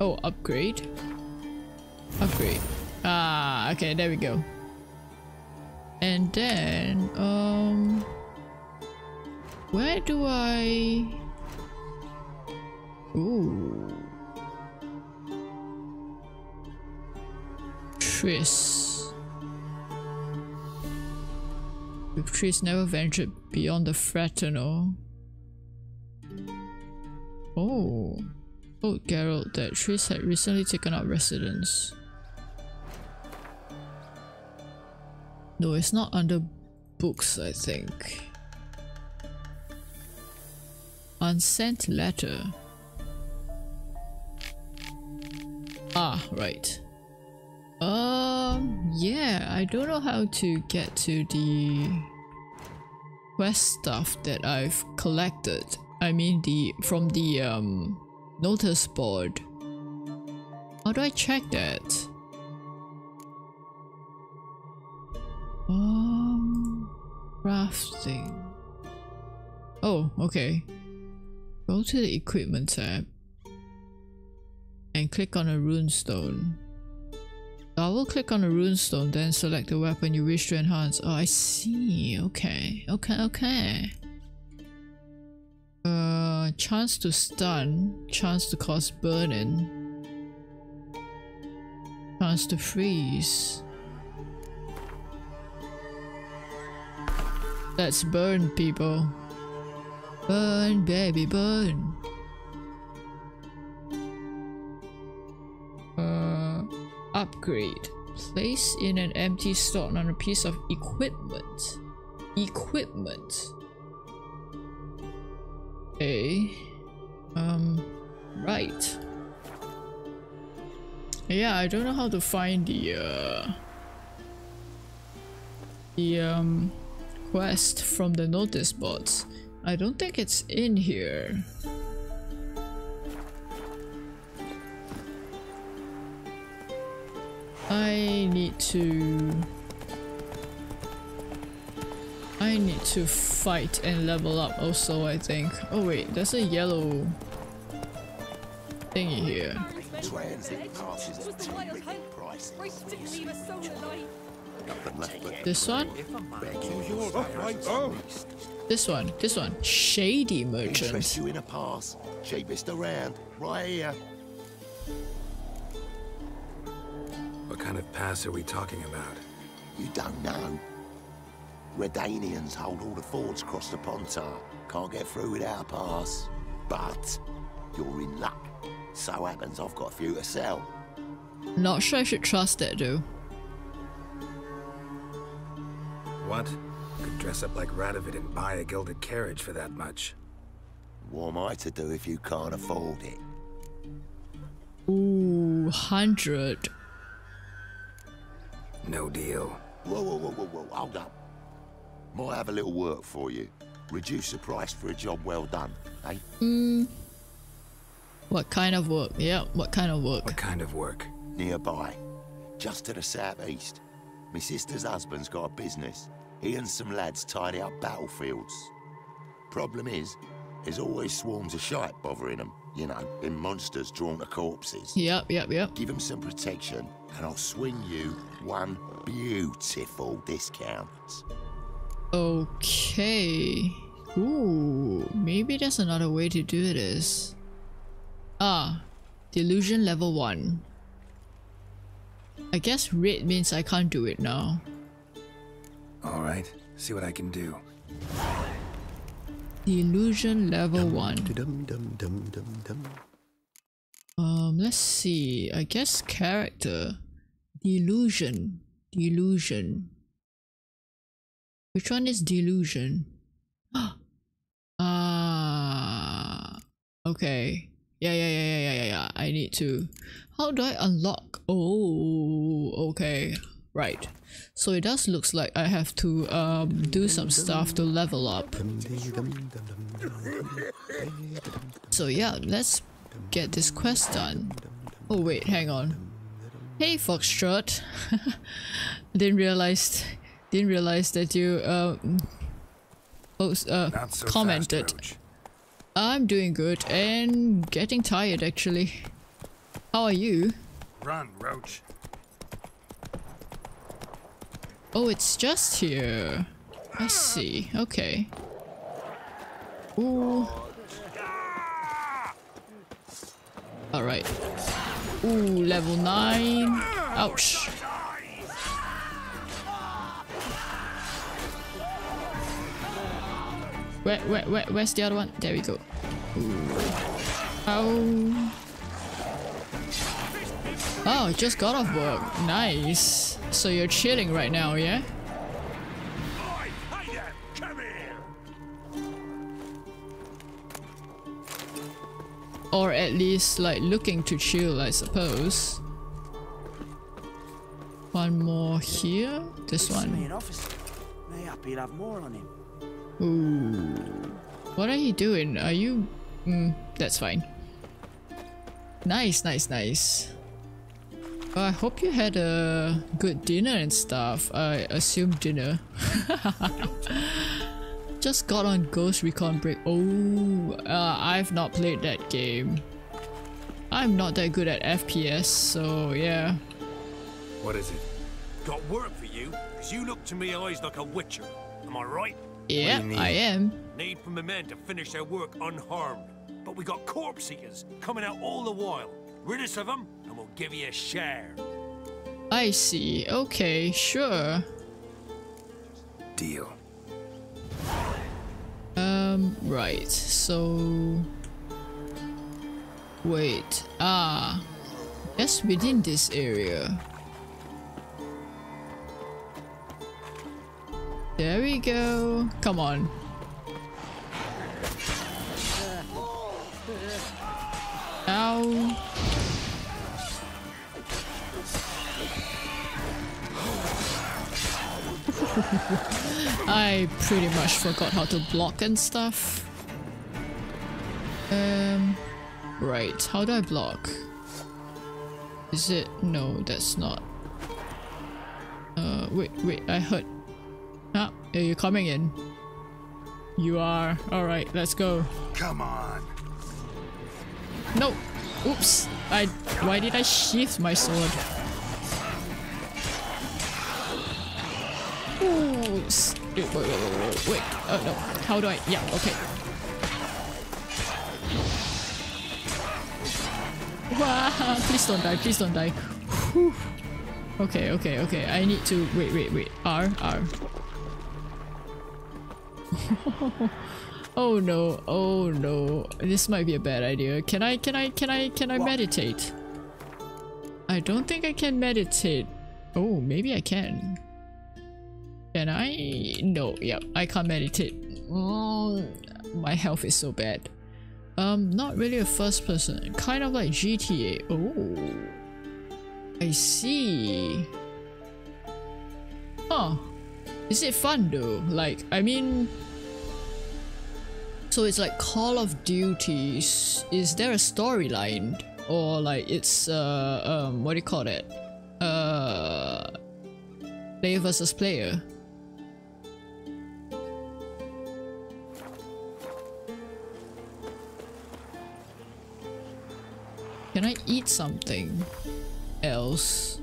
Speaker 1: Oh, upgrade. Upgrade. Ah, okay, there we go. And then, um... Where do I... Ooh. Triss. With trees never ventured beyond the Fraternal. Oh. Told Geralt that Triss had recently taken up residence. No, it's not under books, I think. Unsent letter. Ah, right. Um, yeah, I don't know how to get to the quest stuff that I've collected. I mean the from the um notice board. How do I check that? Um, crafting. Oh, okay. Go to the equipment tab and click on a runestone. Double click on a runestone, then select the weapon you wish to enhance. Oh, I see. Okay, okay, okay. Uh, chance to stun, chance to cause burning, chance to freeze. Let's burn, people. Burn, baby, burn. Uh, upgrade. Place in an empty slot on a piece of equipment. Equipment. Okay. Um, right. Yeah, I don't know how to find the, uh, the, um, quest from the notice boards. I don't think it's in here. I need to I need to fight and level up also, I think. Oh wait, there's a yellow thingy here. This one? This one, this one. Shady
Speaker 23: Interest
Speaker 1: merchant.
Speaker 23: you in a pass. Cheapest around. Right here.
Speaker 3: What kind of pass are we talking about?
Speaker 23: You don't know. Redanians hold all the fords across the Pontar. Can't get through without a pass. But you're in luck. So happens I've got a few to sell.
Speaker 1: Not sure I should trust that though.
Speaker 3: What? Could dress up like Radovid and buy a gilded carriage for that much.
Speaker 23: What am I to do if you can't afford it?
Speaker 1: Ooh, hundred.
Speaker 3: No deal.
Speaker 23: Whoa, whoa, whoa, whoa, whoa, hold up. Might have a little work for you. Reduce the price for a job well done, eh?
Speaker 1: Hmm. What kind of work? Yeah, what kind of work?
Speaker 3: What kind of work?
Speaker 23: Nearby. Just to the southeast. My sister's husband's got a business. He and some lads tidy up battlefields. Problem is, there's always swarms of shite bothering them. You know, in monsters drawn to corpses.
Speaker 1: Yep, yep, yep.
Speaker 23: Give them some protection, and I'll swing you one beautiful discount.
Speaker 1: Okay. Ooh, maybe there's another way to do this. Ah, delusion level 1. I guess red means I can't do it now.
Speaker 3: Alright, see what I can do.
Speaker 1: Delusion level 1.
Speaker 17: Dum dum dum dum dum.
Speaker 1: Um, let's see. I guess character. Delusion. Delusion. Which one is delusion? Ah. okay. Yeah, yeah, yeah, yeah, yeah, yeah. I need to. How do I unlock? Oh, okay. Right. So it does looks like I have to um do some stuff to level up. So yeah, let's get this quest done. Oh wait, hang on. Hey Foxtrot. didn't realize didn't realize that you um post, uh
Speaker 3: so
Speaker 1: commented.
Speaker 3: Fast,
Speaker 1: I'm doing good and getting tired actually. How are you?
Speaker 3: Run, Roach.
Speaker 1: Oh, it's just here. I see. Okay. Ooh. Alright. Ooh, level 9. Ouch. Where, where, where, where's the other one? There we go. Ooh. Ow. Oh, just got off work. Nice. So you're chilling right now, yeah? Or at least like looking to chill, I suppose. One more here. This one.
Speaker 6: officer. Mayhap he'll have more on him.
Speaker 1: Ooh. What are you doing? Are you... Mm, that's fine. Nice, nice, nice. Well, I hope you had a good dinner and stuff. I assume dinner. Just got on Ghost Recon Break. Oh, uh, I've not played that game. I'm not that good at FPS, so yeah.
Speaker 3: What is it?
Speaker 5: Got work for you, because you look to me eyes like a witcher. Am I right?
Speaker 1: Yeah, I am.
Speaker 5: Need for my men to finish their work unharmed. But we got corpse eaters coming out all the while. Rid us of them, and we'll give you a share.
Speaker 1: I see. Okay, sure.
Speaker 3: Deal.
Speaker 1: Um, right, so... Wait, ah. Yes, within this area. There we go. Come on. Ow. I pretty much forgot how to block and stuff. Um, right, how do I block? Is it? No, that's not. Uh, wait, wait, I heard. Ah, are you coming in? You are. Alright, let's go.
Speaker 23: Come on.
Speaker 1: No! Oops! I- why did I sheath my sword? Ooh, wait, wait, wait, wait, wait. Oh no. How do I? Yeah, okay. Please don't die, please don't die. Whew. Okay, okay, okay. I need to wait, wait, wait. R, R. oh no, oh no. This might be a bad idea. Can I, can I, can I, can I meditate? I don't think I can meditate. Oh, maybe I can. Can I? No, yeah, I can't meditate. Oh, my health is so bad. Um, not really a first person. Kind of like GTA. Oh. I see. Huh. Is it fun though? Like, I mean... So it's like Call of Duties. Is there a storyline? Or like it's, uh, um, what do you call it? Uh... Player versus player. Can I eat something else?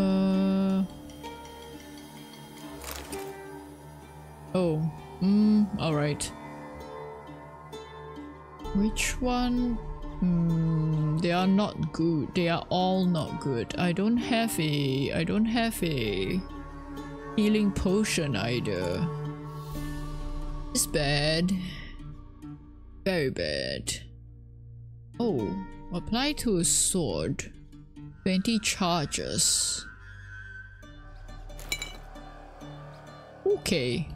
Speaker 1: Uh. Oh. Hmm. Alright. Which one? Hmm. They are not good. They are all not good. I don't have a. I don't have a healing potion either. It's bad. Very bad. Oh. Apply to a sword. 20 charges. Okay.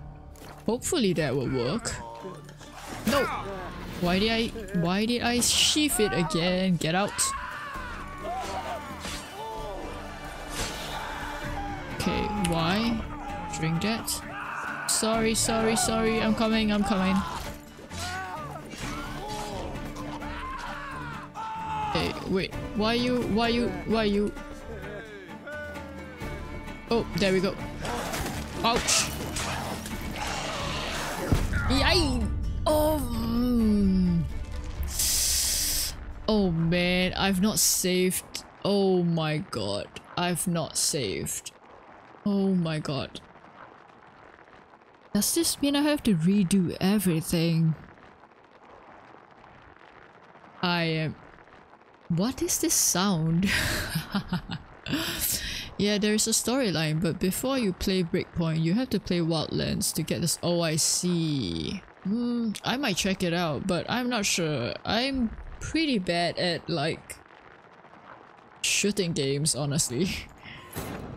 Speaker 1: Hopefully that will work. No! Why did I- why did I sheath it again? Get out. Okay, why? Drink that. Sorry, sorry, sorry. I'm coming, I'm coming. Wait. Why you? Why you? Why you? Oh, there we go. Ouch. Yay! Oh. mm. Oh man, I've not saved. Oh my god, I've not saved. Oh my god. Does this mean I have to redo everything? I am what is this sound? yeah, there is a storyline, but before you play Breakpoint, you have to play Wildlands to get this. See. Hmm, I might check it out, but I'm not sure. I'm pretty bad at like shooting games, honestly.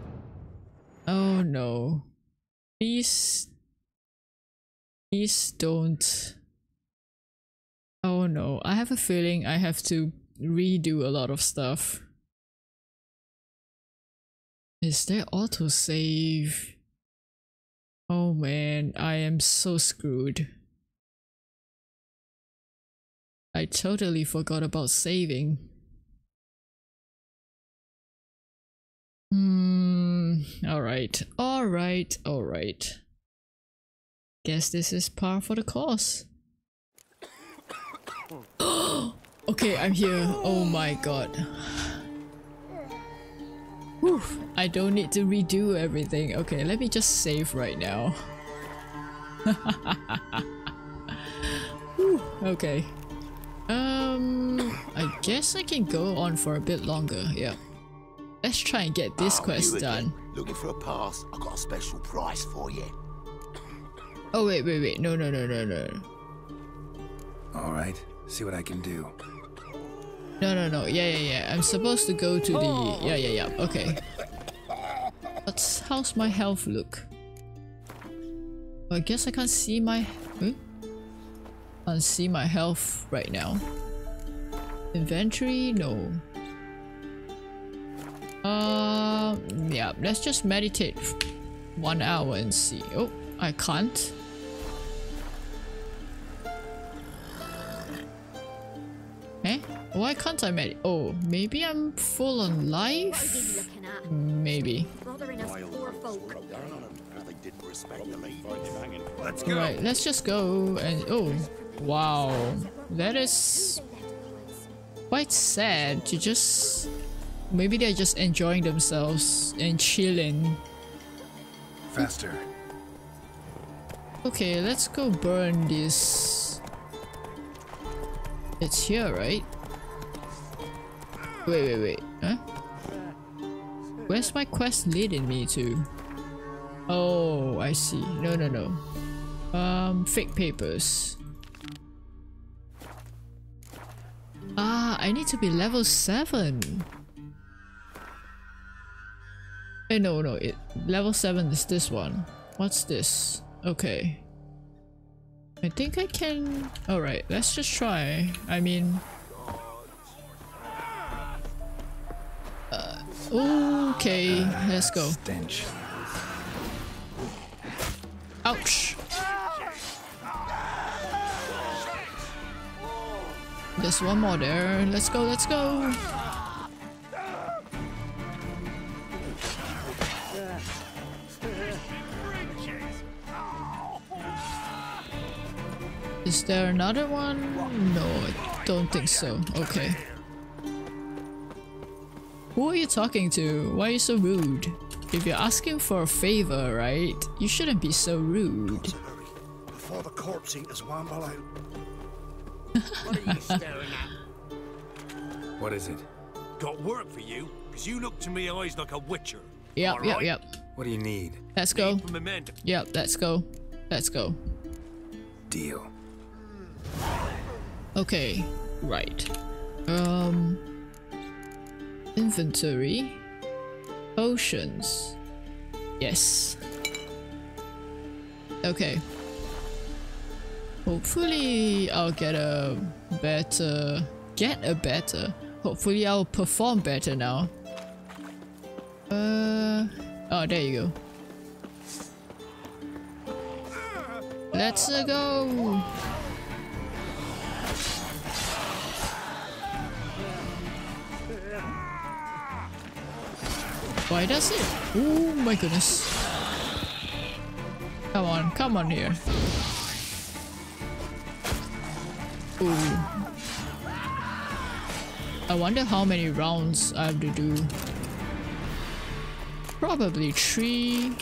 Speaker 1: oh no. Please. Please don't. Oh no, I have a feeling I have to redo a lot of stuff. Is there autosave? Oh man, I am so screwed. I totally forgot about saving. Hmm, alright, alright, alright. Guess this is par for the course. okay, I'm here. Oh my god. Whew, I don't need to redo everything. Okay, let me just save right now. Whew, okay. Um, I guess I can go on for a bit longer, yeah. Let's try and get this
Speaker 23: Oh,
Speaker 1: quest done.
Speaker 23: Looking for a pass? I got a special price for you.
Speaker 1: Oh wait, wait, wait, no, no, no, no, no.
Speaker 3: Alright, see what I can do.
Speaker 1: No, no, no, yeah, yeah, yeah. I'm supposed to go to the... Yeah, yeah, yeah, okay. But how's my health look? I guess I can't see my... Hmm? Can't see my health right now. Inventory? No. Uh, yeah, let's just meditate one hour and see. Oh, I can't. Eh? Why can't I meditate? Oh, maybe I'm full on life? Maybe.
Speaker 19: Bothering us poor folk.
Speaker 23: didn't respect the lady.
Speaker 14: Let's
Speaker 1: Right, let's just go and oh wow. That is quite sad to just maybe they're just enjoying themselves and chilling.
Speaker 3: Faster.
Speaker 1: Okay, let's go burn this. It's here, right? Wait, wait, wait. Huh? Where's my quest leading me to? Oh, I see. No, no, no. Um, fake papers. Ah, I need to be level 7. Hey, no, no, it level 7 is this one. What's this? Okay. I think I can... Alright, let's just try. I mean... Uh, okay, let's go.
Speaker 3: Stench.
Speaker 1: Ouch! There's one more there. Let's go, let's go! Is there another one? No, I don't think so. Okay. Who are you talking to? Why are you so rude? If you're asking for a favor, right? You shouldn't be so rude.
Speaker 9: Before the corpse eaters wamble out.
Speaker 14: What are you staring at?
Speaker 3: What is it?
Speaker 14: Got work for you, because you look to me eyes like a witcher.
Speaker 1: Yep,
Speaker 14: All
Speaker 1: yep, yep.
Speaker 3: What do you need?
Speaker 1: Let's go.
Speaker 14: Memento.
Speaker 1: Yep, let's go. Let's go.
Speaker 3: Deal.
Speaker 1: Okay, right. Um, inventory, potions. Yes. Okay. Hopefully, I'll get a better. Get a better. Hopefully, I'll perform better now. Uh. Oh, there you go. Let's uh, go. Why does it? Oh my goodness. Come on, come on here. Ooh. I wonder how many rounds I have to do. Probably three.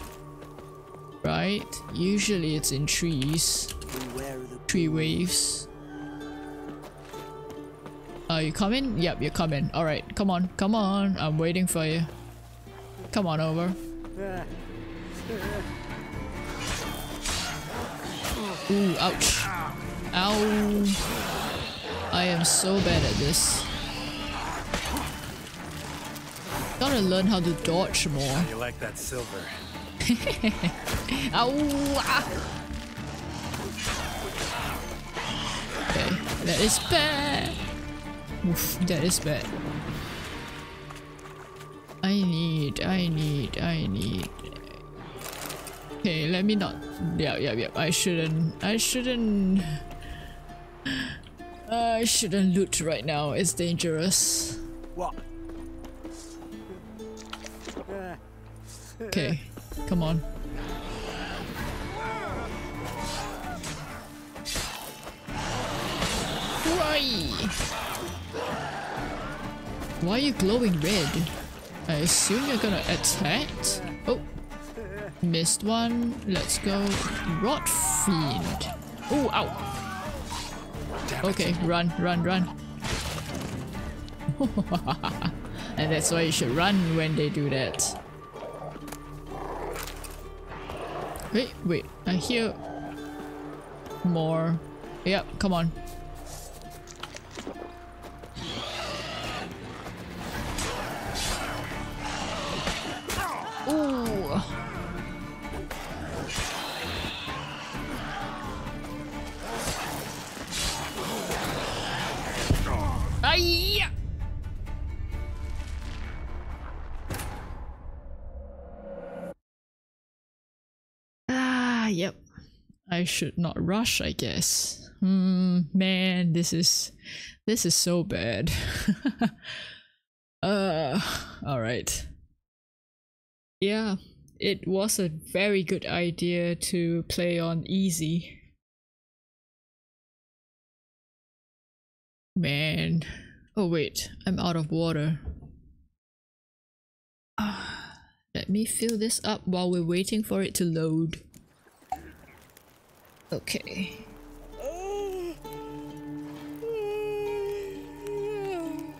Speaker 1: Right? Usually it's in trees. Tree waves. Are you coming? Yep, you're coming. Alright, come on, come on. I'm waiting for you. Come on over. Ooh, ouch. Ow. I am so bad at this. Gotta learn how to dodge more.
Speaker 3: You like that silver?
Speaker 1: Ow! ah. Okay, that is bad. Oof, that is bad. Need, I need, I need. Okay, let me not. Yeah, yeah, yeah. I shouldn't. I shouldn't. I shouldn't loot right now. It's dangerous.
Speaker 6: What?
Speaker 1: Okay, come on. Why? Why are you glowing red? I assume you're gonna attack? Oh. Missed one. Let's go. Rot Fiend. Oh, ow. Okay, run, run, run. and that's why you should run when they do that. Wait, wait, I hear more. Yep, come on. I should not rush, I guess. Hmm, man, this is this is so bad. uh, all right. Yeah, it was a very good idea to play on easy. Man. Oh wait, I'm out of water. Ah, let me fill this up while we're waiting for it to load. Okay.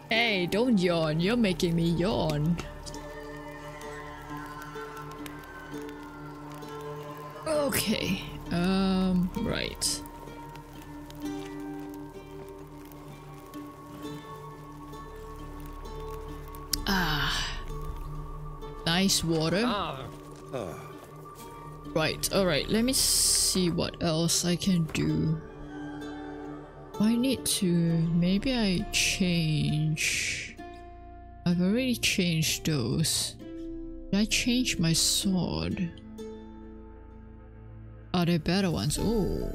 Speaker 1: Hey, don't yawn. You're making me yawn. Okay. Um, right. Ah. Nice water. Right, alright, let me see what else I can do. I need to... maybe I change... I've already changed those. Did I change my sword? Are there better ones? Oh.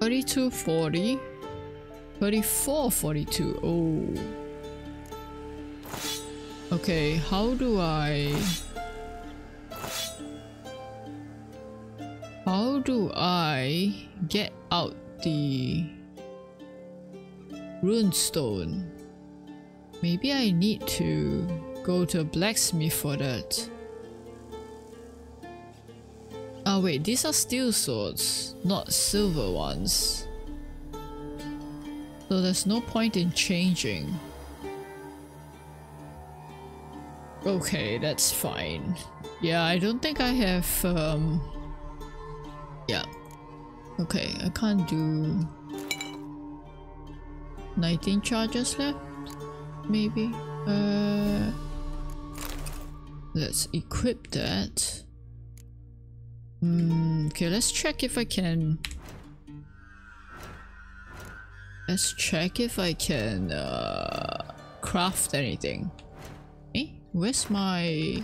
Speaker 1: 3240 3442 oh okay how do I how do I get out the runestone maybe I need to go to a blacksmith for that Oh wait, these are steel swords, not silver ones. So there's no point in changing. Okay, that's fine. Yeah, I don't think I have, um... Yeah. Okay, I can't do... 19 charges left? Maybe? Uh... Let's equip that. Mm, okay, let's check if I can... Let's check if I can uh, craft anything. Eh? Where's my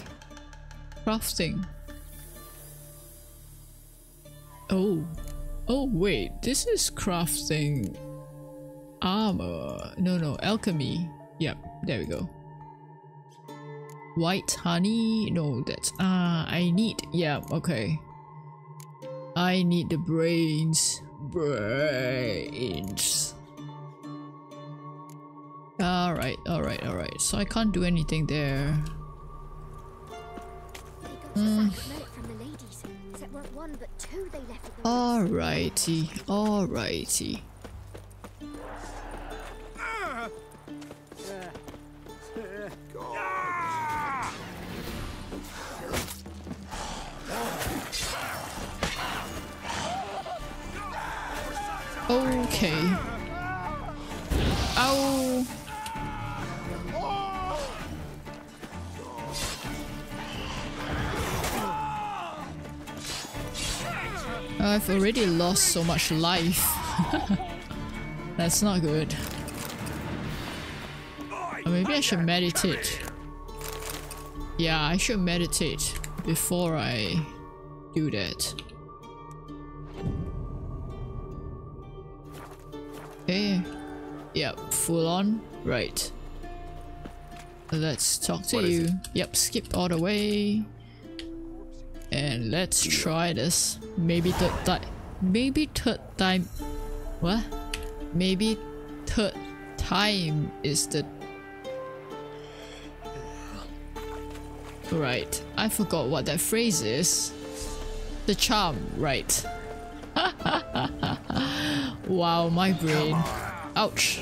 Speaker 1: crafting? Oh. Oh wait, this is crafting armor. No, no, alchemy. Yep, there we go. White honey? No, that's... Ah, uh, I need... Yeah, okay. I need the brains. Brains. Alright, alright, alright. So I can't do anything there. Mm. Alrighty, alrighty. I've already lost so much life. That's not good. Or maybe I should meditate. Yeah, I should meditate before I do that. Okay. Yep, full on. Right. Let's talk to what you. Yep, skip all the way. And let's try this. Maybe third time. Maybe third time. What? Maybe third time is the. Right. I forgot what that phrase is. The charm, right. wow, my brain. Ouch.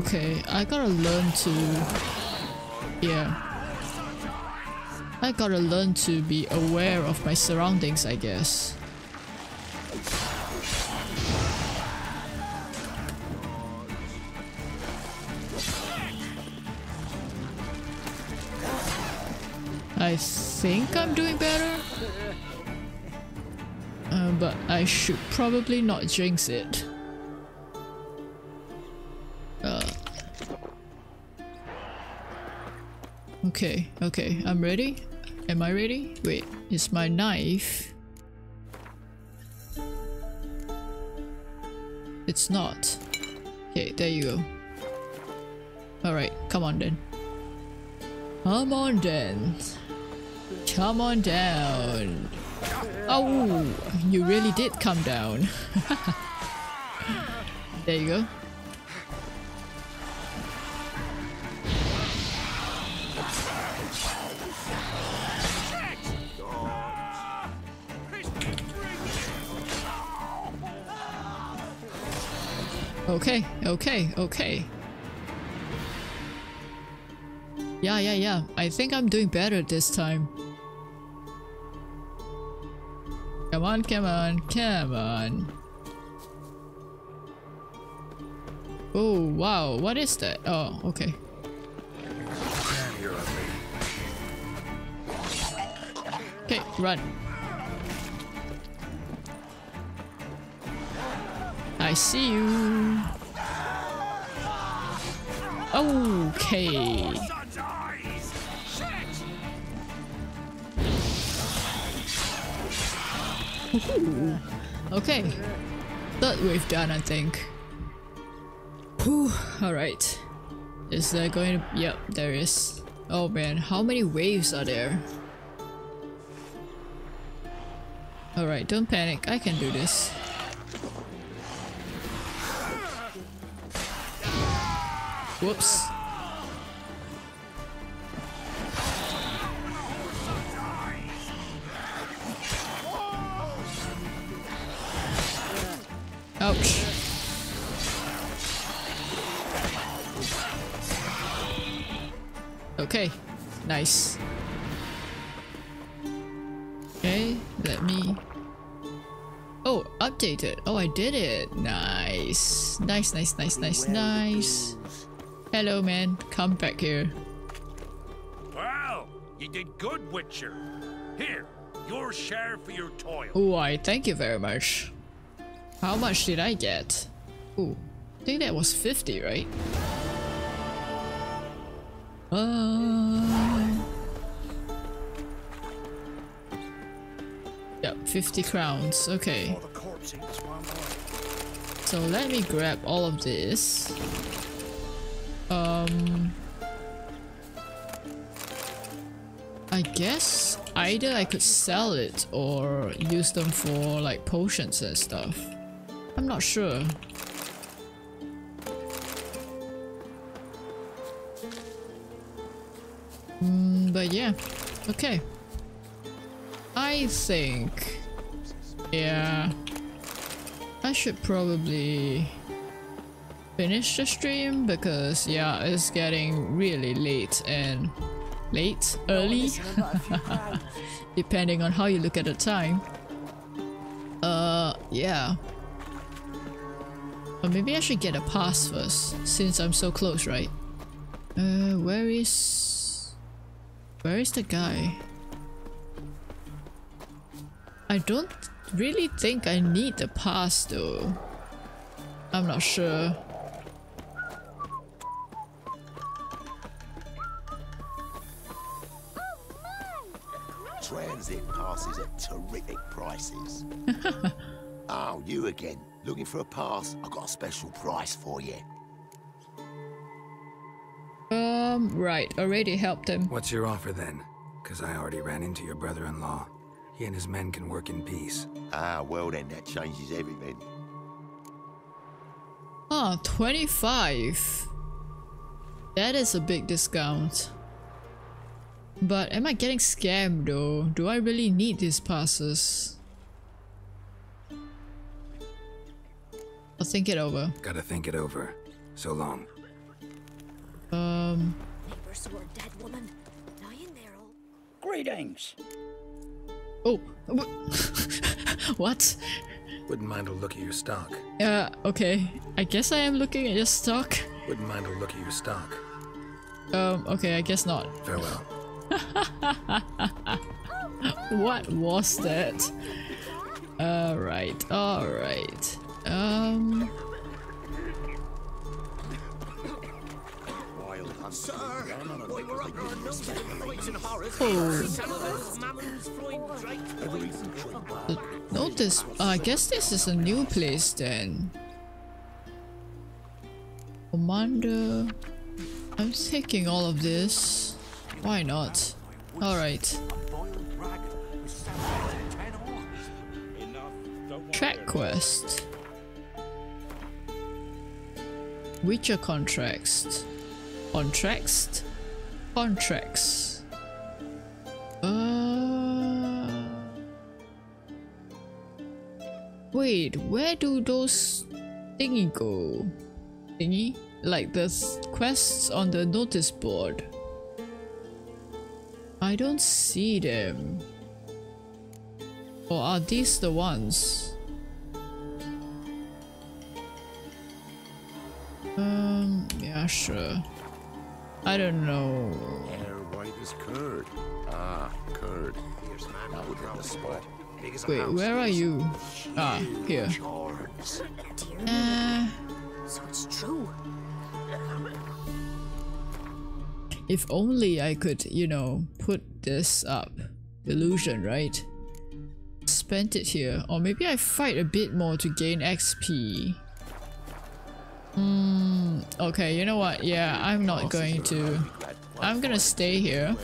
Speaker 1: Okay, I gotta learn to... Yeah. I gotta learn to be aware of my surroundings, I guess. I think I'm doing better. Uh, but I should probably not jinx it. Okay, okay, I'm ready. Am I ready? Wait, is my knife? It's not. Okay, there you go. Alright, come on then. Come on then. Come on down. Oh, you really did come down. there you go. Okay, okay, okay. Yeah, yeah, yeah. I think I'm doing better this time. Come on, come on, come on. Oh, wow. What is that? Oh, okay. Okay, run. I see you. Okay. Okay. Third wave done, I think. Whew. Alright. Is there going to... Yep, there is. Oh man, how many waves are there? Alright, don't panic. I can do this. Whoops. Ouch. Okay, nice. Okay, let me... Oh, updated. Oh, I did it. Nice. Nice, nice, nice, nice, nice. Hello, man. Come back here.
Speaker 5: Well, you did good, Witcher. Here, your share for your toil.
Speaker 1: Why, thank you very much. How much did I get? Ooh, I think that was 50, right? Uh... Yep, 50 crowns, okay. So let me grab all of this. Um... I guess either I could sell it or use them for like potions and stuff. I'm not sure. Mm, but yeah, okay. I think... Yeah... I should probably finish the stream because yeah, it's getting really late and late, early, depending on how you look at the time. Uh, yeah. Or maybe I should get a pass first, since I'm so close, right? Uh, where is... Where is the guy? I don't really think I need the pass though. I'm not sure.
Speaker 23: Prices. oh, you again. Looking for a pass? I've got a special price for you.
Speaker 1: Um, right. Already helped him.
Speaker 3: What's your offer then? Because I already ran into your brother-in-law. He and his men can work in peace.
Speaker 23: Ah, well then, that changes everything.
Speaker 1: Ah, 25. That is a big discount. But am I getting scammed though? Do I really need these passes? I'll think it over.
Speaker 3: Gotta think it over. So long.
Speaker 1: Um.
Speaker 19: Neighbor saw a dead woman lying there all.
Speaker 22: Greetings.
Speaker 1: Oh. what?
Speaker 3: Wouldn't mind a look at your stock.
Speaker 1: Yeah, okay. I guess I am looking at your stock.
Speaker 3: Wouldn't mind a look at your stock.
Speaker 1: Um, okay, I guess not.
Speaker 3: Farewell.
Speaker 1: what was that? Alright, alright. Um...
Speaker 6: Sir, we were under a number of lights and horrors.
Speaker 1: Oh.
Speaker 6: Some of us mammons flying draped
Speaker 1: Notice, uh, I guess this is a new place then. Commander. I'm taking all of this. Why not? Alright. Track quest. Witcher contracts. Contracts? Contracts. Uh... Wait, where do those thingy go? Thingy? Like the quests on the notice board. I don't see them. Or are these the ones? Um, yeah, sure. I don't know.
Speaker 23: Hair white as curd. Ah, curd. That would hit the spot.
Speaker 1: Wait, where are you? Ah, here. Uh,
Speaker 19: So it's true.
Speaker 1: if only I could, you know, put this up. Illusion, right? Spend it here. Or maybe I fight a bit more to gain XP. Hmm, okay, you know what? Yeah, I'm not going to... I'm gonna stay here.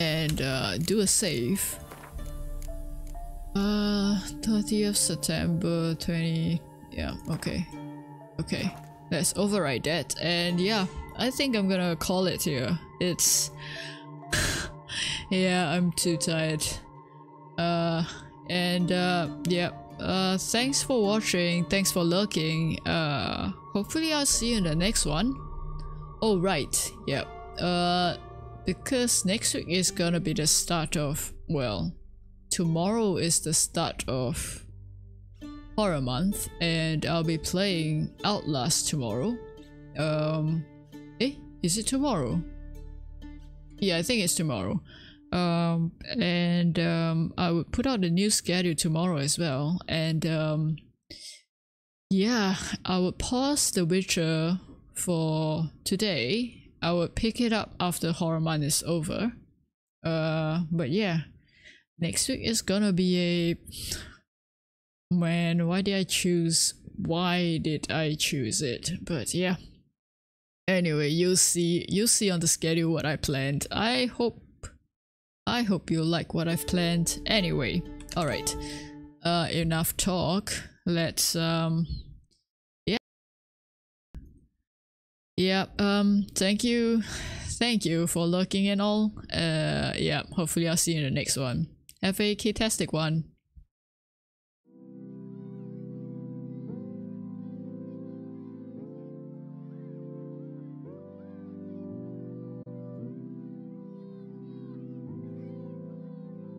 Speaker 1: And uh, do a save. Uh, 30th September 20... Yeah, okay. Okay, let's override that. And yeah, I think I'm gonna call it here. It's... yeah, I'm too tired. Uh, and uh, yeah. Uh, thanks for watching. Thanks for looking. Uh, hopefully I'll see you in the next one. Oh, right. Yep. Uh, because next week is gonna be the start of, well, tomorrow is the start of horror month and I'll be playing Outlast tomorrow. Um, eh? Is it tomorrow? Yeah, I think it's tomorrow. Um, and um, I would put out the new schedule tomorrow as well. And um, yeah, I would pause The Witcher for today. I would pick it up after Horror Month is over. Uh, but yeah, next week is gonna be a man. Why did I choose? Why did I choose it? But yeah. Anyway, you'll see. You'll see on the schedule what I planned. I hope. I hope you like what I've planned. Anyway, all right. Uh, enough talk. Let's um. Yeah. Yeah. Um. Thank you. Thank you for looking and all. Uh. Yeah. Hopefully I'll see you in the next one. Have a fantastic one.